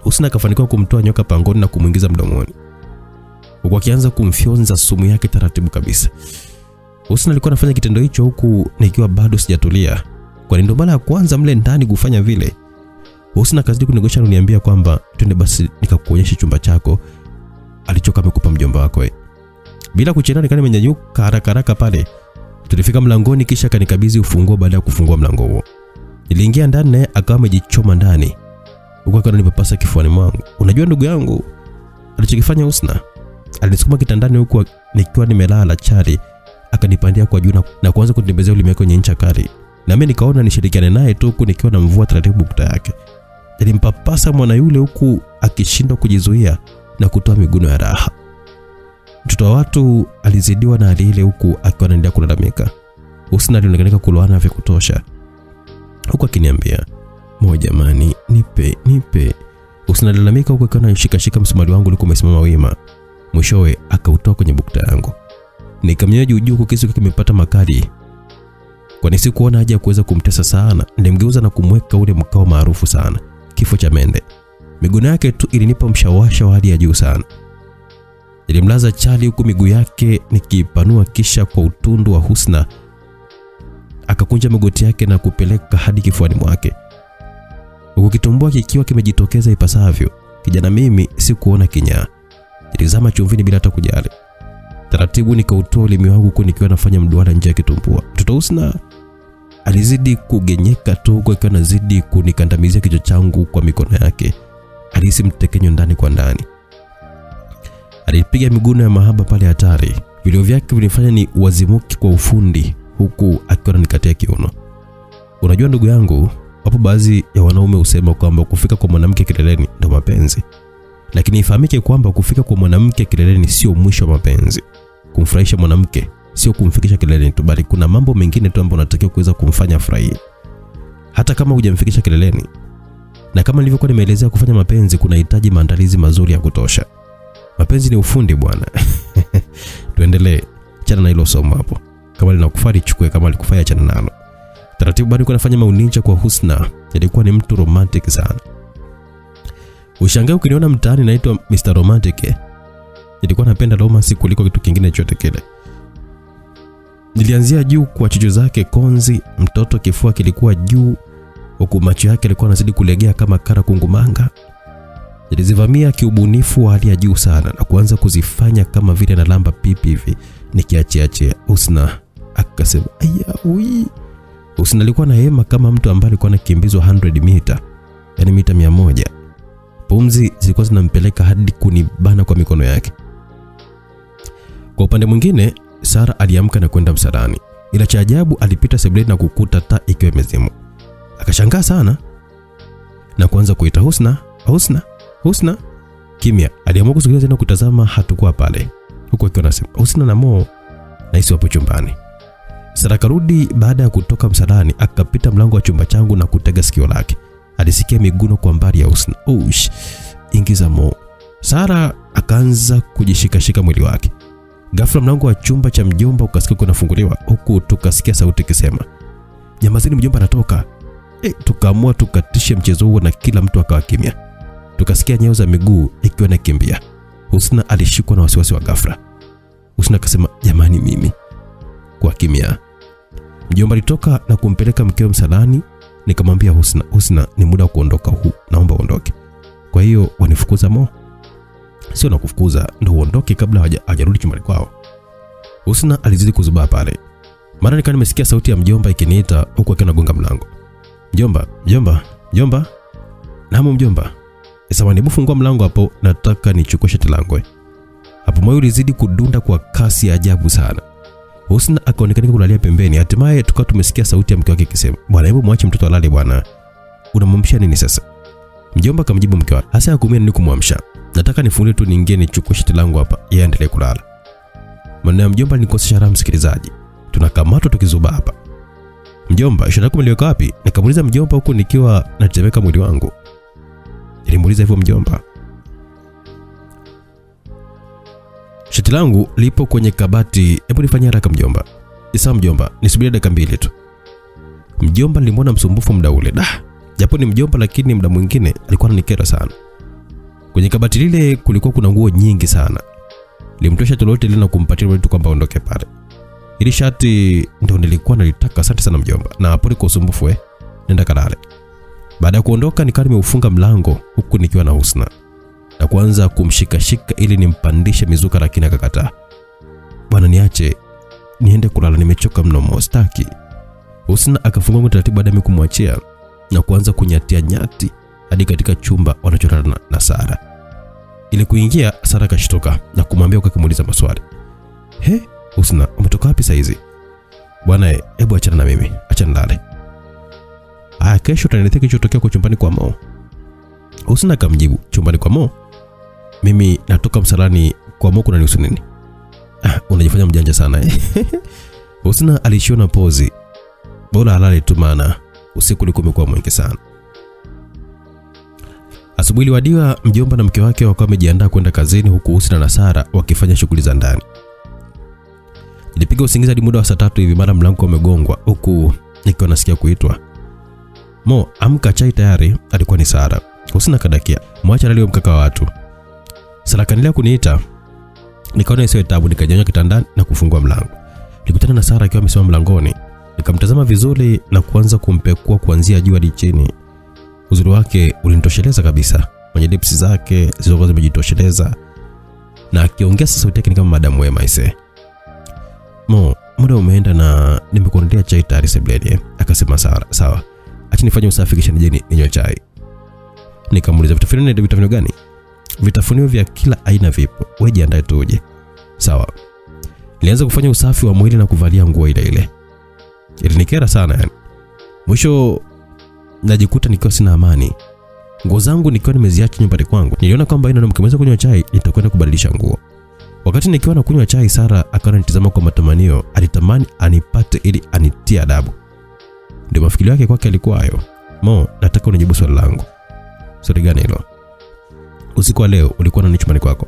Husna akafanikiwa kumtoa nyoka pangoni na kumwingiza mdomoni. Huku akianza kumfyonza sumu yake taratibu kabisa. Husna alikuwa anafanya kitendo hicho huku nikiwa bado sijatulia. Kwani ndo mara ya kwanza mle ndani kufanya vile. Husna akazidi kunigosha na kuniambia kwamba twende basi nikakuonyesha chumba chako alichokuwa amekupa mjomba wako. Bila kuchelewa nikani menyanyuka haraka haraka pale. Tulifika mlangoni kisha akanikabidhi ufunguo baada ya kufungua mlango huo. Niliingia ndani naye akawa amejichoma ndani. Huko akawa ananipapasa kifuani mwangu. Unajua ndugu yangu alichokifanya Husna? Alinisukuma kitandani huku nikiwa nimelala chali akanipandia kwa juu na- kuanza kunitembezea ulimi wake kwenye ncha kali. Na mimi nikaona nishirikiane naye tu huku nikiwa namvua taratibu bukta yake. Nilimpapasa mwana yule huku akishindwa kujizuia na kutoa miguno ya raha. Mtoto wa watu alizidiwa na hali ile huku akiwa anaendelea kulalamika. Husna alionekana kuloana vya kutosha. Huku akiniambia, moja, jamani, nipe, nipe." Husna alilalamika huku akiwa anashikashika msumari wangu ulikuwa umesimama wima. Mwishowe akautoa kwenye bukta yangu. Nikamnyoa juu juu kisu kimepata makali. Kwani sikuona haja ya kuweza kumtesa sana. Nilimgeuza na kumweka ule mkao maarufu sana, kifo cha mende. Miguno yake tu ilinipa mshawasha wa hali ya juu sana. Nilimlaza chali huku miguu yake nikiipanua, kisha kwa utundu wa Husna akakunja magoti yake na kupeleka hadi kifuani mwake, huku kitumbua kikiwa kimejitokeza ipasavyo. Kijana mimi sikuona kinyaa, nilizama chumvini bila hata kujali. Taratibu nikautoa ulimi wangu huku nikiwa nafanya mduara nje ya kitumbua. Mtoto Husna alizidi kugenyeka tu huku akiwa anazidi kunikandamizia kichwa changu kwa mikono yake. Alihisi mtekenyo ndani kwa ndani. Alipiga miguno ya mahaba pale hatari. Vilio vyake vilifanya ni wazimuki kwa ufundi huku akiwa ananikatia kiuno. Unajua ndugu yangu, wapo baadhi ya wanaume husema kwamba kufika kwa mwanamke kileleni ndo mapenzi, lakini ifahamike kwamba kufika kwa mwanamke kileleni sio mwisho wa mapenzi. Kumfurahisha mwanamke sio kumfikisha kileleni tu, bali kuna mambo mengine tu ambayo unatakiwa kuweza kumfanya afurahie, hata kama hujamfikisha kileleni. Na kama nilivyokuwa nimeelezea, kufanya mapenzi kunahitaji maandalizi mazuri ya kutosha. Mapenzi ni ufundi bwana. Tuendelee, chana na hilo somo hapo. Kama linakufaa lichukue, kama likufaa achana nalo. Taratibu bado nilikuwa nafanya mauninja kwa Husna. Alikuwa ni mtu romantic sana. Ushangae ukiniona mtaani naitwa Mr. Romantic. Eh? Nilikuwa napenda romance kuliko kitu kingine chochote kile. Nilianzia juu kwa chuchu zake konzi, mtoto kifua kilikuwa juu, huku macho yake yalikuwa yanazidi kulegea kama kara kungumanga. Nilizivamia kiubunifu wa hali ya juu sana na kuanza kuzifanya kama vile nalamba pipi hivi nikiachiachia. Husna akasema aya ui. Husna alikuwa na hema kama mtu ambaye alikuwa anakimbizwa 100 mita, yani mita 100. Pumzi zilikuwa zinampeleka hadi kunibana kwa mikono yake. Kwa upande mwingine, Sara aliamka na kwenda msalani, ila cha ajabu alipita sebuleni na kukuta taa ikiwa imezimwa. Akashangaa sana na kuanza kuita Husna, Husna, Husna. Kimya. Aliamua kusogea tena kutazama, hatukuwa pale, huku akiwa anasema Husna na Mo nahisi wapo chumbani. Sara karudi baada ya kutoka msalani, akapita mlango wa chumba changu na kutega sikio lake. Alisikia miguno kwa mbali ya Husna. Ush, ingiza Mo. Sara akaanza kujishikashika mwili wake. Ghafla mlango wa chumba cha mjomba ukasikia kunafunguliwa, huku tukasikia sauti ikisema, nyamazeni, mjomba anatoka. E, tukaamua tukatishe mchezo huo na kila mtu akawa kimya. Tukasikia nyayo za miguu ikiwa inakimbia. Husna alishikwa na wasiwasi wa ghafla. Husna akasema, jamani, mimi kwa kimya. Mjomba alitoka na kumpeleka mkeo msalani. Nikamwambia Husna, Husna, ni muda wa kuondoka huu, naomba uondoke. Kwa hiyo wanifukuza Mo? Sio na kufukuza, ndo uondoke kabla haja- hajarudi chumbani kwao. Husna alizidi kuzubaa pale. Mara nikawa nimesikia sauti ya mjomba ikiniita huku akiwa anagonga mlango. Mjomba, mjomba, mjomba. Naam mjomba. Samahani, hebu fungua mlango hapo, nataka nichukue shati langu. eh." Hapo moyo ulizidi kudunda kwa kasi ya ajabu sana. Husna akaonekana kulalia pembeni. Hatimaye tukawa tumesikia sauti ya mke wake ikisema, bwana, hebu mwache mtoto alale bwana, unamwamsha nini sasa? Mjomba akamjibu mke wake, hasa hakumia nini kumwamsha? Nataka nifungue tu niingie nichukue shati langu hapa, yeye aendelee kulala. Maneno ya mjomba alinikosesha raha, msikilizaji. Tunakamatwa tukizuba hapa. Mjomba, shati lako umeliweka wapi? Nikamuuliza mjomba huku nikiwa natetemeka mwili wangu. Nilimuuliza hivyo mjomba. Shati langu lipo kwenye kabati. Hebu nifanyie haraka mjomba. Sawa mjomba, nisubiri dakika mbili tu. Mjomba nilimwona msumbufu muda ule. Da, japo ni mjomba lakini muda mwingine alikuwa ananikera sana. Kwenye kabati lile kulikuwa kuna nguo nyingi sana. Nilimtoa shati lote lile na kumpatia tu kwamba aondoke pale. ili shati ndio nilikuwa nalitaka. Asante sana mjomba, na pole kwa usumbufu eh. Nenda kalale. Baada ya kuondoka nikawa nimeufunga mlango huku nikiwa na Husna na kuanza kumshikashika ili nimpandishe mizuka, lakini akakataa. Bwana, niache niende kulala, nimechoka mno, mostaki. Husna akafungua taratibu baada ya kumwachia na kuanza kunyatia nyati hadi katika chumba wanachotana na, na Sara. Ili kuingia, Sara akashtuka na kumwambia kwa kumuuliza maswali. He, Husna, umetoka wapi saizi? Bwana, hebu achana na mimi, acha nilale. Aya, kesho utaniletea kilichotokea kwa chumbani kwa Mo. Husna akamjibu, chumbani kwa Mo? Mimi natoka msalani kwa Mo, kuna nihusu nini? Ah, unajifanya mjanja sana eh. Husna alishiona pozi. Bora alale tu maana usiku ulikuwa umekuwa mwingi sana. Asubuhi iliwadiwa, mjomba na mke wake wakawa wamejiandaa kwenda kazini huku Husna na Sara wakifanya shughuli za ndani. Nilipiga usingizi hadi muda wa saa tatu hivi, mara mlango umegongwa huku nikiwa nasikia kuitwa. Mo, amka, chai tayari. Alikuwa ni Sara. Husna kadakia, mwacha leo mkaka wa watu. Sara kaendelea kuniita, nikaona isiwe tabu, nikajanywa kitandani na kufungua mlango. Nilikutana na Sara akiwa amesimama mlangoni, nikamtazama vizuri na kuanza kumpekua kuanzia juu hadi chini. Uzuri wake ulinitosheleza kabisa, mwenye lips zake zilizokuwa zimejitosheleza, na akiongea sasa sauti yake ni kama madamu wema ise. Mo, muda umeenda na nimekuandalia chai tayari sebleni, Akasema Sara, sawa, acha nifanye usafi kisha nije ninywe chai. Nikamuuliza vitafunio ni vitafunio gani? Vitafunio vya kila aina vipo, wewe jiandae tu uje. Sawa. Nilianza kufanya usafi wa mwili na kuvalia nguo ile ile. Ilinikera sana yani. Mwisho najikuta nikiwa sina amani. Nguo zangu nikiwa nimeziacha nyumbani kwangu. Niliona kwamba ina nimekemeza kunywa chai nitakwenda kubadilisha nguo. Wakati nikiwa nakunywa chai, Sara akawa anitazama kwa matamanio. Alitamani anipate ili anitie adabu. Ndio mafikirio yake kwake alikuwa hayo. Mo, nataka unijibu swali langu. Swali gani hilo? Usiku wa leo ulikuwa nani chumbani kwako?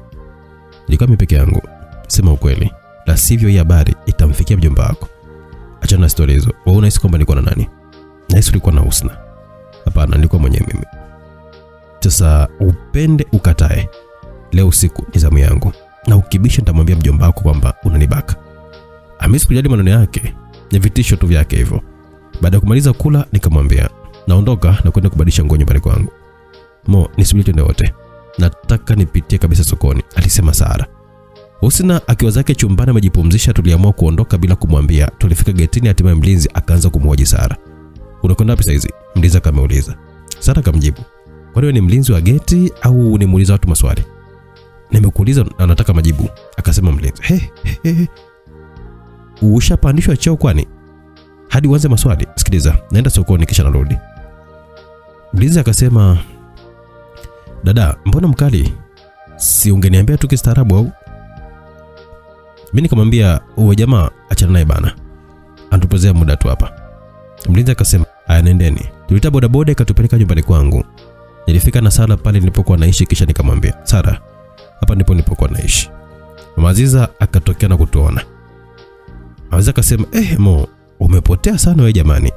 Nilikuwa mimi peke yangu. Sema ukweli, la sivyo hii habari itamfikia mjomba wako. Achana na stori hizo. Wewe unahisi kwamba nilikuwa na nani? Nahisi ulikuwa na Husna. Hapana, nilikuwa mwenyewe mimi. Sasa upende ukatae, leo usiku ni zamu yangu, na ukibisha nitamwambia mjomba wako kwamba unanibaka. Hamisi kujali maneno yake, ni vitisho tu vyake hivyo. Baada ya kumaliza kula, nikamwambia naondoka na kwenda kubadilisha nguo nyumbani kwangu. Mo, nisubiri twende wote, nataka nipitie kabisa sokoni, alisema Sara. Husna akiwa zake chumbani amejipumzisha, tuliamua kuondoka bila kumwambia. Tulifika getini, hatimaye mlinzi akaanza kumhoji Sara. Unakwenda wapi saizi? Mlinzi akamuuliza. Sara akamjibu, kwani ni mlinzi wa geti au unimuuliza watu maswali? Nimekuuliza na nataka majibu, akasema mlinzi. He, he, he. Ushapandishwa cheo kwani? Hadi uanze maswali? Sikiliza, naenda sokoni kisha narudi. Mlinzi akasema, dada, mbona mkali? Si ungeniambia tu kistaarabu au? Mimi nikamwambia uwe jamaa, achana naye bana, antupozea muda tu hapa. Mlinzi akasema aya nendeni. Tulita bodaboda ikatupeleka nyumbani kwangu. Nilifika na Sara pale nilipokuwa naishi, kisha nikamwambia Sara, hapa ndipo nilipokuwa naishi. Mama Aziza akatokea na kutuona. Aziza akasema eh, Mo, umepotea sana wewe jamani.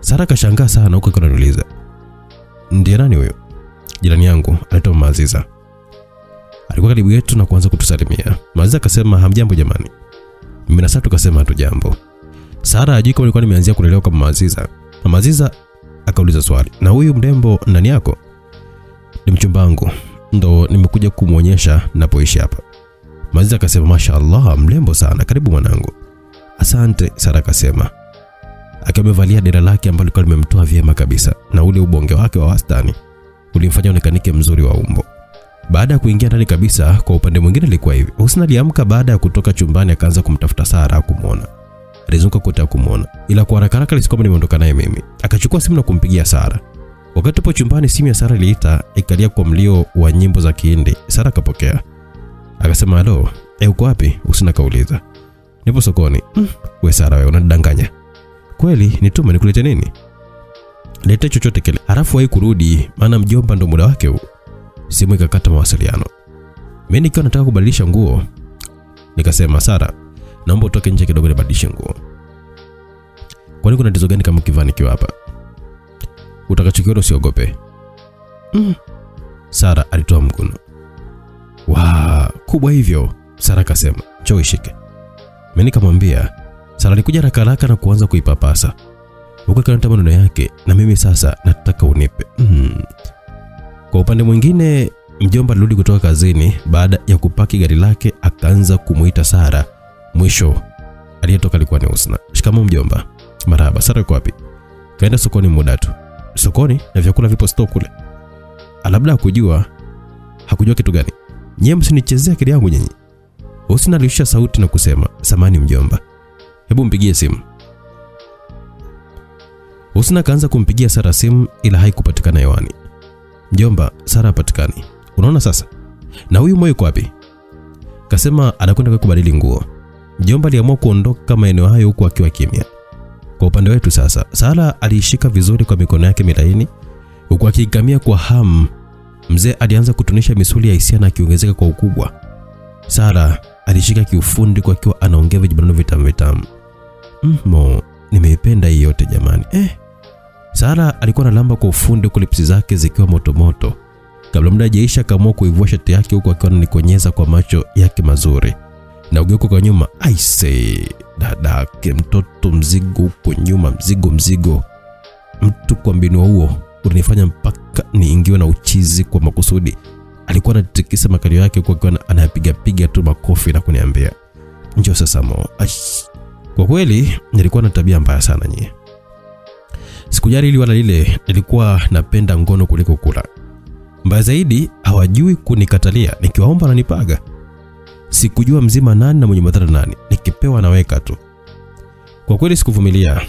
Sara kashangaa sana huko akaniuliza, ndiye nani huyo? Jirani yangu anaitwa Maziza. Aziza alikuwa karibu yetu na kuanza kutusalimia. Maziza akasema hamjambo jamani. Mimi na Sara tukasema hatujambo. Sara hajui kama nilikuwa nimeanzia kulelewa kama Maziza. Maziza akauliza swali, na huyu mrembo nani yako? Ni mchumba wangu, ndo nimekuja kumuonyesha napoishi hapa. Maziza akasema mashaallah, mrembo sana, karibu mwanangu. Asante, Sara akasema akiwa amevalia dera lake ambalo lilikuwa limemtoa vyema kabisa, na ule ubonge wake wa wastani ulimfanya onekanike mzuri wa umbo. Baada ya kuingia ndani kabisa, kwa upande mwingine ilikuwa hivi. Husna aliamka baada ya kutoka chumbani akaanza kumtafuta Sara kumwona. Alizunguka kote akumwona Ila kwa haraka haraka alisikuwa nimeondoka naye mimi. Akachukua simu na kumpigia Sara. Wakati upo chumbani simu ya Sara iliita ikalia kwa mlio wa nyimbo za Kihindi. Sara akapokea. Akasema, "Halo, eh uko wapi?" Husna kauliza. "Nipo sokoni." Mm, we Sara wewe unadanganya. Kweli nitume nikulete nini? Lete chochote kile. Halafu wahi kurudi maana mjomba ndo muda wake huu. Simu ikakata mawasiliano. Mimi nikiwa nataka kubadilisha nguo, nikasema Sara, naomba utoke nje kidogo nibadilishe nguo. Kwani kuna tatizo gani kama kivaa nikiwa hapa? Utakachokiona usiogope. Mm. Sara alitoa mkono. Wa, wow, kubwa hivyo. Sara akasema, "Njoo ishike." Mimi nikamwambia, Sara alikuja haraka haraka na kuanza kuipapasa. Huko akanata maneno yake na mimi sasa nataka unipe. Mm. Kwa upande mwingine mjomba alirudi kutoka kazini baada ya kupaki gari lake akaanza kumuita Sara. Mwisho aliyetoka alikuwa ni Husna. Shikamoo mjomba. Marhaba. Sara yuko wapi? Kaenda sokoni muda tu. Sokoni na vyakula vipo store kule. Labda hakujua. Hakujua kitu gani? Nyie msinichezea akili yangu nyinyi. Husna alishusha sauti na kusema, "Samani mjomba. Hebu mpigie simu." Husna akaanza kumpigia Sara simu ila haikupatikana hewani. Mjomba, Sara hapatikani. Unaona sasa? Na huyu moyo kwapi? Kasema anakwenda kubadili nguo. Mjomba aliamua kuondoka maeneo hayo huku akiwa kimya. Kwa upande wetu sasa, Sara aliishika vizuri kwa mikono yake milaini huku akiigamia kwa hamu. Mzee alianza kutunisha misuli ya hisia na akiongezeka kwa ukubwa. Sara alishika kiufundi kwa akiwa anaongea vijibano vitamu vitamu. Mmo, nimeipenda hii yote jamani. Eh, Sara alikuwa analamba kwa ufundi huku lipsi zake zikiwa motomoto. Kabla muda hajaisha akaamua kuivua shati yake huku akiwa ananikonyeza kwa macho yake mazuri. Na ugeuko kwa nyuma, aise, dadake mtoto mzigo huko nyuma, mzigo mzigo. Mtu kwa mbinu huo ulinifanya mpaka niingiwe na uchizi kwa makusudi. Alikuwa anatikisa makalio yake huku akiwa anayapiga piga tu makofi na kuniambia, "Njoo sasa Mo." Aish. Kwa kweli nilikuwa na tabia mbaya sana nyie. Sikujali ili wala lile, nilikuwa napenda ngono kuliko kula. Mbaya zaidi, hawajui kunikatalia, nikiwaomba nanipaga. Sikujua mzima nani na mwenye madhara nani, nikipewa naweka tu. Kwa kweli sikuvumilia,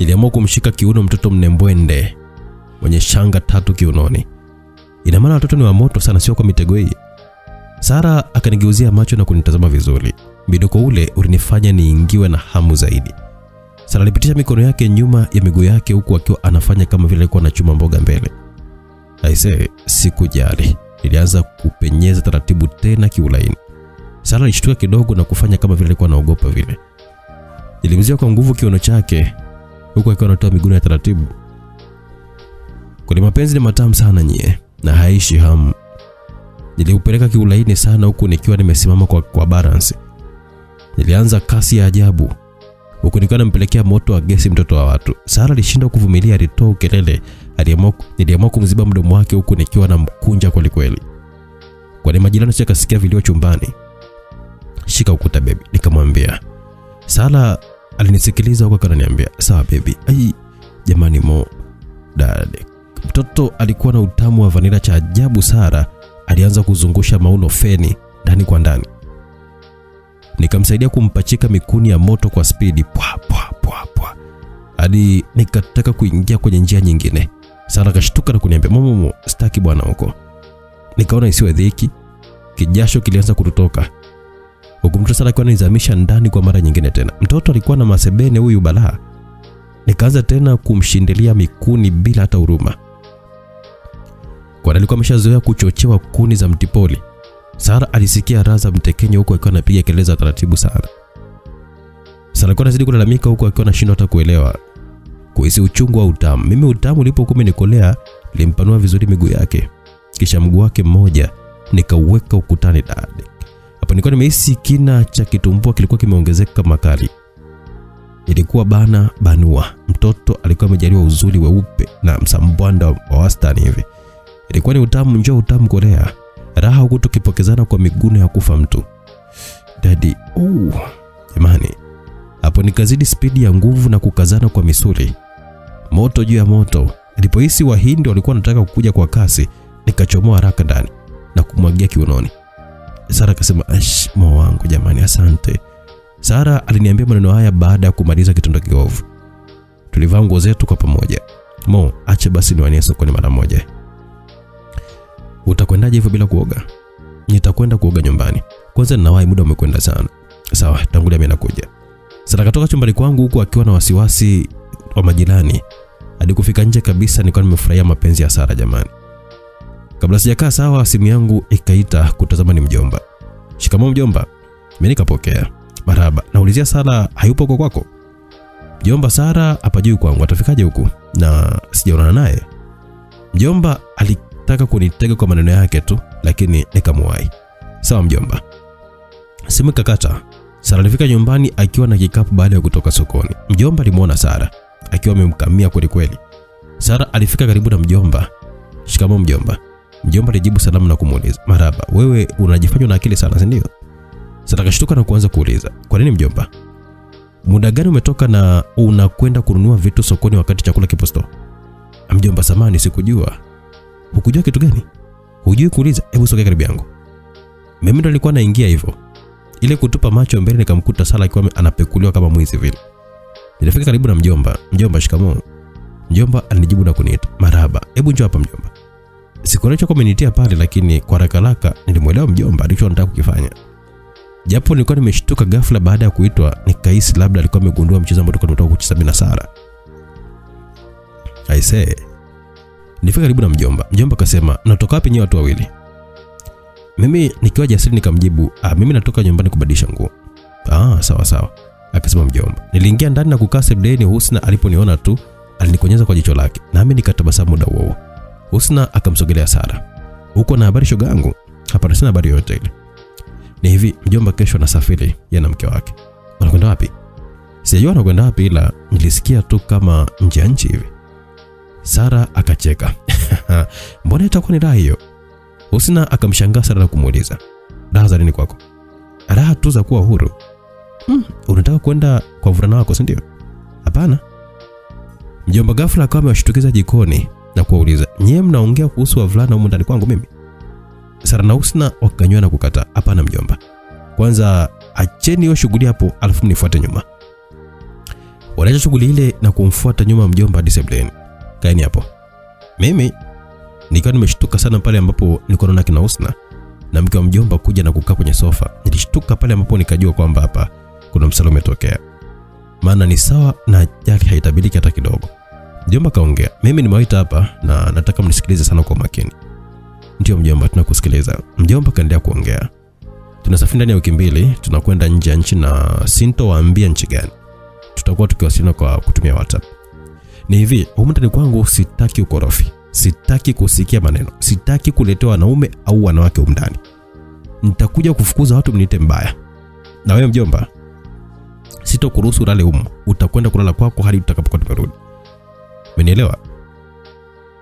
niliamua kumshika kiuno mtoto mnembwende mwenye shanga tatu kiunoni. Ina maana watoto ni wa moto sana, sio kwa mitego hii. Sara akanigeuzia macho na kunitazama vizuri. Miduko ule ulinifanya niingiwe na hamu zaidi. Sara alipitisha mikono yake nyuma ya miguu yake huku akiwa anafanya kama vile alikuwa anachuma mboga mbele. Aise, sikujali. Nilianza kupenyeza taratibu tena kiulaini. Sara alishtuka kidogo na kufanya kama vile alikuwa anaogopa vile. Nilimzia kwa nguvu kiono chake huku akiwa anatoa miguu ya taratibu. Kwa mapenzi ni matamu sana nyie na haishi hamu. Niliupeleka kiulaini sana huku nikiwa nimesimama kwa, kwa balance. Nilianza kasi ya ajabu huku nikiwa nampelekea moto wa gesi mtoto wa watu. Sara alishindwa kuvumilia, alitoa ukelele. Aliamua, niliamua kumziba mdomo wake huku nikiwa namkunja kwelikweli. kweli. Kwani majirani sio kasikia vilio chumbani. Shika ukuta baby, nikamwambia. Sara alinisikiliza huku akaniambia, "Sawa bebi. Ai, jamani Mo. Dade. Mtoto alikuwa na utamu wa vanila cha ajabu. Sara alianza kuzungusha mauno feni ndani kwa ndani. Nikamsaidia kumpachika mikuni ya moto kwa spidi pwa pwa pwa pwa hadi nikataka kuingia kwenye njia nyingine. Sara akashtuka na kuniambia mumu, staki bwana huko. Nikaona isiwe dhiki, kijasho kilianza kututoka huku mtoto Sara akiwa anizamisha ndani kwa mara nyingine tena. Mtoto alikuwa na masebene huyu balaa. Nikaanza tena kumshindilia mikuni bila hata huruma, kwani alikuwa ameshazoea kuchochewa kuni za mtipoli. Sara alisikia raha za mtekenyo huku akiwa anapiga kelele za taratibu sana. Sara alikuwa anazidi kulalamika huko akiwa anashindwa hata kuelewa kuhisi uchungu wa utamu. Mimi utamu ulipokuwa umenikolea, limpanua vizuri miguu yake, kisha mguu wake mmoja nikauweka ukutani dade. Hapo nilikuwa nimehisi kina cha kitumbua kilikuwa kimeongezeka makali. Ilikuwa bana banua. Mtoto alikuwa amejaliwa uzuri weupe na msambwanda wa wastani hivi. Ilikuwa ni utamu njoo utamu kolea. Raha huku tukipokezana kwa miguno ya kufa mtu. Dadi, oh, jamani. Hapo nikazidi spidi ya nguvu na kukazana kwa misuli. Moto juu ya moto. Nilipohisi Wahindi walikuwa wanataka kukuja kwa kasi, nikachomoa haraka ndani. na kumwagia kiunoni. Sara akasema, "Ash, wangu jamani, asante." Sara aliniambia maneno haya baada ya kumaliza kitendo kiovu. Tulivaa nguo zetu kwa pamoja. Mo, ache basi niwanie sokoni mara moja. Utakwendaje hivyo bila kuoga? Nitakwenda kuoga nyumbani. Kwanza ninawahi, muda umekwenda sana. Sawa, tangulia mimi nakuja. Sara katoka chumbani kwangu huku akiwa na wasiwasi wa majirani. Hadi kufika nje kabisa nilikuwa nimefurahia mapenzi ya Sara jamani. Kabla sijakaa sawa, simu yangu ikaita kutazama ni mjomba. Shikamoo mjomba. Mimi nikapokea. Marhaba. Naulizia Sara hayupo huko kwako? Mjomba Sara hapa juu kwangu, atafikaje huku? Na sijaonana naye. Mjomba alitaka kunitega kwa maneno yake tu, lakini nikamuwahi. Sawa mjomba. Simu ikakata. Sara alifika nyumbani akiwa na kikapu baada ya kutoka sokoni. Mjomba alimuona Sara akiwa amemkamia kweli kweli. Sara alifika karibu na mjomba. Shikamoo mjomba. Mjomba alijibu salamu na kumuuliza, "Maraba, wewe unajifanya na akili sana, si ndio?" Sara akashtuka na kuanza kuuliza, "Kwa nini mjomba? Muda gani umetoka na unakwenda kununua vitu sokoni wakati chakula kipo store?" Mjomba, samani sikujua. Hukujua kitu gani? Hujui kuuliza? Hebu sogea karibu yangu. Mimi ndo nilikuwa naingia hivyo. Ile kutupa macho mbele nikamkuta Sala akiwa anapekuliwa kama mwizi vile. Nilifika karibu na mjomba. Mjomba, shikamoo. Mjomba alinijibu na kuniita, "Marhaba, hebu njoo hapa mjomba." Sikuelewa kwa amenitia pale, lakini kwa haraka haraka nilimwelewa mjomba alichotaka kukifanya. Japo nilikuwa nimeshtuka ghafla baada ya kuitwa, nikahisi labda alikuwa amegundua mchezo ambao tulikuwa tunataka kucheza mimi na Sara. I say. Nilifika karibu na mjomba. Mjomba akasema, "Natoka wapi nyewe watu wawili?" Mimi nikiwa jasiri nikamjibu, "Ah, mimi natoka nyumbani kubadilisha nguo." "Ah, sawa sawa." Akasema mjomba. Niliingia ndani na kukaa sebuleni. Husna aliponiona tu alinikonyeza kwa jicho lake, nami nikatabasamu muda huo. Husna akamsogelea Sara. "Uko na habari shoga yangu?" "Hapana, sina habari yoyote ile." Ni hivi, mjomba kesho anasafiri yeye na mke wake. Wanakwenda wapi? Sijajua wanakwenda wapi ila nilisikia tu kama nje ya nchi hivi. Sara akacheka. Mbona itakuwa ni raha hiyo? Husna akamshangaa Sara na kumuuliza, "Raha za nini kwako?" "Raha tu za kuwa huru." Mm, unataka kwenda kwa mvulana wako, si ndio?" "Hapana." Mjomba ghafla akawa amewashtukiza jikoni na kuwauliza, "Nyie mnaongea kuhusu wavulana humu ndani kwangu mimi?" Sara na Husna wakanywa na kukata "Hapana mjomba. Kwanza acheni hiyo shughuli hapo, alafu mnifuate nyuma." Wanaacha shughuli ile na kumfuata nyuma mjomba hadi sebuleni. Kaeni hapo. Mimi nikiwa nimeshtuka sana pale ambapo nilikuwa naona kina Husna na mke wa mjomba kuja na kukaa kwenye sofa. Nilishtuka pale ambapo nikajua kwamba hapa kuna msala umetokea. Maana ni sawa na ajali haitabiliki hata kidogo. Mjomba kaongea, "Mimi nimewaita hapa na nataka mnisikilize sana kwa makini." Ndio mjomba, tunakusikiliza. Mjomba kaendelea kuongea. Tunasafiri ndani ya wiki mbili, tunakwenda nje ya nchi na sintowaambia nchi gani. Tutakuwa tukiwasiliana kwa kutumia WhatsApp. Ni hivi, humu ndani kwangu sitaki ukorofi. Sitaki kusikia maneno. Sitaki kuletewa wanaume au wanawake humu ndani. Nitakuja kufukuza watu mniite mbaya. Na wewe mjomba, sitokuruhusu ulale humu. Utakwenda kulala kwako hadi tutakapokuwa tumerudi. Umenielewa?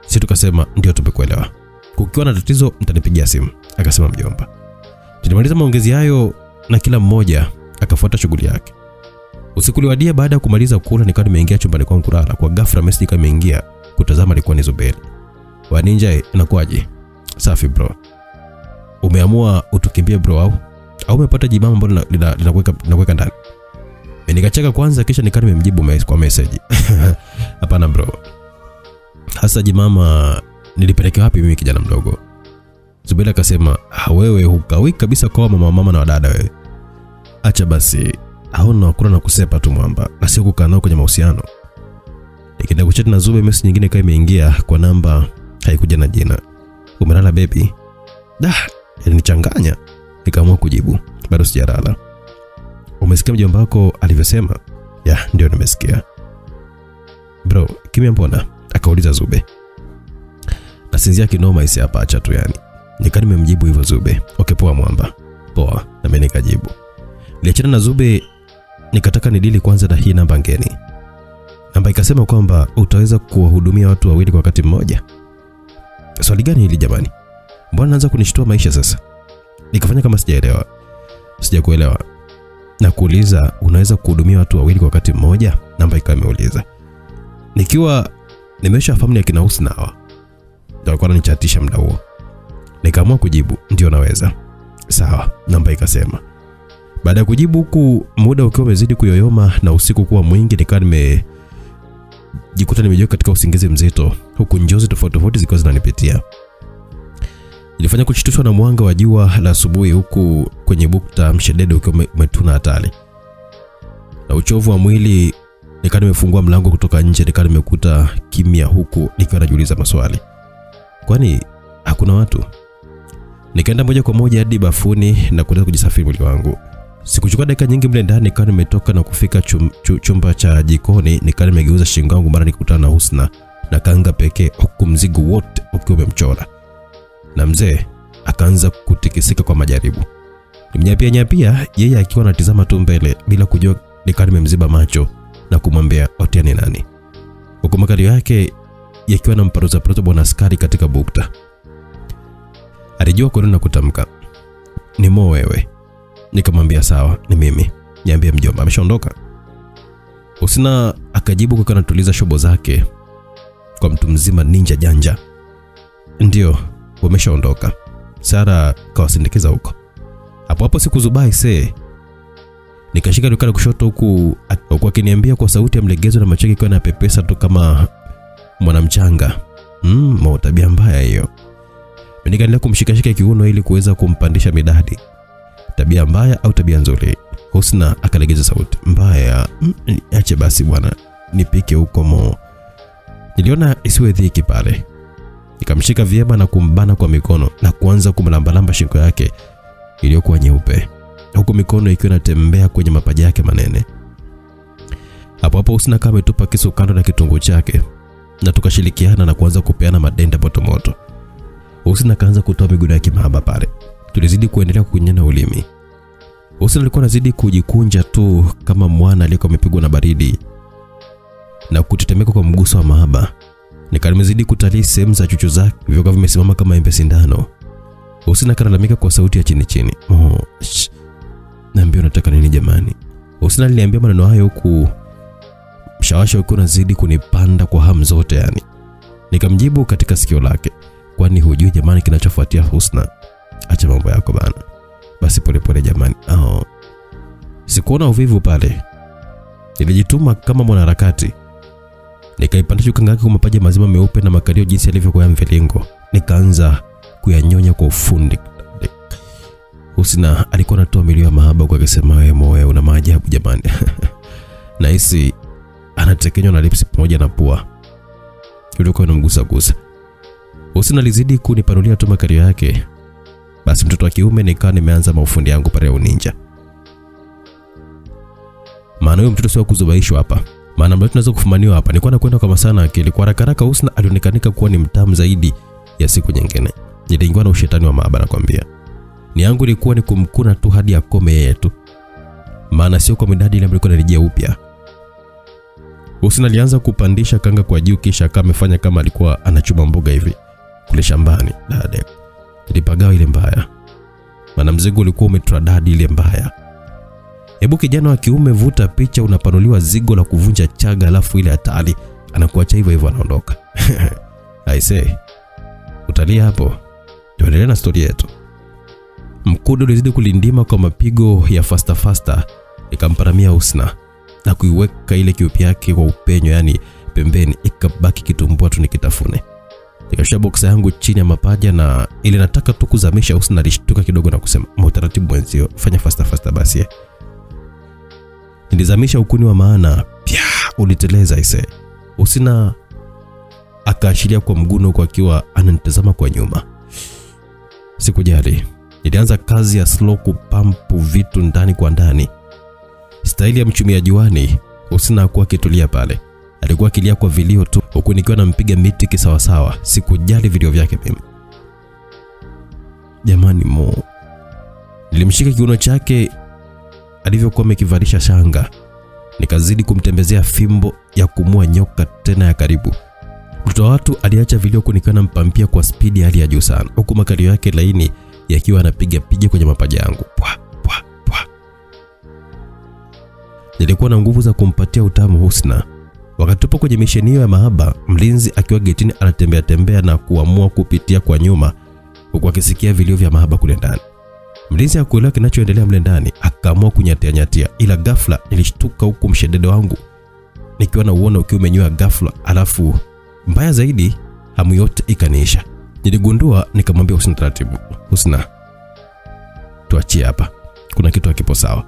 Sisi tukasema ndio tumekuelewa. Kukiwa na tatizo mtanipigia simu, akasema mjomba. Tulimaliza maongezi hayo na kila mmoja akafuata shughuli yake. Usiku uliwadia baada ya kumaliza kula nikawa nimeingia chumbani kwangu kulala. Kwa ghafla message kama imeingia kutazama alikuwa ni Zuberi. Wa ninja inakuaje? Safi bro. Umeamua utukimbie bro au? Au umepata jibamba ambalo linakuweka linakuweka ndani? Mimi nikacheka kwanza kisha nikawa nimemjibu mes kwa message. Hapana bro. Hasa jimama nilipeleke wapi mimi kijana mdogo? Zubeda akasema, wewe hukawi kabisa kwa mama mama na wadada wewe. Acha basi, hauna kula na kusepa tu mwamba, na sio kukaa nao kwenye mahusiano. Nikienda kuchat na Zube, message nyingine kama imeingia kwa namba haikuja na jina. Umelala baby? Da, ilinichanganya. Nikaamua kujibu, bado sijalala. Umesikia mjomba wako alivyosema? Ya, ndio nimesikia. Bro, kimya mbona? Akauliza Zube. Nasinzia kinoma isi hapa acha tu yani. Nika nimemjibu hivyo Zube. Okay poa mwamba. Poa, na mimi nikajibu. Niliachana na Zube nikataka nidili kwanza na hii namba ngeni. Namba ikasema kwamba utaweza kuwahudumia watu wawili kwa wakati mmoja. Swali gani hili jamani? Mbona naanza kunishtua maisha sasa? Nikafanya kama sijaelewa. Sijakuelewa. Na kuuliza unaweza kuhudumia watu wawili kwa wakati mmoja? Namba ikawa imeuliza. Nikiwa nimeshafahamu ni akina Husna hawa. Ndio walikuwa wananichatisha muda huo. Nikaamua kujibu ndio naweza. Sawa, namba ikasema. Baada ya kujibu huku muda ukiwa umezidi kuyoyoma na usiku kuwa mwingi, nikawa nimejikuta nimejiweka katika usingizi mzito, huku njozi tofauti tofauti zikiwa zinanipitia. Nilifanya kushtushwa na mwanga wa jua la asubuhi, huku kwenye bukta mshedede ukiwa umetuna hatari na uchovu wa mwili. Nikawa nimefungua mlango kutoka nje, nikawa nimekuta kimya, huku nikiwa najiuliza maswali, kwani hakuna watu? Nikaenda moja kwa moja hadi bafuni na kuanza kujisafiri mwili wangu. Sikuchukua dakika nyingi mle ndani, nikawa nimetoka na kufika chum, chum, chumba cha jikoni. Nikawa nimegeuza shingo yangu, mara nikutana na Husna na kanga pekee, huku mzigo wote ukiwa umemchora, na mzee akaanza kutikisika kwa majaribu. Nimnyapia nyapia, yeye akiwa anatizama tu mbele bila kujua. Nikawa nimemziba macho na kumwambia Otia ni nani, huku makalio yake yakiwa na mparuza paruza bwana askari katika bukta. Alijua kunena na kutamka, ni Mo wewe? Nikamwambia sawa, ni mimi. Niambie mjomba, ameshaondoka? Usina akajibu kwa anatuliza shobo zake kwa mtu mzima ninja janja. Ndio, wameshaondoka. Sara kawasindikiza huko. Hapo hapo sikuzubai se Nikashika dukani kushoto huku huku akiniambia kwa sauti ya mlegezo na macho yake ikiwa yanapepesa tu kama mwanamchanga. Mm, tabia mbaya hiyo. Nikaendelea kumshikashika kiuno ili kuweza kumpandisha midadi. Tabia mbaya au tabia nzuri? Husna akalegeza sauti. Mbaya. Mm, ache basi bwana, nipike huko Mo. Niliona isiwe dhiki pale. Nikamshika vyema na kumbana kwa mikono na kuanza kumlambalamba shingo yake iliyokuwa nyeupe, huku mikono ikiwa inatembea kwenye mapaja yake manene. Hapo hapo Husna kama ametupa kisu kando na kitunguu chake, na tukashirikiana na kuanza kupeana madenda motomoto. Husna akaanza kutoa miguno yake mahaba pale. Tulizidi kuendelea kukunyana ulimi. Husna alikuwa anazidi kujikunja tu kama mwana aliyekuwa amepigwa na baridi na kutetemeka kwa mguso wa mahaba. Nikalimezidi kutalii sehemu za chuchu zake vilivyokuwa vimesimama kama embe sindano. Husna akalalamika kwa sauti ya chini chini. Oh. Naambia unataka nini jamani? Husna aliniambia maneno hayo huku mshawasha ukiwa unazidi kunipanda kwa hamu zote yani. Nikamjibu katika sikio lake. Kwani hujui jamani kinachofuatia Husna? Acha mambo yako bana. Basi polepole jamani. Oh. Sikuona uvivu pale. Nilijituma kama mwanaharakati. Nikaipandisha kanga yake kwa mapaja mazima meupe na makalio jinsi yalivyokuwa ya mviringo. Nikaanza kuyanyonya kwa ufundi. Husna alikuwa anatoa milio ya mahaba kwa akisema, wewe moyo una maajabu jamani. Nahisi anatekenywa na lips pamoja na pua. Ulikuwa unamgusa gusa. Husna alizidi kunipanulia tu makalio yake. Basi mtoto wa kiume nikawa nimeanza maufundi yangu pale ya uninja. Maana huyo mtoto sio kuzubaishwa hapa. Maana mtoto tunaweza kufumaniwa hapa. Nilikuwa nakwenda kwa masana akili. Kwa haraka haraka Husna alionekanika kuwa ni mtamu zaidi ya siku nyingine. Niliingiwa na ushetani wa maabara nakwambia. Ni yangu ilikuwa ni kumkuna tu hadi akome yeye tu. Maana sio kwa midadi ile ambayo ilikuwa upya. Husna alianza kupandisha kanga kwa juu kisha akamefanya amefanya kama alikuwa anachuma mboga hivi kule shambani. Dada. Nilipagawa ile mbaya. Maana mzigo ulikuwa umetradadi ile mbaya. Hebu kijana wa kiume vuta picha unapanuliwa zigo la kuvunja chaga alafu ile hatari anakuacha hivyo hivyo anaondoka. I say. Utalia hapo. Tuendelee na stori yetu. Mkudo ulizidi kulindima kwa mapigo ya fasta fasta, ikamparamia Husna na kuiweka ile kiupi yake kwa upenyo, yani pembeni, ikabaki kitumbua tu nikitafune. Nikashusha boksa yangu chini ya mapaja na ili nataka tu kuzamisha. Husna alishtuka kidogo na kusema, "Mautaratibu mwenzio, fanya fasta fasta basi." eh." Nilizamisha ukuni wa maana, pia uliteleza ise. Husna akaashiria kwa mguno huku akiwa ananitazama kwa nyuma. Sikujali. Nilianza kazi ya slow kupampu vitu ndani kwa ndani. Staili ya mchumia juani, Husna hakuwa akitulia pale. Alikuwa akilia kwa vilio tu huku nikiwa nampiga miti kisawasawa. Sikujali vilio vyake mimi. Jamani Mo. Nilimshika kiuno chake alivyokuwa amekivalisha shanga. Nikazidi kumtembezea fimbo ya kumua nyoka tena ya karibu. Mtoto wa watu aliacha vilio huku nikiwa nampampia kwa spidi hali ya juu sana, huku makalio yake laini yakiwa anapiga piga kwenye mapaja yangu. Pwa, pwa, pwa. Nilikuwa na nguvu za kumpatia utamu Husna. Wakati tupo kwenye misheni hiyo ya mahaba, mlinzi akiwa getini anatembea tembea na kuamua kupitia kwa nyuma huku akisikia vilio vya mahaba kule ndani. Mlinzi hakuelewa kinachoendelea mle ndani, akaamua kunyatia nyatia, ila ghafla nilishtuka huku mshedede wangu nikiwa na uona ukiwa umenyoa ghafla, alafu mbaya zaidi hamu yote ikaniisha. Niligundua, nikamwambia Husna taratibu, Husna, tuachie hapa, kuna kitu hakipo sawa.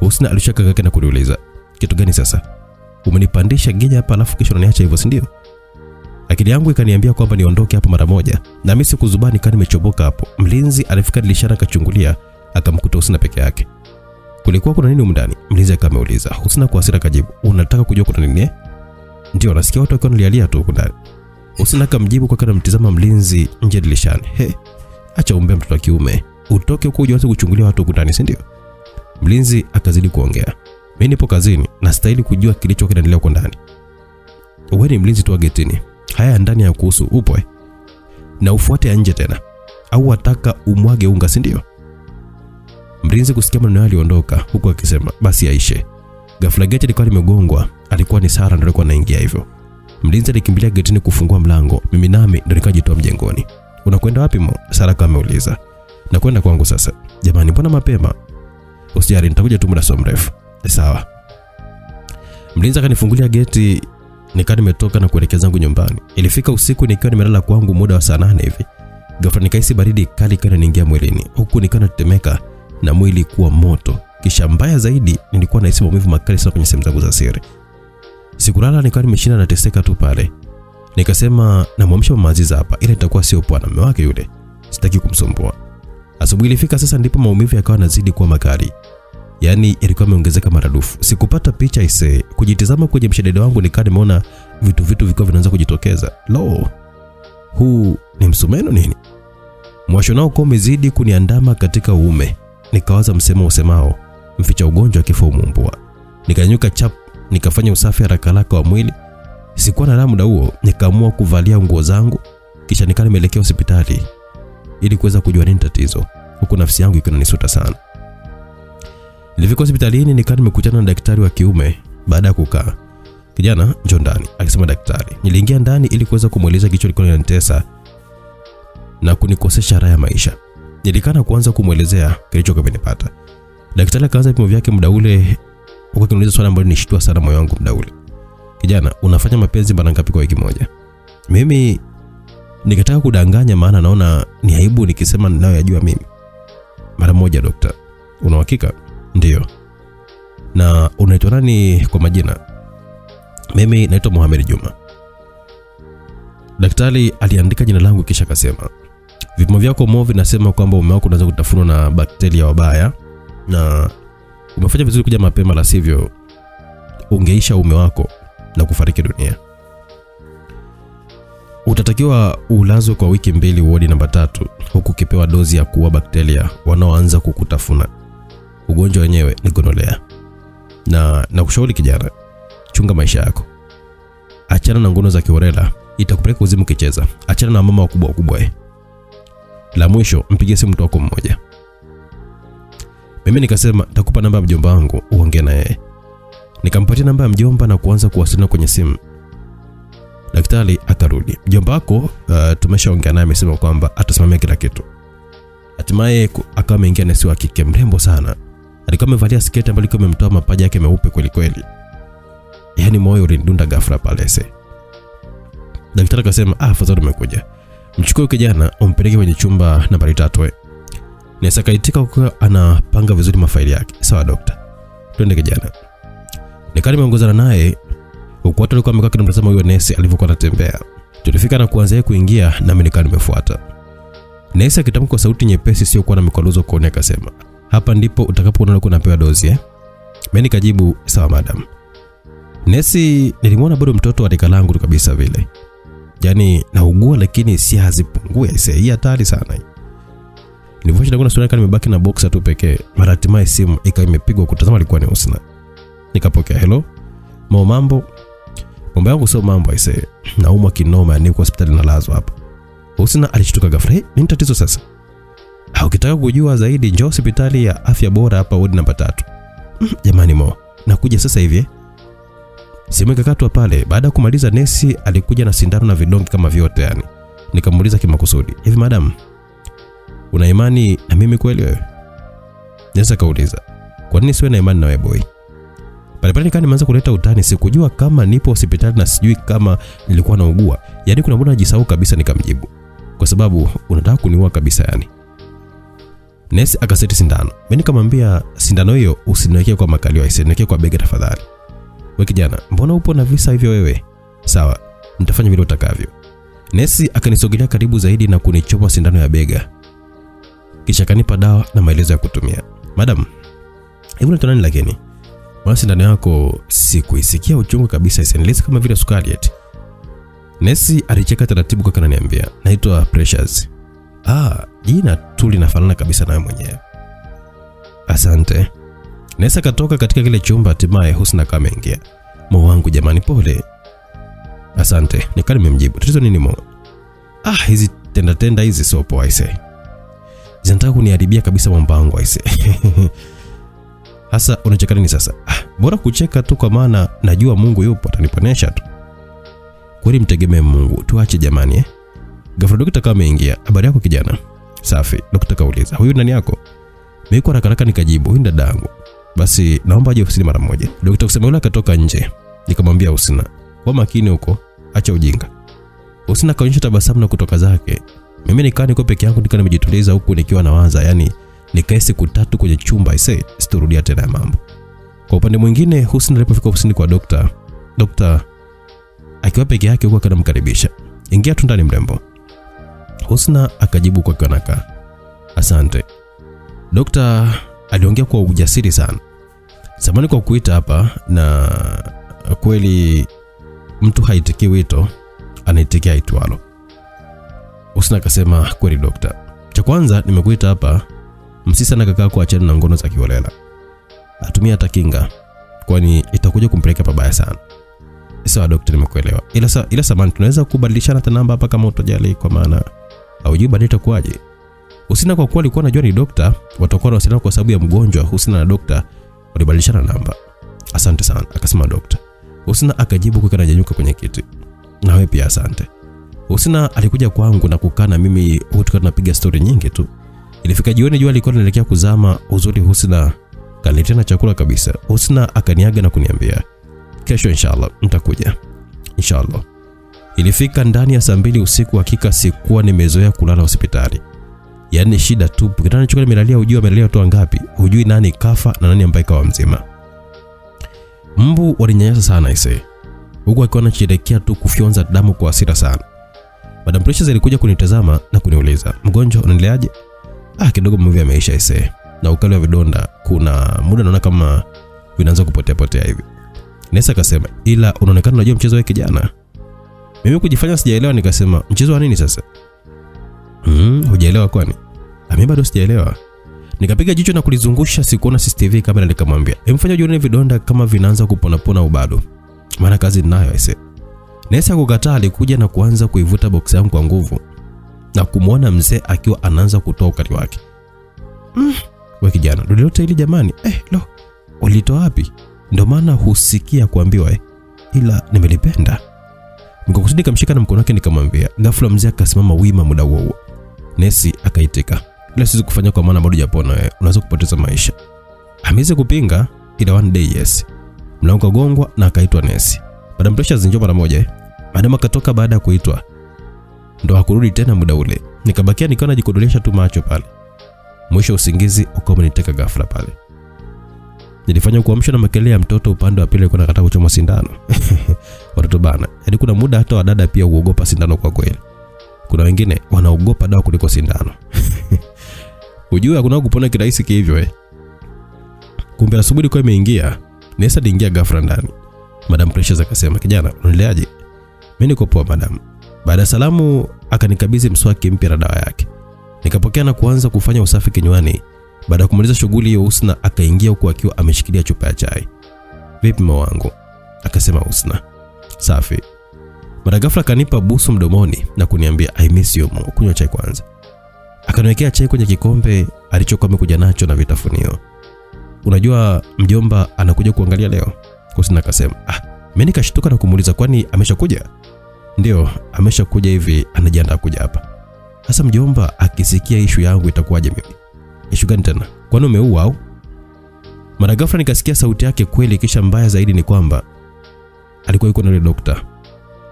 Husna alishaka kake na kuniuliza, kitu gani sasa? Umenipandisha gija hapa alafu kesho unaniacha hivyo, si ndio? Akili yangu ikaniambia kwamba niondoke hapa mara moja, na mimi sikuzubani, kani nimechoboka hapo. Mlinzi alifika dirishani akachungulia, akamkuta Husna peke yake. Kulikuwa kuna nini ndani? Mlinzi akamuuliza. Husna kwa hasira kajibu, unataka kujua kuna nini? eh?" Ndio, nasikia watu wakiwa wanalialia tu huko ndani. Husna akamjibu kwa kana mtizama mlinzi nje dirishani. He, acha umbe mtoto wa kiume, utoke huko uje kuchungulia watu huko ndani, si ndio? Mlinzi akazidi kuongea. Mimi nipo kazini na stahili kujua kilicho kinaendelea huko ndani. Wewe ni mlinzi tu wa getini. Haya ya ndani ya kuhusu upo eh? Na ufuate nje tena. Au wataka umwage unga, si ndio? Mlinzi kusikia maneno aliondoka huku akisema basi aishe. Ghafla geti likawa limegongwa, alikuwa ni Sara ndio alikuwa anaingia hivyo. Mlinzi alikimbilia getini kufungua mlango, mimi nami ndio nikajitoa mjengoni. Unakwenda wapi mo? Sara kama ameuliza. Nakwenda kwangu sasa. Jamani, mbona mapema? Usijali, nitakuja tu muda sio mrefu. Sawa. Mlinzi akanifungulia geti, nikawa nimetoka na kuelekea zangu nyumbani. Ilifika usiku nikiwa nimelala kwangu muda wa saa nane hivi. Ghafla nikahisi baridi kali kana niingia mwilini, huku nikiwa natetemeka na mwili kuwa moto. Kisha mbaya zaidi, nilikuwa nahisi maumivu makali sana kwenye sehemu zangu za siri. Sikulala, nikawa nimeshinda nateseka tu pale. Nikasema namwamsha mama Aziza hapa, ila itakuwa sio poa na mume wake yule, sitaki kumsumbua. Asubuhi ilifika sasa, ndipo maumivu yakawa nazidi kuwa makali, yaani ilikuwa imeongezeka maradufu. Sikupata picha ise, kujitizama kwenye mshedede wangu nikaa nimeona vitu vitu vikiwa vinaanza kujitokeza. Lo, huu ni msumeno nini? Mwasho nao kwa umezidi kuniandama katika uume. Nikawaza msemo usemao mficha ugonjwa wa kifo umumbua. Nikanyuka chap, nikafanya usafi haraka haraka wa mwili. Sikuwa na muda huo, nikaamua kuvalia nguo zangu, kisha nikaa nimeelekea hospitali ili kuweza kujua nini tatizo, huku nafsi yangu ikiwa inanisuta sana. Nilifika hospitalini nikaa nimekutana na daktari wa kiume baada ya kukaa. Kijana, njoo ndani, akisema daktari. Niliingia ndani ili kuweza kumweleza kichwa kilikuwa kinanitesa na kunikosesha raha ya maisha. Nilikaa na kuanza kumwelezea kilichokuwa kimenipata. Daktari akaanza vipimo vyake muda ule, huku akiniuliza swali ambalo nishtua sana moyo wangu muda ule. Kijana, unafanya mapenzi mara ngapi kwa wiki moja? Mimi nikataka kudanganya, maana naona ni aibu nikisema ninayoyajua mimi. Mara moja, dokta. Una uhakika? Ndiyo. Na unaitwa nani kwa majina? Mimi naitwa Mohamed Juma. Daktari aliandika jina langu kisha akasema, vipimo vyako mo vinasema kwamba ume wako unaweza kutafunwa na bakteria wabaya na umefanya vizuri kuja mapema, la sivyo ungeisha ume wako na kufariki dunia. Utatakiwa ulazwe kwa wiki mbili wodi namba tatu, huku ukipewa dozi ya kuua bakteria wanaoanza kukutafuna. Ugonjwa wenyewe ni gonolea, na nakushauri kijana, chunga maisha yako, achana na ngono za kiorela, itakupeleka kuzimu kicheza. Achana na mama wakubwa wakubwa eh. La mwisho, mpigie simu mtu wako mmoja. Mimi nikasema nitakupa namba ya mjomba wangu uongee na yeye. Nikampatia namba ya mjomba na kuanza kuwasiliana kwenye simu. Daktari akarudi. Mjomba wako uh, tumeshaongea naye, amesema kwamba atasimamia kila kitu. Hatimaye akawa ameingia nesi wa kike mrembo sana. Alikuwa amevalia sketi ambayo ilikuwa imemtoa mapaja yake meupe kweli kweli. Yaani moyo ulinidunda ghafla pale ese. Daktari akasema, ah, afadhali umekuja. Mchukue kijana umpeleke kwenye chumba nambari eh." Nesa akaitika kwa anapanga vizuri mafaili yake. Sawa dokta. Twende kijana. Nikali nimeongozana naye huku watu walikuwa wamekaa kinamtazama huyo nesi alivyokuwa anatembea. Tulifika na kuanza kuingia nami nikali nimefuata. Nesi akitamka kwa sauti nyepesi isiyokuwa na mikwaruzo kuonea akasema, hapa ndipo utakapoona ulikuwa unapewa dozi eh? Mimi nikajibu sawa madam. Nesi nilimwona bado mtoto wa langu kabisa vile. Yaani naugua lakini si hazipungui aisee, hii hatari sana hii. Nilivyoacha kuna sura nimebaki na boxer tu pekee. Mara hatimaye simu ikawa imepigwa kutazama alikuwa ni Husna. Nikapokea hello. Mo mambo? Mambo yangu sio mambo aisee. Naumwa kinoma niko hospitali nalazwa hapa. Husna alishtuka ghafla. Nini tatizo sasa? Ukitaka kujua zaidi njoo hospitali ya afya bora hapa wodi namba tatu. Jamani Mo, nakuja sasa hivi. eh? Simu ikakatwa pale. Baada ya kumaliza, nesi alikuja na sindano na vidonge kama vyote yani. Nikamuuliza kimakusudi, hivi madam, una imani na mimi kweli wewe? Nesa kauliza, kwa nini siwe na imani na wewe boy? Pale pale nikaa nimeanza kuleta utani, sikujua kama nipo hospitali na sijui kama nilikuwa naugua. Yaani kuna muda najisahau kabisa nikamjibu. Kwa sababu unataka kuniua kabisa yani. Nesi akaseti sindano. Mimi nikamwambia sindano hiyo usiniwekee kwa makalio, isiniwekee kwa bega tafadhali. Wewe kijana, mbona upo na visa hivyo wewe? Sawa, nitafanya vile utakavyo. Nesi akanisogelea karibu zaidi na kunichoma sindano ya bega. Kisha kanipa dawa na maelezo ya kutumia. Madam, hebu unaitwa nani lakini? Maana sindano yako sikuisikia uchungu kabisa, isinilisi kama vile sukari eti. Nesi alicheka taratibu kwa kananiambia, naitwa Precious. Ah, jina tu linafanana kabisa nawe mwenyewe. Asante. Nesa katoka katika kile chumba, hatimaye Husna kama ameingia. Mo wangu jamani, pole. Asante, nikaa nimemjibu. Tatizo nini Mo? Ah, hizi tenda tenda hizi sio poa aise. Zinataka kuniharibia kabisa mambo yangu aise. Hasa unacheka nini sasa? Ah, bora kucheka tu kwa maana najua Mungu yupo ataniponesha tu. Kweli mtegemee Mungu, tuache jamani eh. Ghafla dokta kama ameingia. Habari yako kijana? Safi. Dokta kauliza, "Huyu nani yako?" Mimi kwa haraka nikajibu, "Huyu dada yangu." Basi naomba aje ofisini mara moja. Dokta kusema yule akatoka nje. Nikamwambia Husna, "Kwa makini huko, acha ujinga." Husna kaonyesha tabasamu na kutoka zake. Mimi nikaa niko peke yangu nikaa nimejituliza huku nikiwa nawaza, yani nikae siku tatu kwenye chumba ise sitorudia tena mambo. Kwa upande mwingine, Husna alipofika ofisini kwa dokta, dokta akiwa peke yake huko akanamkaribisha. Ingia tu ndani mrembo. Husna akajibu kwa kanaka. Asante. Dokta aliongea kwa ujasiri sana. Samani kwa kuita hapa na kweli mtu haitiki wito, anaitikia aitwalo. Husna akasema kweli dokta. Cha kwanza nimekuita hapa msisa na kaka yako na ngono za kiolela, Atumia hata kinga kwani itakuja kumpeleka pabaya sana. Sawa dokta, nimekuelewa. Ila sa, ila samani tunaweza kubadilishana hata namba hapa kama utojali kwa maana haujui baadaye itakuwaje. Husina kwa kuwa alikuwa anajua ni dokta, watakuwa wanawasiliana kwa sababu ya mgonjwa. Husina na dokta walibadilishana namba. Asante sana, akasema dokta. Husina akajibu kwa ananyanyuka kwenye kiti. Na wewe pia asante. Husina alikuja kwangu na kukaa na mimi huko tunapiga stori nyingi tu. Ilifika jioni, jua lilikuwa linaelekea kuzama. Uzuri Husina kaniletea na chakula kabisa. Husina akaniaga na kuniambia kesho inshallah nitakuja. Inshallah. Ilifika ndani ya saa mbili usiku, hakika sikuwa nimezoea kulala hospitali. Yaani shida tupu. Kitanda chokuwa nimelalia, hujui amelalia watu wangapi, hujui nani kafa na nani ambaye kawa mzima. Mbu walinyanyasa sana ise, huku akiwa anachelekea tu kufyonza damu kwa hasira sana. Madam Precious alikuja kunitazama na kuniuliza, mgonjwa unaendeleaje? Ah, kidogo maumivu yameisha ise, na ukali wa vidonda kuna muda naona kama vinaanza kupotea potea hivi. Nesa akasema, ila unaonekana unajua mchezo wa kijana. Mimi kujifanya sijaelewa, nikasema mchezo wa nini sasa? Mm, hujaelewa kwani? Mimi bado sijaelewa. Nikapiga jicho na kulizungusha, sikuona CCTV kamera, nikamwambia emfanya jione vidonda kama vinaanza kuponapona au bado, maana kazi ninayo aise. Nesa kukataa, alikuja na kuanza kuivuta box yangu kwa nguvu na kumwona mzee akiwa anaanza kutoa ukali wake. Mm, we kijana, ndo lote hili jamani? Eh, lo, ulitoa wapi? Ndio maana husikia kuambiwa eh, ila nimelipenda. Nikakusudi kamshika na mkono wake nikamwambia. Ghafla mzee akasimama wima muda huo. Nesi akaitika. Ila siwezi kufanya kwa maana bado japona wewe. Unaweza kupoteza maisha. Ameweza kupinga ila one day yes. Mlango kagongwa na akaitwa nesi. Madam Precious zinjo mara moja. Madam akatoka baada ya kuitwa. Ndo hakurudi tena muda ule. Nikabakia nikiwa najikodolesha tu macho pale. Mwisho usingizi ukawa umeniteka ghafla pale. Nilifanya kuamsha na makelele ya mtoto upande wa pili alikuwa anakataa kuchoma sindano. Watoto bana, yaani kuna muda hata wadada pia huogopa sindano kwa kweli. Kuna wengine wanaogopa dawa kuliko sindano. Ujue hakuna kupona kirahisi kihivyo eh. Kumbe asubuhi ilikuwa imeingia. Nesa aliingia ghafla ndani. Madam Precious akasema, "Kijana, unaendeleaje?" Mimi niko poa madam. Baada salamu akanikabidhi mswaki mpya na dawa yake. Nikapokea na kuanza kufanya usafi kinywani. Baada ya kumaliza shughuli hiyo, Husna akaingia huku akiwa ameshikilia chupa ya chai. "Vipi mama wangu?" akasema Husna. "Safi." Mara ghafla kanipa busu mdomoni na kuniambia, "I miss you kunywa chai kwanza." Akaniwekea chai kwenye kikombe alichokuwa amekuja nacho na vitafunio. "Unajua mjomba anakuja kuangalia leo?" Husna akasema, "Ah, mimi nikashtuka na kumuuliza kwani ameshakuja?" "Ndio, ameshakuja hivi anajiandaa kuja hapa." Sasa mjomba akisikia ishu yangu itakuwaje mimi? Ishu gani tena? Kwani umeua au? Mara ghafla nikasikia sauti yake kweli, kisha mbaya zaidi ni kwamba alikuwa yuko na yule dokta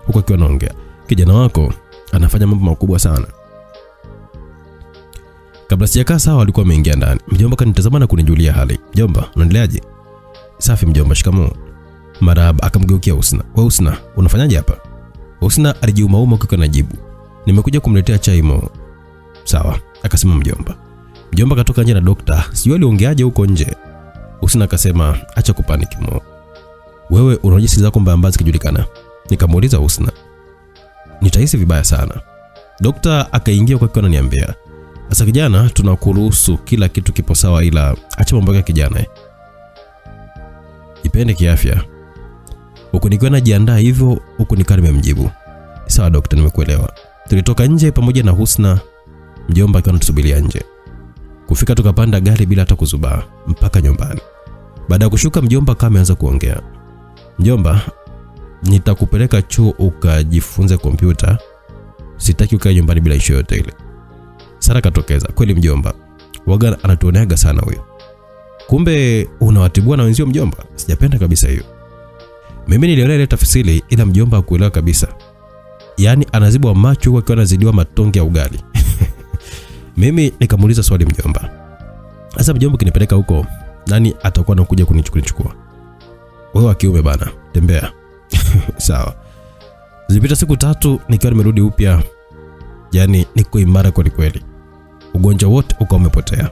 huko akiwa anaongea, kijana wako anafanya mambo makubwa sana. Kabla sijakaa sawa, alikuwa ameingia ndani. Mjomba kanitazama na kunijulia hali. Mjomba, unaendeleaje? Safi mjomba, shikamoo. Marahaba. Akamgeukia Husna. Wewe Husna, unafanyaje hapa? Husna alijiumauma kwa anajibu, nimekuja kumletea chai Mo. Sawa, akasema mjomba. Mjomba katoka nje na dokta, sijui aliongeaje huko nje. Husna akasema acha kupaniki Mo, wewe unaoje siri zako mbaya mbaya zikijulikana? Nikamuuliza Husna, nitahisi vibaya sana. Dokta akaingia kwa akiwa ananiambia, sasa kijana, tunakuruhusu kila kitu kipo sawa, ila acha mambo yake kijana. Ipende kiafya. Huku nikiwa najiandaa hivyo, huku nikaa nimemjibu sawa dokta, nimekuelewa. Tulitoka nje pamoja na Husna, mjomba akiwa anatusubiria nje. Kufika tukapanda gari bila hata kuzubaa mpaka nyumbani. Baada ya kushuka, mjomba kama ameanza kuongea. Mjomba, nitakupeleka chuo ukajifunze kompyuta, sitaki ukae nyumbani bila ishu yote ile. Sara katokeza, kweli mjomba, waga anatuoneaga sana huyo. Kumbe unawatibua na wenzio mjomba? Sijapenda kabisa hiyo. Mimi nilielewa ile tafsiri, ila mjomba hakuelewa kabisa. Yaani anazibwa macho huku akiwa anazidiwa matonge ya ugali. Mimi nikamuuliza swali mjomba, sasa mjomba, kinipeleka huko nani atakuwa anakuja kunichukua? Wewe wa kiume bana, tembea. Sawa. Zilipita siku tatu nikiwa nimerudi upya, yaani niko imara kweli kweli, ugonjwa wote ukawa umepotea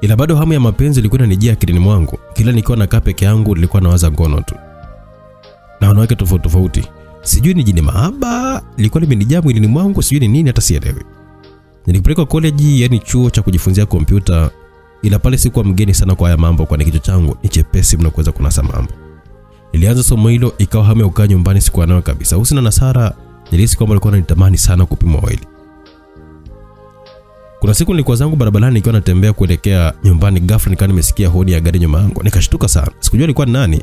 ila bado hamu ya mapenzi ilikuwa inanijia akilini mwangu. Kila nikiwa nakaa peke yangu, nilikuwa nawaza ngono tu na wanawake tofauti tofauti. Sijui ni jini mahaba lilikuwa limenijaa mwilini mwangu, sijui ni nini, hata sielewi. Nilipelekwa college, yani chuo cha kujifunzia kompyuta, ila pale sikuwa mgeni sana kwa haya mambo, kwani kichwa changu ni chepesi mno kuweza kunasa mambo. Nilianza somo hilo, ikawa hamu ya kukaa nyumbani sikuwa nayo kabisa. Husna na Sara nilihisi kwamba walikuwa wananitamani sana kupima oili. Kuna siku nilikuwa zangu barabarani nikiwa natembea kuelekea nyumbani, ghafla nikawa nimesikia hodi ya gari nyuma yangu. Nikashtuka sana, sikujua ilikuwa ni nani.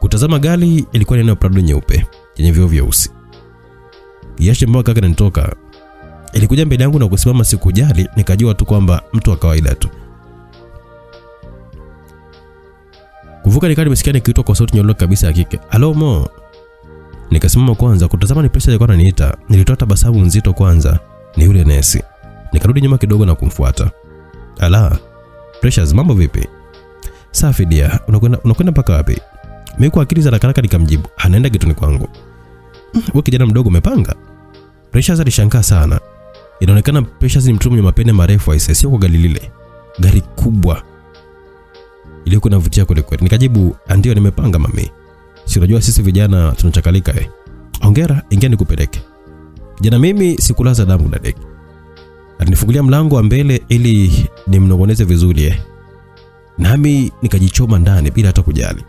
Kutazama gari, ilikuwa ni aina Prado nyeupe yenye vioo vyeusi. Yashe mbao kaka nanitoka. Ilikuja mbele yangu na kusimama, sikujali, nikajua tu kwamba mtu wa kawaida tu. Kuvuka nikawa nimesikia nikiitwa kwa sauti nyororo kabisa ya kike, halo Mo. Nikasimama kwanza kutazama ni Precious alikuwa ananiita. Nilitoa tabasamu nzito kwanza, ni yule nesi. Nikarudi nyuma kidogo na kumfuata. Ala, Precious, mambo vipi? Safi dia, unakwenda unakwenda mpaka wapi? Mimi kwa akili za haraka nikamjibu, anaenda kituni kwangu. "Mm, Wewe kijana mdogo umepanga? Precious alishangaa sana. Inaonekana Precious ni mtu mwenye mapene marefu aise, sio kwa gari lile. Gari kubwa. Iliyokuwa inavutia kweli kweli. Nikajibu, ndio nimepanga mami. Si unajua sisi vijana tunachakalika eh. Ongera, ingia nikupeleke. Jana mimi sikulaza damu dadeki. Alinifungulia mlango wa mbele ili nimnong'oneze vizuri eh. Nami nikajichoma ndani bila hata kujali.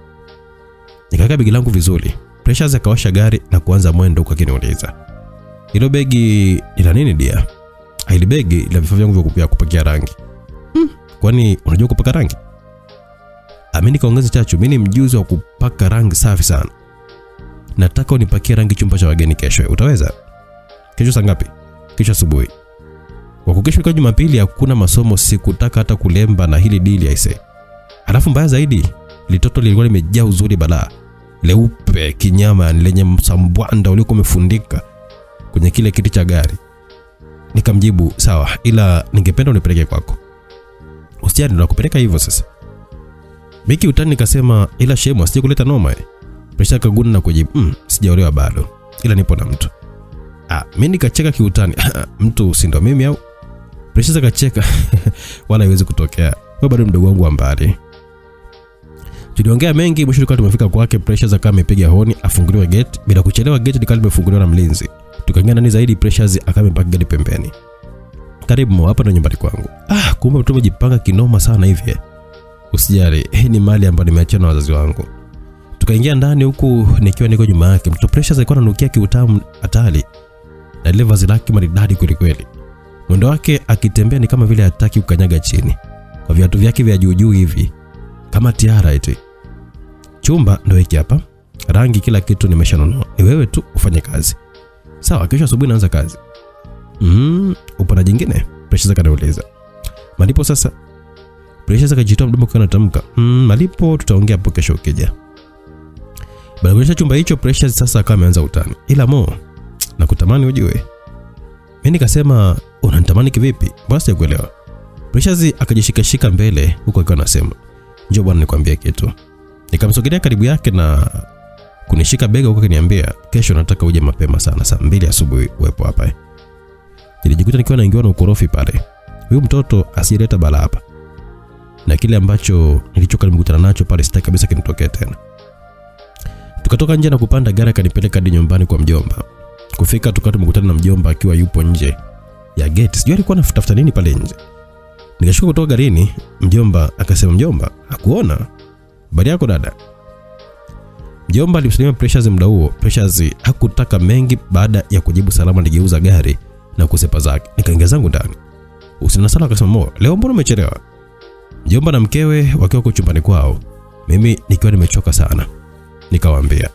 Nikaweka begi langu vizuri. Precious akawasha gari na kuanza mwendo huku akiniuliza. Hilo begi ni la nini dia? "Ah, Hili begi la vifaa vyangu vya kupia kupakia rangi. mm. kwani unajua kupaka rangi? Amini nikaongeza chachu, mimi ni mjuzi wa kupaka rangi safi sana. Nataka unipakie rangi chumba cha wageni kesho. Utaweza? Kesho saa ngapi? Kesho asubuhi. Kwa kukesho kwa Jumapili hakuna masomo, sikutaka hata kulemba na hili dili aise. Alafu mbaya zaidi, litoto lilikuwa limejaa uzuri balaa. Leupe kinyama lenye msambwanda uliokuwa umefundika kwenye kile kiti cha gari. Nikamjibu, sawa, ila ningependa unipeleke kwako. Usijali nakupeleka hivyo sasa. Miki utani nikasema, ila shemu asije kuleta noma. eh." Presha kaguna na kujibu, mm, sijaolewa bado. Ila nipo na mtu. Ah, mimi nikacheka kiutani. mtu si ndo mimi au? Precious akacheka. Wala haiwezi kutokea. Wewe bado mdogo wangu wa mbali. Tuliongea mengi, mwisho tukawa tumefika kwake. Precious akawa amepiga honi afunguliwe gate. Bila kuchelewa gate likawa limefunguliwa na mlinzi. Tukaingia ndani zaidi, Precious akawa gari pembeni. Karibu Mo, hapa ndo nyumbani kwangu. Ah, kumbe tumejipanga kinoma sana hivi. eh. Usijali, hii ni mali ambayo nimeachiwa na wazazi wangu. Tukaingia ndani huku nikiwa niko nyuma yake. Mtoto Precious alikuwa ananukia kiutamu hatari na lile vazi lake maridadi kweli. Mwendo wake akitembea ni kama vile hataki kukanyaga chini, kwa viatu vyake vya juu juu hivi kama tiara eti. Chumba ndio hiki hapa, rangi, kila kitu nimeshanunua, ni wewe tu ufanye kazi. Sawa, kesho asubuhi naanza kazi. Mm, upo na jingine? Precious akaniuliza. Malipo sasa? Precious akajitoa mdomo kwa anatamka. Mm, malipo tutaongea hapo kesho ukija. Baada ya chumba hicho Precious sasa akawa ameanza utani. Ila Mo, nakutamani ujue. Mimi nikasema unanitamani kivipi? Mbona sijakuelewa? Precious akajishikashika mbele huku akiwa anasema, "Njoo bwana nikwambie kitu." Nikamsogelea karibu yake na kunishika bega huko akiniambia, "Kesho nataka uje mapema sana saa mbili asubuhi uwepo hapa." eh." Nilijikuta nikiwa naingiwa na ukorofi pale. Huyu mtoto asiyeleta bala hapa. Na kile ambacho nilichoka nimekutana nacho pale sitaki kabisa kinitokee tena. Tukatoka nje na kupanda gari akanipeleka hadi nyumbani kwa mjomba. Kufika tukawa tumekutana na mjomba akiwa yupo nje ya gate. Sijui alikuwa anatafuta nini pale nje. Nikashuka kutoka garini, mjomba akasema, mjomba, hakuona habari yako dada. Mjomba alimsalimia Precious muda huo. Precious hakutaka mengi baada ya kujibu salama, aligeuza gari na kusepa zake. Nikaingia zangu ndani. Usina Sala akasema, Mo, leo mbona umechelewa? Mjomba na mkewe wakiwa kwa chumbani kwao, mimi nikiwa nimechoka sana. Nikawaambia,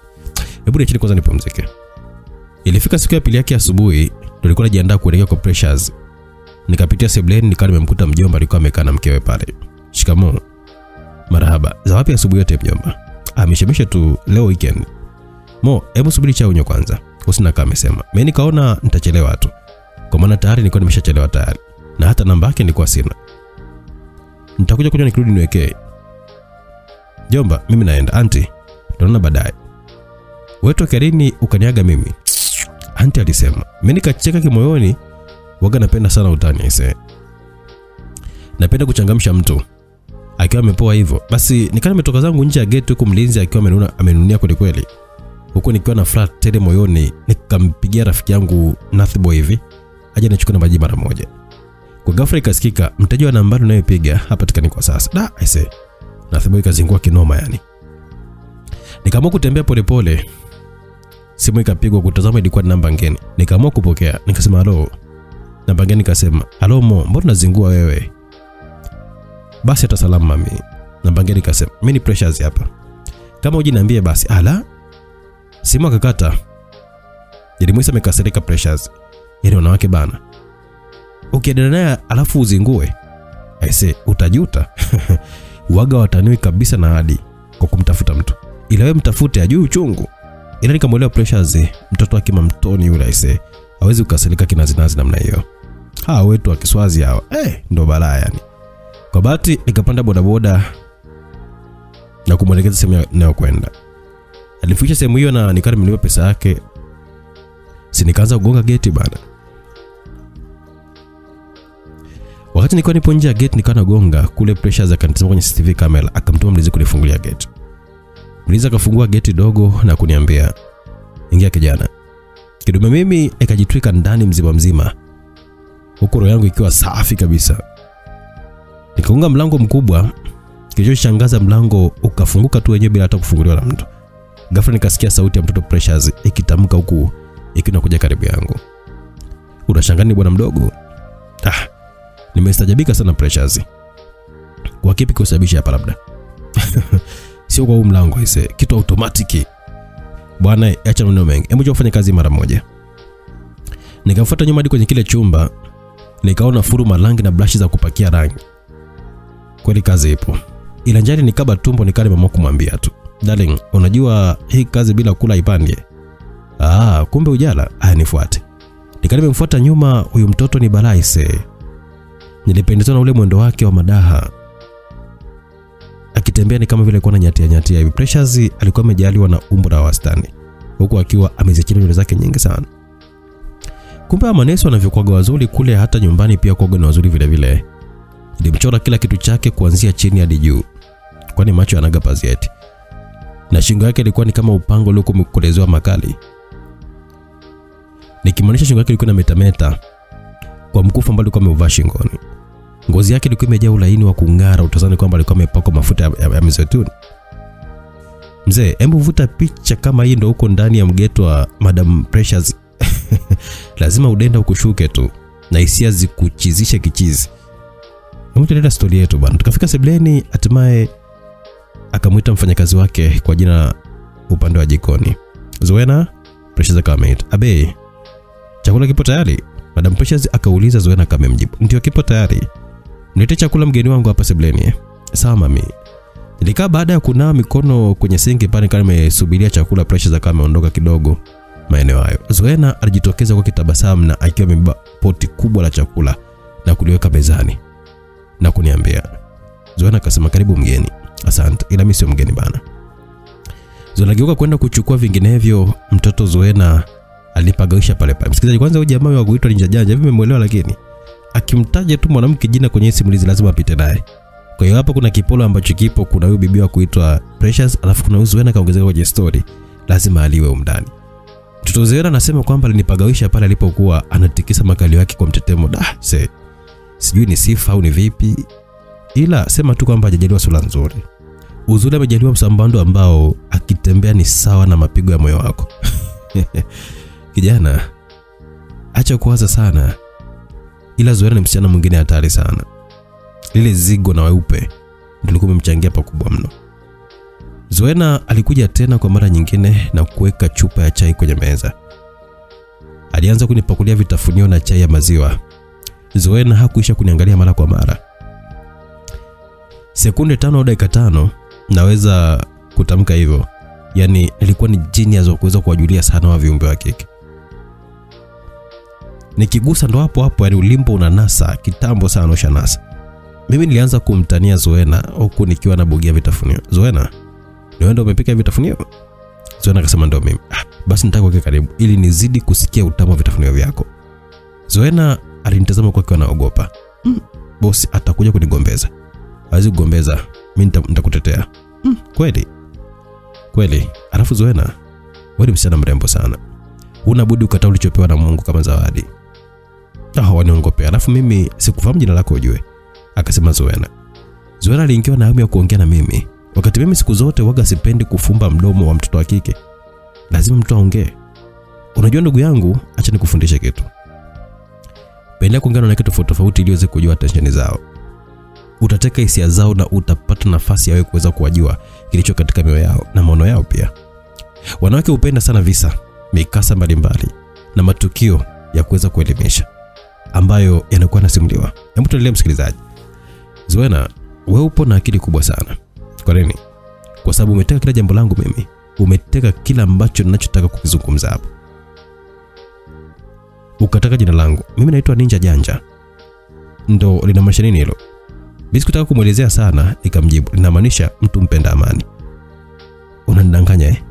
hebu niacheni kwanza nipumzike. Ilifika siku ya pili yake asubuhi, tulikuwa najiandaa kuelekea kwa Precious. Nikapitia sebleni nikawa nimemkuta mjomba alikuwa amekaa na mkewe pale. Shikamoo. Marahaba. Za wapi asubuhi yote mjomba? Ah, tu leo weekend. Mo, hebu subiri chai unywe kwanza. Husna kama amesema. Mimi nikaona nitachelewa tu. Kwa maana tayari nilikuwa nimeshachelewa tayari. Na hata namba yake nilikuwa sina. Nitakuja kunywa nikirudi niwekee. Jomba, mimi naenda. Anti, tutaona baadaye. Wewe Karini ukaniaga mimi? Anti alisema. Mimi nikacheka kimoyoni. Waga napenda sana utani aise. Napenda kuchangamsha mtu. Akiwa amepoa hivyo. Basi nikawa nimetoka zangu nje ya gate huku mlinzi akiwa amenuna amenunia kweli kweli. Huku nikiwa na flat tele moyoni nikampigia rafiki yangu Nathboy hivi. Aje nichukue na maji mara moja. Kwa ghafla ikasikika mteja wa nambari unayopiga hapatikani kwa sasa. Da, aise. Nathboy kazingua kinoma yani. Nikaamua kutembea polepole. Simu ikapigwa kutazama ilikuwa ni namba ngeni. Nikaamua kupokea. Nikasema halo. Namba ngeni nikasema, "Halo Mo, mbona unazingua wewe?" Basi hata salamu mami. Na ngeni kasema "Mimi ni pressures hapa." Kama uji niambie basi. Ala. Simu akakata. Nilimwisa amekasirika pressures, Yaani wanawake bana. Ukiendelea naye alafu uzingue. Aise, utajuta. Waga wataniwi kabisa na hadi kwa kumtafuta mtu. Ila wewe mtafute ajui uchungu. Ila nikamwelewa pressures, mtoto wake mamtoni yule aise. Hawezi kukasirika kinazinazi namna hiyo. Hawa wetu wa Kiswazi hawa. Eh, ndo balaa yani. Kwa bahati nikapanda bodaboda na kumwelekeza sehemu inayokwenda. Alifikisha sehemu hiyo na nikawa nimelipa pesa yake. Si nikaanza kugonga geti bana. Wakati nilikuwa nipo nje ya gate nikawa nagonga, kule pressure za akanitazama kwenye CCTV camera, akamtuma mlinzi kunifungulia gate. Mlinzi akafungua geti dogo na kuniambia, "Ingia kijana." Kidume mimi ikajitwika ndani mzima mzima, huku roho yangu ikiwa safi kabisa. Nikaunga mlango mkubwa, kilichoshangaza mlango ukafunguka tu wenyewe bila hata kufunguliwa na mtu. Ghafla nikasikia sauti ya mtoto Precious ikitamka huku ikiwa inakuja karibu yangu. Unashangaa ni bwana mdogo? Ah, nimestajabika sana Precious. Kwa kipi kusababisha hapa labda? Sio kwa huu mlango ise, kitu automatiki. Bwana, acha maneno mengi. Hebu ufanye kazi mara moja. Nikamfuata nyuma hadi kwenye kile chumba, nikaona furu marangi na brashi za kupakia rangi. Kweli kazi ipo. Ila njani nikaba tumbo nikale mama kumwambia tu. Darling, unajua hii kazi bila kula ipandie. Ah, kumbe ujala. Haya nifuate. Nikali nimemfuata nyuma, huyu mtoto ni balaa ise. Nilipendezwa na ule mwendo wake wa madaha. Akitembea ni kama vile alikuwa ananyatia nyatia hivi. Precious alikuwa amejaliwa na umbo la wastani huku akiwa amezichana nywele zake nyingi sana. Kumbe manesi wanavyokuwaga wazuri kule, hata nyumbani pia kwa na wazuri vile vile. Nilimchora kila kitu chake kuanzia chini hadi juu, kwani macho yanaga pazia eti, na shingo yake ilikuwa ni kama upango uliokuwa umekolezewa makali, nikimaanisha shingo yake ilikuwa inametameta kwa mkufu ambao alikuwa ameuvaa shingoni. Ngozi yake ilikuwa imejaa ulaini wa kung'ara, utazani kwamba alikuwa amepakwa mafuta ya, ya, ya mizeituni. Mzee, hebu vuta picha kama hii ndo huko ndani ya mgeto wa Madam Precious. Lazima udenda ukushuke tu na hisia zikuchizishe kichizi. Hebu tuendelea stori yetu bwana. Tukafika sebleni, hatimaye akamwita mfanyakazi wake kwa jina upande wa jikoni. Zuena, Precious akamwita. Abe, chakula kipo tayari? Madam Precious akauliza Zuena kama mjibu. Ndio kipo tayari. Mlete chakula mgeni wangu hapa sebleni. eh?" Sawa mami. Nilikaa baada ya kunawa mikono kwenye sinki pale kama nimesubiria chakula Precious akawa ameondoka kidogo maeneo hayo. Zuena alijitokeza kwa kitabasamu na akiwa amebeba poti kubwa la chakula na kuliweka mezani na kuniambia. Zoana akasema karibu mgeni. Asante, ila mimi sio mgeni bana. Zoana ageuka kwenda kuchukua vinginevyo, mtoto Zoena alipagawisha pale pale. Msikilizaji, kwanza huyu jamaa wa kuitwa ninja janja, hivi mmemwelewa? Lakini akimtaja tu mwanamke jina kwenye simulizi lazima apite naye. Kwa hiyo hapa kuna kipolo ambacho kipo, kuna huyu bibi wa kuitwa Precious, alafu kuna huyu Zoena kaongezeka kwenye story, lazima aliwe umndani. Mtoto Zoena anasema kwamba alinipagawisha pale alipokuwa anatikisa makalio yake kwa mtetemo. Da, se sijui ni sifa au ni vipi, ila sema tu kwamba hajajaliwa sura nzuri. Uzuri amejaliwa msambando ambao akitembea ni sawa na mapigo ya moyo wako. Kijana, acha kuwaza sana, ila Zuena ni msichana mwingine hatari sana. Lile zigo na weupe ndio umemchangia pakubwa mno. Zuena alikuja tena kwa mara nyingine na kuweka chupa ya chai kwenye meza. Alianza kunipakulia vitafunio na chai ya maziwa. Zuena hakuisha kuniangalia mara kwa mara. Sekunde tano au dakika tano naweza kutamka hivyo. Yaani nilikuwa ni genius wa kuweza kuwajulia sana wa viumbe wa kike. Nikigusa ndo hapo hapo, yani ulimbo unanasa kitambo sana ushanasa. Mimi nilianza kumtania Zoena huku nikiwa nabugia vitafunio. Zoena, ni wewe umepika vitafunio? Zoena akasema ndio mimi. Ah, basi nitaka kuweka karibu ili nizidi kusikia utamu wa vitafunio vyako. Zuena alinitazama kwa akiwa anaogopa. Mm, bosi atakuja kunigombeza. Hawezi kugombeza. Mimi nitakutetea. Mm, kweli. Kweli. Alafu Zuena, wewe ni msichana mrembo sana. Huna budi ukataa ulichopewa na Mungu kama zawadi. Ah, waniongopea. Alafu mimi sikufahamu jina lako ujue. Akasema Zuena. Zuena aliingiwa na hamu ya kuongea na mimi. Wakati mimi siku zote waga sipendi kufumba mdomo wa mtoto wa kike. Lazima mtu aongee. Unajua ndugu yangu, acha nikufundishe kitu. Pendelea kuongea na kitu tofauti tofauti ili uweze kujua tensheni zao. Utateka hisia zao na utapata nafasi ya wewe kuweza kuwajua kilicho katika mioyo yao na maono yao pia. Wanawake hupenda sana visa, mikasa mbalimbali na matukio ya kuweza kuelimisha ambayo yanakuwa nasimuliwa. Hebu tuendelee msikilizaji. Zuena, wewe upo na akili kubwa sana. Kwa nini? Kwa sababu umeteka kila jambo langu mimi. Umeteka kila ambacho ninachotaka kukizungumza hapa. Ukataka jina langu. Mimi naitwa Ninja Janja. Ndo linamaanisha nini hilo? Bisi kutaka kumwelezea sana, nikamjibu linamaanisha mtu mpenda amani. Unanidanganya eh?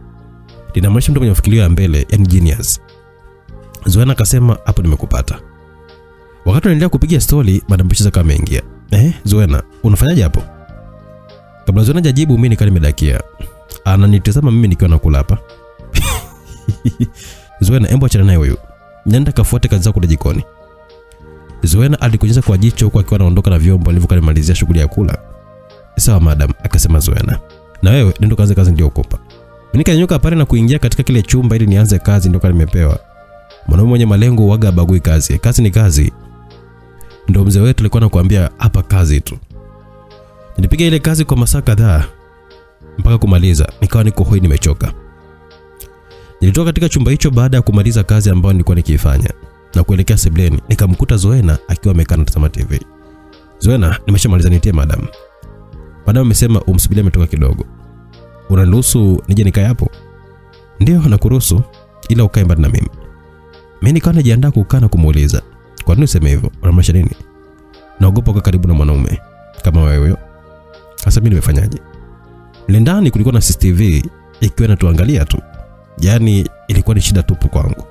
Linamaanisha mtu mwenye mafikirio ya mbele, yani genius. Zoena akasema hapo nimekupata. Wakati tunaendelea kupiga stori, Madam Precious kama ameingia. Eh, Zoena, unafanyaje hapo? Kabla Zoena hajajibu mimi nikaa nimedakia. Ananitazama mimi nikiwa nakula hapa. Zoena, embo achana naye huyu. Nenda kafuate kazi zako jikoni. Zoena alikunyesha kwa jicho huku akiwa anaondoka na vyombo alivyokuwa shughuli ya kula. Sawa madam, akasema Zoena. Na wewe nenda kaanze kazi. Mimi nikanyuka pale na kuingia katika kile chumba ili nianze kazi ndio nimepewa. Mwanaume mwenye malengo waga bagui kazi. Kazi ni kazi. Ndio mzee wetu alikuwa anakuambia hapa kazi tu. Nilipiga ile kazi kwa masaa kadhaa mpaka kumaliza, nikawa niko hoi nimechoka. Nilitoka katika chumba hicho baada ya kumaliza kazi ambayo nilikuwa nikiifanya na kuelekea sebleni, nikamkuta Zoena akiwa amekaa anatazama TV. Zoena, nimeshamaliza nitie madam. Madam amesema umsubiri ametoka kidogo. Unaniruhusu nije nikae hapo? Ndio, nakuruhusu ila ukae mbali na mimi. Mimi nikawa najiandaa kukaa na kumuuliza, kwa nini useme hivyo? Unamaanisha nini? Naogopa kwa karibu na mwanaume kama wewe. Sasa mimi nimefanyaje? Ndani kulikuwa na CCTV ikiwa inatuangalia tu. Yaani ilikuwa ni shida tupu kwangu.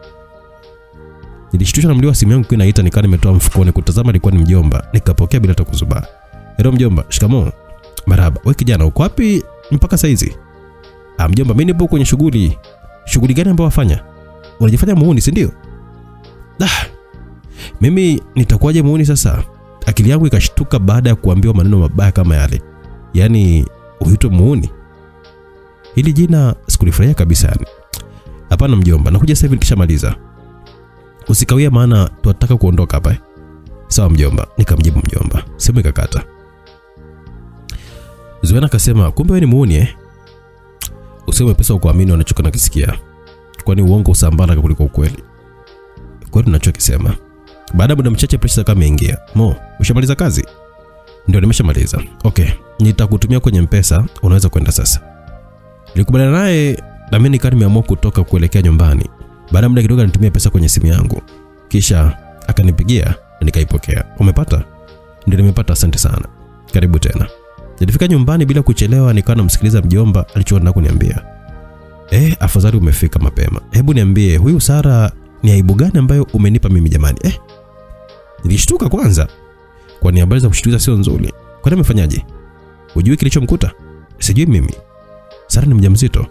Nilishtushwa na mlio wa simu yangu ikiwa inaita, nikawa nimetoa mfukoni kutazama, ilikuwa ni mjomba. Nikapokea bila hata kuzubaa. Hello mjomba, shikamoo. Marhaba. Wewe kijana uko wapi mpaka saa hizi? Ah, mjomba, mimi nipo kwenye shughuli. Shughuli gani ambayo wafanya? Unajifanya muuni, si ndio? Ah. Mimi nitakuwaje muuni sasa? Akili yangu ikashtuka baada ya kuambiwa maneno mabaya kama yale. Yaani uitwe muuni. Hili jina sikulifurahia kabisa yani. Hapana mjomba, nakuja sasa hivi nikishamaliza. Usikawia maana tunataka kuondoka hapa. eh. Sawa mjomba, nikamjibu mjomba. Simu ikakata. Zuena akasema, kumbe wewe ni muuni eh? Usiwe pesa kuamini wanachoka nakisikia. Kwani uongo usambara kuliko ukweli. Kweli tunachokisema. Baada muda mchache Precious kama ingia. Mo, ushamaliza kazi? Ndio nimeshamaliza. Okay, nitakutumia kwenye Mpesa, unaweza kwenda sasa. Nilikubaliana naye na mimi nikawa nimeamua kutoka kuelekea nyumbani. Baada ya muda kidogo alinitumia pesa kwenye simu yangu. Kisha akanipigia na nikaipokea. Umepata? Ndio nimepata, asante sana. Karibu tena. Nilifika nyumbani bila kuchelewa, nikawa namsikiliza mjomba alichoona kuniambia. Eh, afadhali umefika mapema. Hebu niambie, huyu Sara ni aibu gani ambayo umenipa mimi jamani? Eh, nilishtuka kwanza, kwani habari za kushtukiza sio nzuri. Kwani amefanyaje? ujui kilichomkuta? Sijui mimi. Sara ni mjamzito.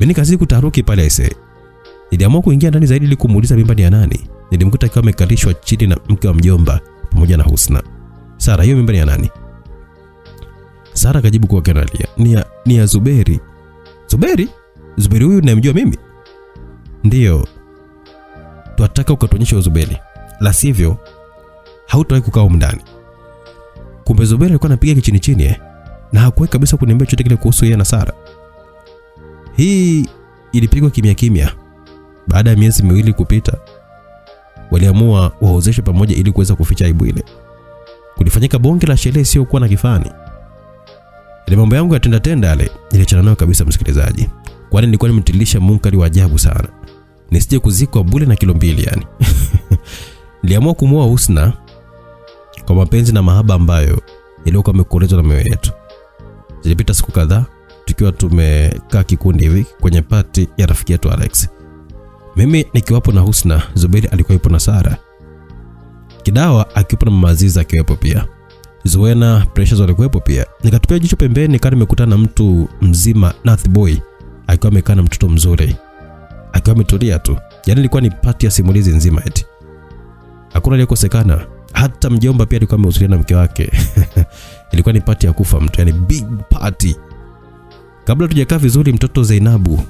Mimi nikazidi kutaharuki pale aise. Niliamua kuingia ndani zaidi ili kumuuliza mimba ni ya nani. Nilimkuta akiwa amekalishwa chini na mke wa mjomba pamoja na Husna. Sara, hiyo mimba ni ya nani? Sara akajibu kwa kanalia, ni ya, ni ya Zuberi. Zuberi? Zuberi huyu ninamjua mimi? Ndiyo. Twataka ukatuonyesha Zuberi, la sivyo hautawahi kukaa huko ndani. Kumbe Zuberi alikuwa anapiga kichini chini eh? na hakuwahi kabisa kuniambia chochote kile kuhusu yeye na Sara. Hii ilipigwa kimya kimya. Baada ya miezi miwili kupita, waliamua waozeshe pamoja ili kuweza kuficha aibu ile. Kulifanyika bonge la sherehe isiyokuwa na kifani. Ile mambo yangu ya tenda yale niliachana nayo kabisa, msikilizaji, kwani nilikuwa nimetilisha munkari wa ajabu sana, nisije kuzikwa bure na kilo mbili yani. Niliamua kumuoa Husna kwa mapenzi na mahaba ambayo yaliokuwa yamekolezwa na mioyo yetu. Zilipita siku kadhaa tukiwa tumekaa kikundi hivi kwenye pati ya rafiki yetu Alex. Mimi nikiwapo na Husna, Zuberi alikuwa yupo na Sara. Kidawa akiwepo na Mama Aziza akiwepo pia. Zuena, Precious walikuwepo pia. Nikatupia jicho pembeni nikawa nimekutana na mtu mzima Nath Boy akiwa amekaa na mtoto mzuri. Akiwa ametulia tu. Yaani ilikuwa ni pati ya simulizi nzima eti. Hakuna aliyekosekana. Hata mjomba pia alikuwa amehudhuria na mke wake. ilikuwa ni pati ya kufa mtu, yani big party. Kabla tujakaa vizuri, mtoto Zainabu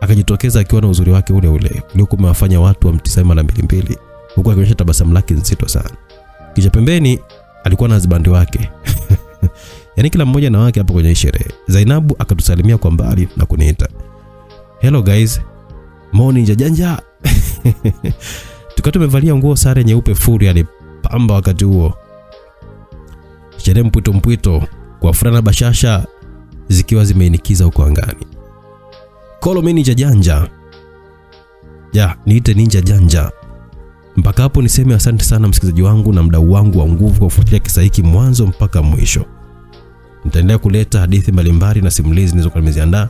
akajitokeza akiwa na uzuri wake ule ule uliokuwa umewafanya watu wamtizame mara mbili mbili, huku akionyesha tabasamu lake nzito sana. Kisha pembeni alikuwa na zibandi wake. Yaani kila mmoja na wake hapo kwenye sherehe. Zainabu akatusalimia kwa mbali na kuniita. Hello guys, morning jajanja. Tukiwa tumevalia nguo sare nyeupe furi alipamba wakati huo. Sherehe mpwito mpwito kwa furaha na bashasha zikiwa zimeinikiza huko angani. Kolo mimi ninja janja. Ya, niite ninja janja. Mpaka hapo niseme asante sana msikilizaji wangu na mdau wangu wa nguvu kwa kufuatilia kisa hiki mwanzo mpaka mwisho. Nitaendelea kuleta hadithi mbalimbali na simulizi nilizokuwa nimeziandaa.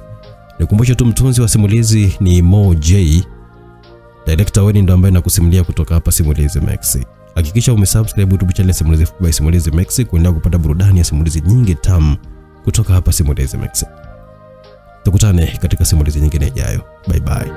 Nikumbushe tu mtunzi wa simulizi ni Mo J. Director Weni ndo ambaye nakusimulia kutoka hapa Simulizi Max. Hakikisha umesubscribe YouTube channel Simulizi by Simulizi Max kuendelea kupata burudani ya simulizi nyingi tamu kutoka hapa Simulizi Max. Tukutane katika simulizi nyingine ijayo. Bye bye.